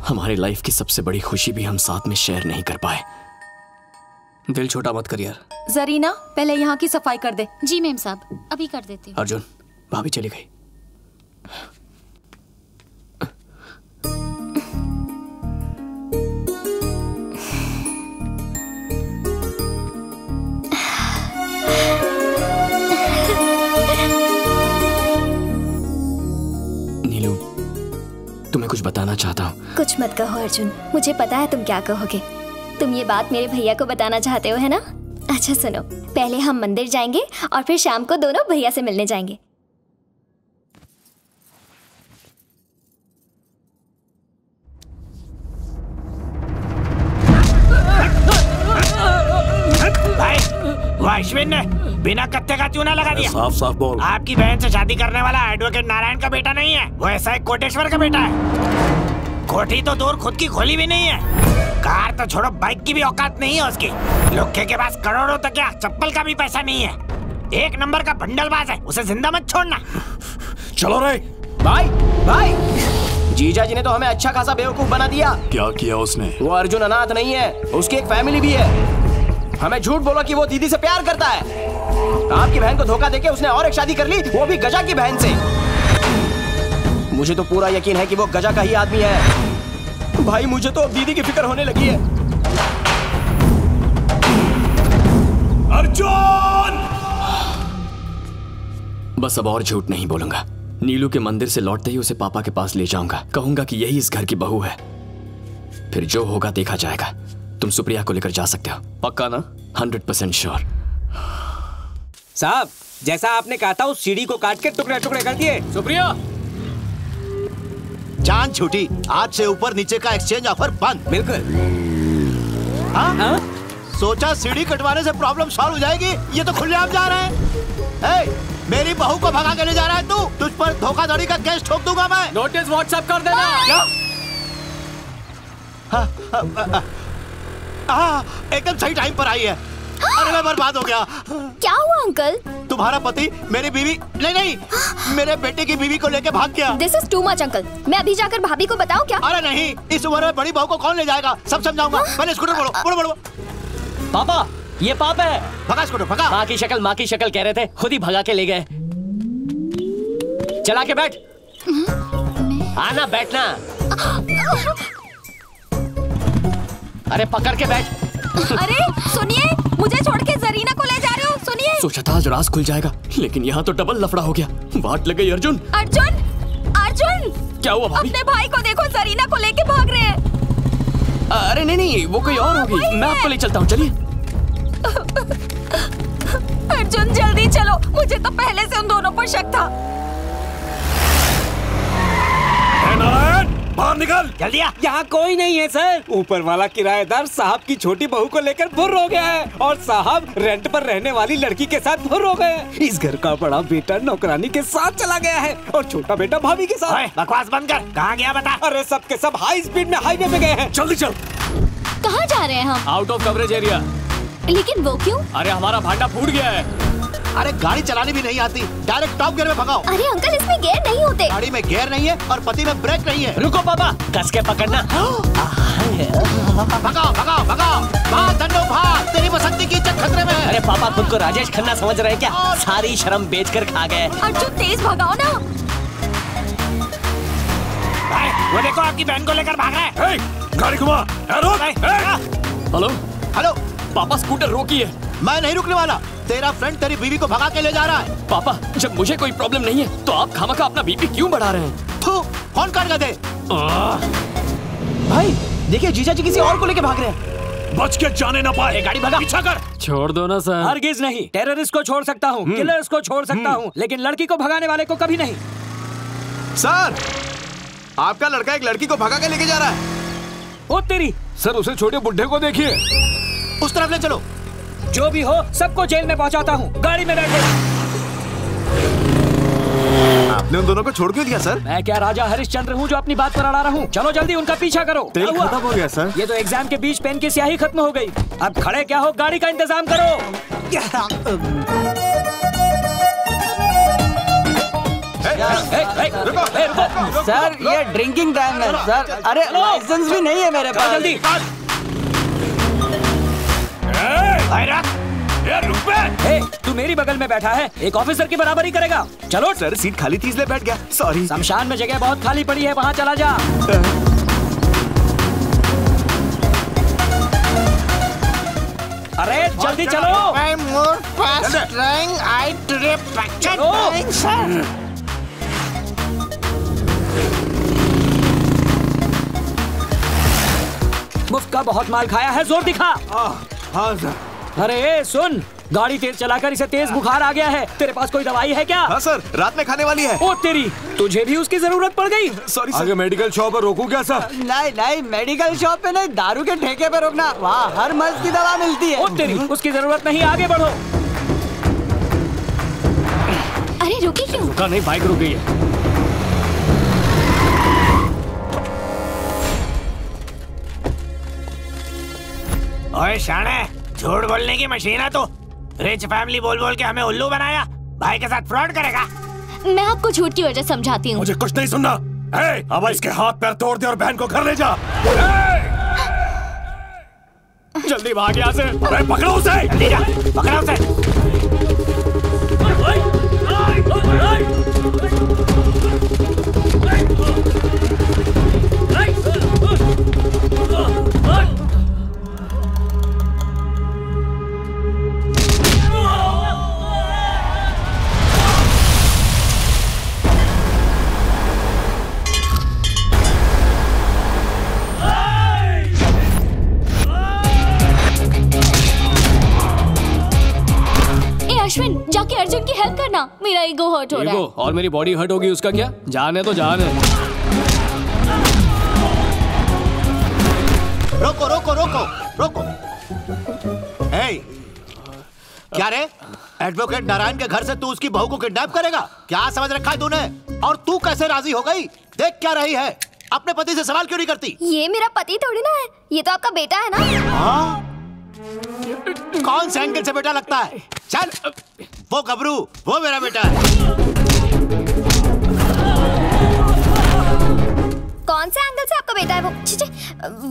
हमारी लाइफ की सबसे बड़ी खुशी भी हम साथ में शेयर नहीं कर पाए। दिल छोटा मत कर यार। जरीना पहले यहाँ की सफ़ाई कर दे। जी मेम साहब। अभी कर देती हूँ। अर्जुन भाभी चली गई। कुछ बताना चाहता हूँ। कुछ मत कहो अर्जुन। मुझे पता है तुम क्या कहोगे। तुम ये बात मेरे भैया को बताना चाहते हो है ना? अच्छा सुनो। पहले हम मंदिर जाएँगे और फिर शाम को दोनों भैया से मिलने जाएँगे। भाई बिना कत्ते का चूना लगा दिया? साफ़ साफ़ बोल। आपकी बहन से शादी करने वाला एडवोकेट नारायण का बेटा नहीं है। वो ऐसा एक कोटेश्वर का बेटा है। कोठी तो दूर खुद की खोली भी नहीं है। कार तो छोड़ो बाइक की भी औकात नहीं है उसकी। लुक्के के पास करोड़ों तक क्या चप्पल का भी पैसा नहीं है। एक नंबर का बंडलबाज है उसे ज़िंदा मत छोड़ना। चलो रे। भाई भाई। जीजा जी ने तो हमें अच्छा खासा बेवकूफ़ बना दिया। क्या किया उसने? वो अर्जुन अनाथ नहीं है उसकी एक फैमिली भी है। हमें झूठ बोला कि वो दीदी से प्यार करता है। आपकी बहन को धोखा देके उसने और एक शादी कर ली, वो भी गजा की बहन से। मुझे तो पूरा यकीन है कि वो गजा का ही आदमी है। भाई, मुझे तो अब दीदी की फ़िक्र होने लगी है। अर्जुन! बस अब और झूठ नहीं बोलूँगा। नीलू के मंदिर से लौटते ही उसे पापा के पास ले जाऊँगा। कहूँगा कि यही इस घर की बहू है। फिर जो होगा देखा जाएगा। तुम सुप्रिया को लेकर जा सकते हो। पक्का ना? हंड्रेड परसेंट श्योर साहब जैसा आपने कहा था उस सीढ़ी को काट के टुकड़े टुकड़े कर दिए। सुप्रिया! जान छूटी आज से ऊपर नीचे का एक्सचेंज ऑफ़र बंद। बिल्कुल। हाँ? सोचा सीढ़ी कटवाने से प्रॉब्लम सॉल्व हो जाएगी ये तो खुलेआम जा रहे हैं। ए, मेरी बहू को भगा के ले जा रहा है तू तुझ पर धोखाधड़ी का केस ठोक दूँगा मैं। नोटिस व्हाट्सएप कर देना। क्या? हाँ, हाँ, हाँ, हाँ, एकदम सही टाइम पर आई है। अरे मैं बर्बाद हो गया। क्या हुआ अंकल तुम्हारा पति मेरी बीवी नहीं नहीं मेरे बेटे की बीवी को लेके भाग गया। This is too much uncle मैं अभी जाकर भाभी को बताऊँ क्या? अरे नहीं इस उम्र में बड़ी बहू को कौन ले जाएगा? सब समझाऊँगा। पहले स्कूटर बोलो बोलो बोलो। पापा ये पाप है। भगा स्कूटर भगा। माँ की शक्ल माँ की शक्ल कह रहे थे खुद ही भगा के ले गए। चला के बैठ। आना बैठना। अरे पकड़ के बैठ। अरे सुनिए मुझे छोड़ के जरीना को ले जा रहे हो सुनिए। सोचा था आज राज खुल जाएगा लेकिन यहाँ तो डबल लफड़ा हो गया। वाट लग गई अर्जुन? अर्जुन अर्जुन! क्या हुआ भाभी? अपने भाई को देखो जरीना को लेके भाग रहे हैं। अरे नहीं नहीं वो कोई और होगी। मैं आपको ले चलता हूँ चलिए। अर्जुन जल्दी चलो। मुझे तो पहले से उन दोनों पर शक था नारायण बाहर निकल। जल्दी आ। यहाँ कोई नहीं है सर। ऊपर वाला किराएदार साहब की छोटी बहू को लेकर फुर हो गया है और साहब रेंट पर रहने वाली लड़की के साथ फुर हो गए इस घर का बड़ा बेटा नौकरानी के साथ चला गया है और छोटा बेटा भाभी के साथ। बकवास बंद कर। कहाँ गया बता? अरे सब के सब हाई स्पीड में हाईवे पे गए हैं। जल्दी चल। कहाँ जा रहे हैं हम? आउट ऑफ़ कवरेज एरिया लेकिन वो क्यों? अरे हमारा भांडा फूट गया है। अरे गाड़ी चलानी भी नहीं आती। डायरेक्ट टॉप गियर में भगाओ अरे अंकल इसमें गेयर नहीं होते। गाड़ी में गियर नहीं है और पति में ब्रेक नहीं है। रुको पापा कस के पकड़ना भगाओ भगाओ भगाओ। भाग धन्नो भाग। तेरी बसंती की इज़्ज़त खतरे में अरे पापा खुद को राजेश खन्ना समझ रहे हैं क्या? सारी शर्म बेच कर खा गए। अर्जुन तेज भगाओ ना। वो देखो आपकी बहन को लेकर भाग रहा है। गाड़ी घुमा। हेलो हेलो पापा स्कूटर रोकिए मैं नहीं रुकने वाला। तेरा फ्रेंड तेरी बीवी को भगा के ले जा रहा है। पापा जब मुझे कोई प्रॉब्लम नहीं है तो आप खामखा अपना बीपी क्यों बढ़ा रहे हैं? तू फ़ोन कर दे भाई देखिए जीजा जी किसी और को लेके भाग रहे हैं। बच के जाने ना पाए। गाड़ी भगा। पीछा कर। छोड़ दो ना सर। हरगिज नहीं। टेररिस्ट को छोड़ सकता हूँ किलर्स को छोड़ सकता हूँ लेकिन लड़की को भगाने वाले को कभी नहीं। सर आपका लड़का एक लड़की को भगा के लेके जा रहा है। ओ तेरी। सर उसे छोटे बुढ़े को देखिए। उस तरफ़ ले चलो। जो भी हो सबको जेल में पहुंचाता हूँ गाड़ी में बैठे आपने उन दोनों को छोड़ क्यों दिया सर मैं क्या राजा हरिश्चंद्र हूँ जो अपनी बात पर अड़ा रहा हूँ चलो जल्दी उनका पीछा करो तेल खत्म हो गया सर ये तो एग्ज़ाम के बीच पेन की स्याही खत्म हो गई अब खड़े क्या हो गाड़ी का इंतज़ाम करो सर ये ड्रिंकिंग टाइम है सर अरे लाइसेंस भी नहीं है मेरे पास जल्दी ए, तू मेरी बगल में बैठा है। एक ऑफिसर की बराबरी करेगा। चलो। सर सीट खाली थी इसलिए बैठ गया। सॉरी शमशान में जगह बहुत खाली पड़ी है वहाँ चला जा। अरे जल्दी चलो। चलो। मुफ़्त का बहुत माल खाया है ज़ोर दिखा। हाँ सर। अरे सुन। गाड़ी तेज चलाकर इसे तेज बुखार आ गया है। तेरे पास कोई दवाई है क्या? हाँ सर। रात में खाने वाली है। ओ तेरी। तुझे भी उसकी ज़रूरत पड़ गई। सॉरी आगे मेडिकल शॉप पर रोकू क्या सर? नहीं नहीं मेडिकल शॉप पे नहीं दारू के ठेके पे रोकना। वहाँ हर मर्ज की दवा मिलती है। ओ तेरी उसकी ज़रूरत नहीं आगे बढ़ो। अरे रुकी क्यों? रुका नहीं बाइक रुक गई है। ओए शाणे। झूठ बोलने की मशीन है तो। रिच फैमिली बोल बोल के हमें उल्लू बनाया। भाई के साथ फ्रॉड करेगा। मैं आपको झूठ की वजह समझाती हूँ। मुझे कुछ नहीं सुनना। ए, अब इसके हाथ पैर तोड़ दे और बहन को घर ले जा। जल्दी भाग यहाँ से। अरे पकड़ो उसे। जल्दी जा पकड़ो उसे। और मेरी बॉडी हर्ट होगी उसका क्या? जान है तो जान है। रोको रोको रोको रोको। ए, क्या रे? एडवोकेट नारायण के घर से तू उसकी बहू को किडनैप करेगा? क्या समझ रखा है तूने? और तू कैसे राज़ी हो गई? देख क्या रही है। अपने पति से सवाल क्यों नहीं करती? ये मेरा पति थोड़ी ना है। ये तो आपका बेटा है ना? हाँ? कौन से एंगल से बेटा लगता है? चल वो गबरू वो मेरा बेटा है। कौन से एंगल से आपका बेटा है वो? छी, छी,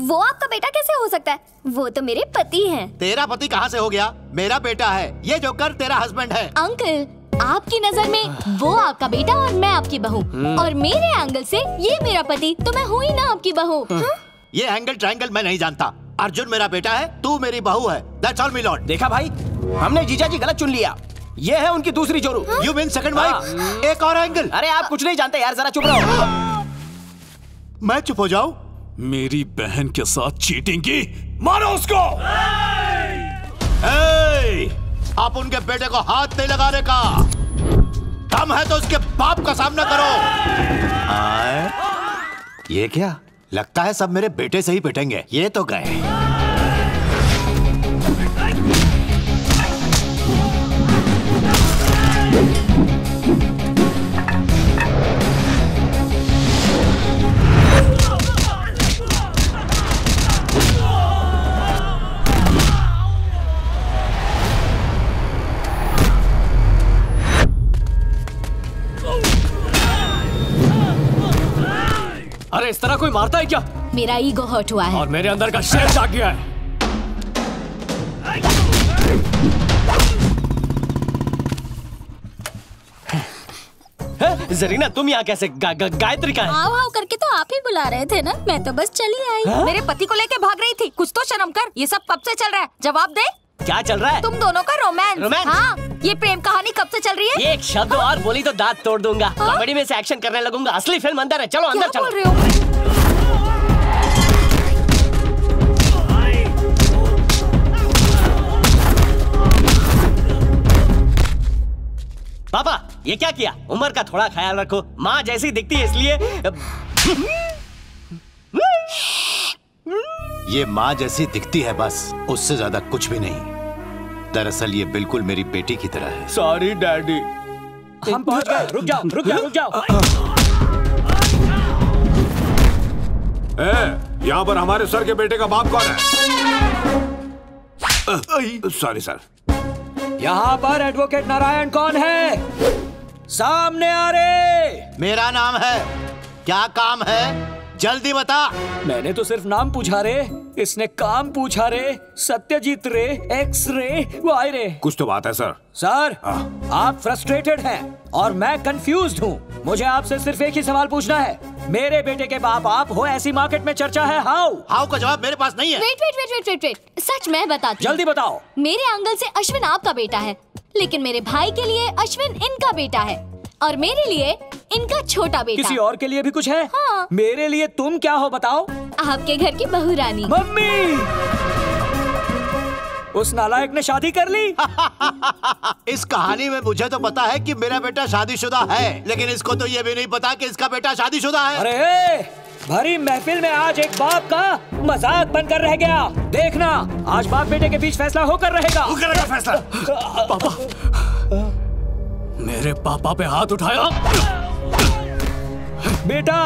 वो आपका बेटा कैसे हो सकता है? वो तो मेरे पति हैं। तेरा पति कहाँ से हो गया? मेरा बेटा है। ये जो कर तेरा हस्बैंड है। अंकल आपकी नज़र में वो आपका बेटा और मैं आपकी बहू। हम्म। और मेरे एंगल से ये मेरा पति तो मैं हुई ना आपकी बहू। हाँ? ये एंगल ट्रायंगल मैं नहीं जानता। अर्जुन मेरा बेटा है तू मेरी बहू है। दैट्स ऑल मी लॉर्ड देखा भाई हमने जीजा जी गलत चुन लिया। ये है उनकी दूसरी जोरू। यू मीन सेकंड वाइफ एक और एंगल अरे आप कुछ नहीं जानते यार जरा चुप रहो। मैं चुप हो जाऊँ? मेरी बहन के साथ चीटिंग की? मारो उसको! ए, आप उनके बेटे को हाथ नहीं लगाने का। कम है तो उसके बाप का सामना करो। आए? ये क्या? लगता है सब मेरे बेटे से ही पिटेंगे। ये तो गए। इस तरह कोई मारता है क्या? मेरा ईगो हर्ट हुआ है। और मेरे अंदर का शेर जाग गया है। जरीना तुम यहाँ कैसे गा, गा, गायत्री का है? आओ आओ करके तो आप ही बुला रहे थे ना? मैं तो बस चली आई। मेरे पति को लेके भाग रही थी। कुछ तो शर्म कर। ये सब कब से चल रहा है? जवाब दे। क्या चल रहा है तुम दोनों का रोमांस रोमांस? हाँ ये प्रेम कहानी कब से चल रही है एक शब्द और बोली तो दांत तोड़ दूँगा कॉमेडी में से एक्शन करने लगूँगा असली फ़िल्म अंदर है चलो अंदर चलो बोल रहे हो पापा ये क्या किया उम्र का थोड़ा ख्याल रखो माँ जैसी दिखती है इसलिए ये माँ जैसी दिखती है बस उससे ज़्यादा कुछ भी नहीं। दरअसल ये बिल्कुल मेरी बेटी की तरह है। सॉरी डैडी हम पहुँच गए। रुक जाओ रुक जाओ रुक जाओ। ए, यहाँ पर हमारे सर के बेटे का बाप कौन है? सॉरी सर यहाँ पर एडवोकेट नारायण कौन है? सामने आ रे मेरा नाम है। क्या काम है? जल्दी बता। मैंने तो सिर्फ़ नाम पूछा रे। इसने काम पूछा रे। सत्यजीत रे एक्स रे वाई रे। कुछ तो बात है सर। सर आ? आप फ्रस्ट्रेटेड हैं और मैं कंफ्यूज हूँ। मुझे आपसे सिर्फ़ एक ही सवाल पूछना है। मेरे बेटे के बाप आप हो ऐसी मार्केट में चर्चा है? हाउ हाउ का जवाब मेरे पास नहीं है। Wait wait wait wait wait wait सच मैं बताती जल्दी बताओ। मेरे अंकल से अश्विन आपका बेटा है लेकिन मेरे भाई के लिए अश्विन इनका बेटा है। और मेरे लिए इनका छोटा बेटा। किसी और के लिए भी कुछ है? हाँ। मेरे लिए तुम क्या हो बताओ? आपके घर की बहू रानी मम्मी! उस नालायक ने शादी कर ली। इस कहानी में मुझे तो पता है कि मेरा बेटा शादीशुदा है लेकिन इसको तो ये भी नहीं पता कि इसका बेटा शादीशुदा है। अरे भरी महफिल में आज एक बाप का मज़ाक बनकर रह गया। देखना आज बाप बेटे के बीच फैसला होकर रहेगा। होकर रहेगा फैसला। पापा मेरे पापा पे हाथ उठाया। बेटा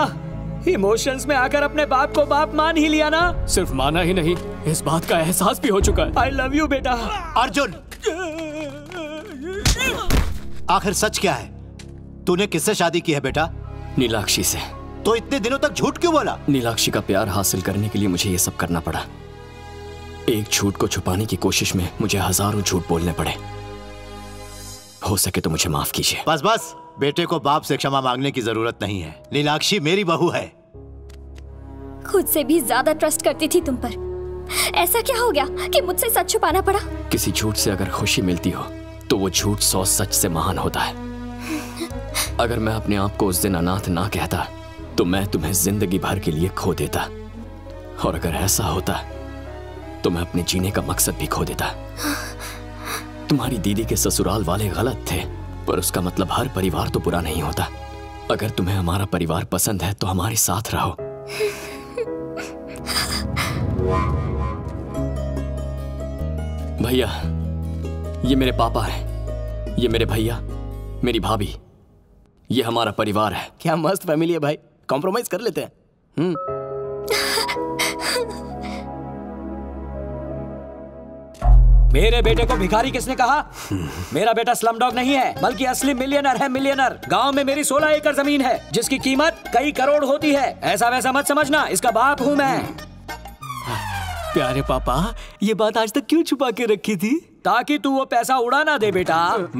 इमोशंस में आकर अपने बाप को बाप मान ही लिया ना। सिर्फ़ माना ही नहीं इस बात का एहसास भी हो चुका है। आई लव यू बेटा। अर्जुन! आखिर सच क्या है? तूने किससे शादी की है बेटा? नीलाक्षी से। तो इतने दिनों तक झूठ क्यों बोला? नीलाक्षी का प्यार हासिल करने के लिए मुझे ये सब करना पड़ा। एक झूठ को छुपाने की कोशिश में मुझे हज़ारों झूठ बोलने पड़े। हो सके तो मुझे माफ़ कीजिए। बस बस। बेटे को बाप से क्षमा मांगने की ज़रूरत नहीं है। नीलाक्षी मेरी बहू है। खुद से भी ज़्यादा ट्रस्ट करती थी तुम पर। ऐसा क्या हो गया कि मुझसे सच छुपाना पड़ा? किसी झूठ से अगर खुशी मिलती हो तो वो झूठ सौ सच से महान होता है। अगर मैं अपने आप को उस दिन अनाथ ना कहता तो मैं तुम्हें ज़िंदगी भर के लिए खो देता। और अगर ऐसा होता तो मैं अपने जीने का मकसद भी खो देता। तुम्हारी दीदी के ससुराल वाले गलत थे, पर उसका मतलब हर परिवार तो बुरा नहीं होता। अगर तुम्हें हमारा परिवार पसंद है तो हमारे साथ रहो। भैया, ये मेरे पापा हैं। ये मेरे भैया, मेरी भाभी। ये हमारा परिवार है। क्या मस्त फैमिली है भाई। कॉम्प्रोमाइज कर लेते हैं। मेरे बेटे को भिखारी किसने कहा? मेरा बेटा स्लम डॉग नहीं है बल्कि असली मिलियनर है मिलियनर गाँव में मेरी 16 एकड़ ज़मीन है जिसकी कीमत कई करोड़ होती है। ऐसा वैसा मत समझना इसका बाप हूँ मैं। प्यारे पापा ये बात आज तक क्यों छुपा के रखी थी? ताकि तू वो पैसा उड़ा ना दे बेटा।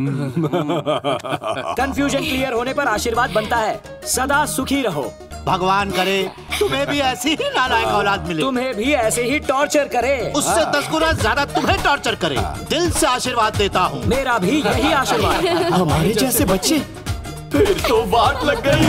कंफ्यूजन क्लियर होने पर आशीर्वाद बनता है। सदा सुखी रहो। भगवान करे तुम्हें भी ऐसी ही नालायक औलाद मिले। तुम्हें भी ऐसे ही टॉर्चर करे। उससे दस गुना ज़्यादा तुम्हें टॉर्चर करे। दिल से आशीर्वाद देता हूँ। मेरा भी यही आशीर्वाद। हमारे जैसे बच्चे। फिर तो बात लग गई।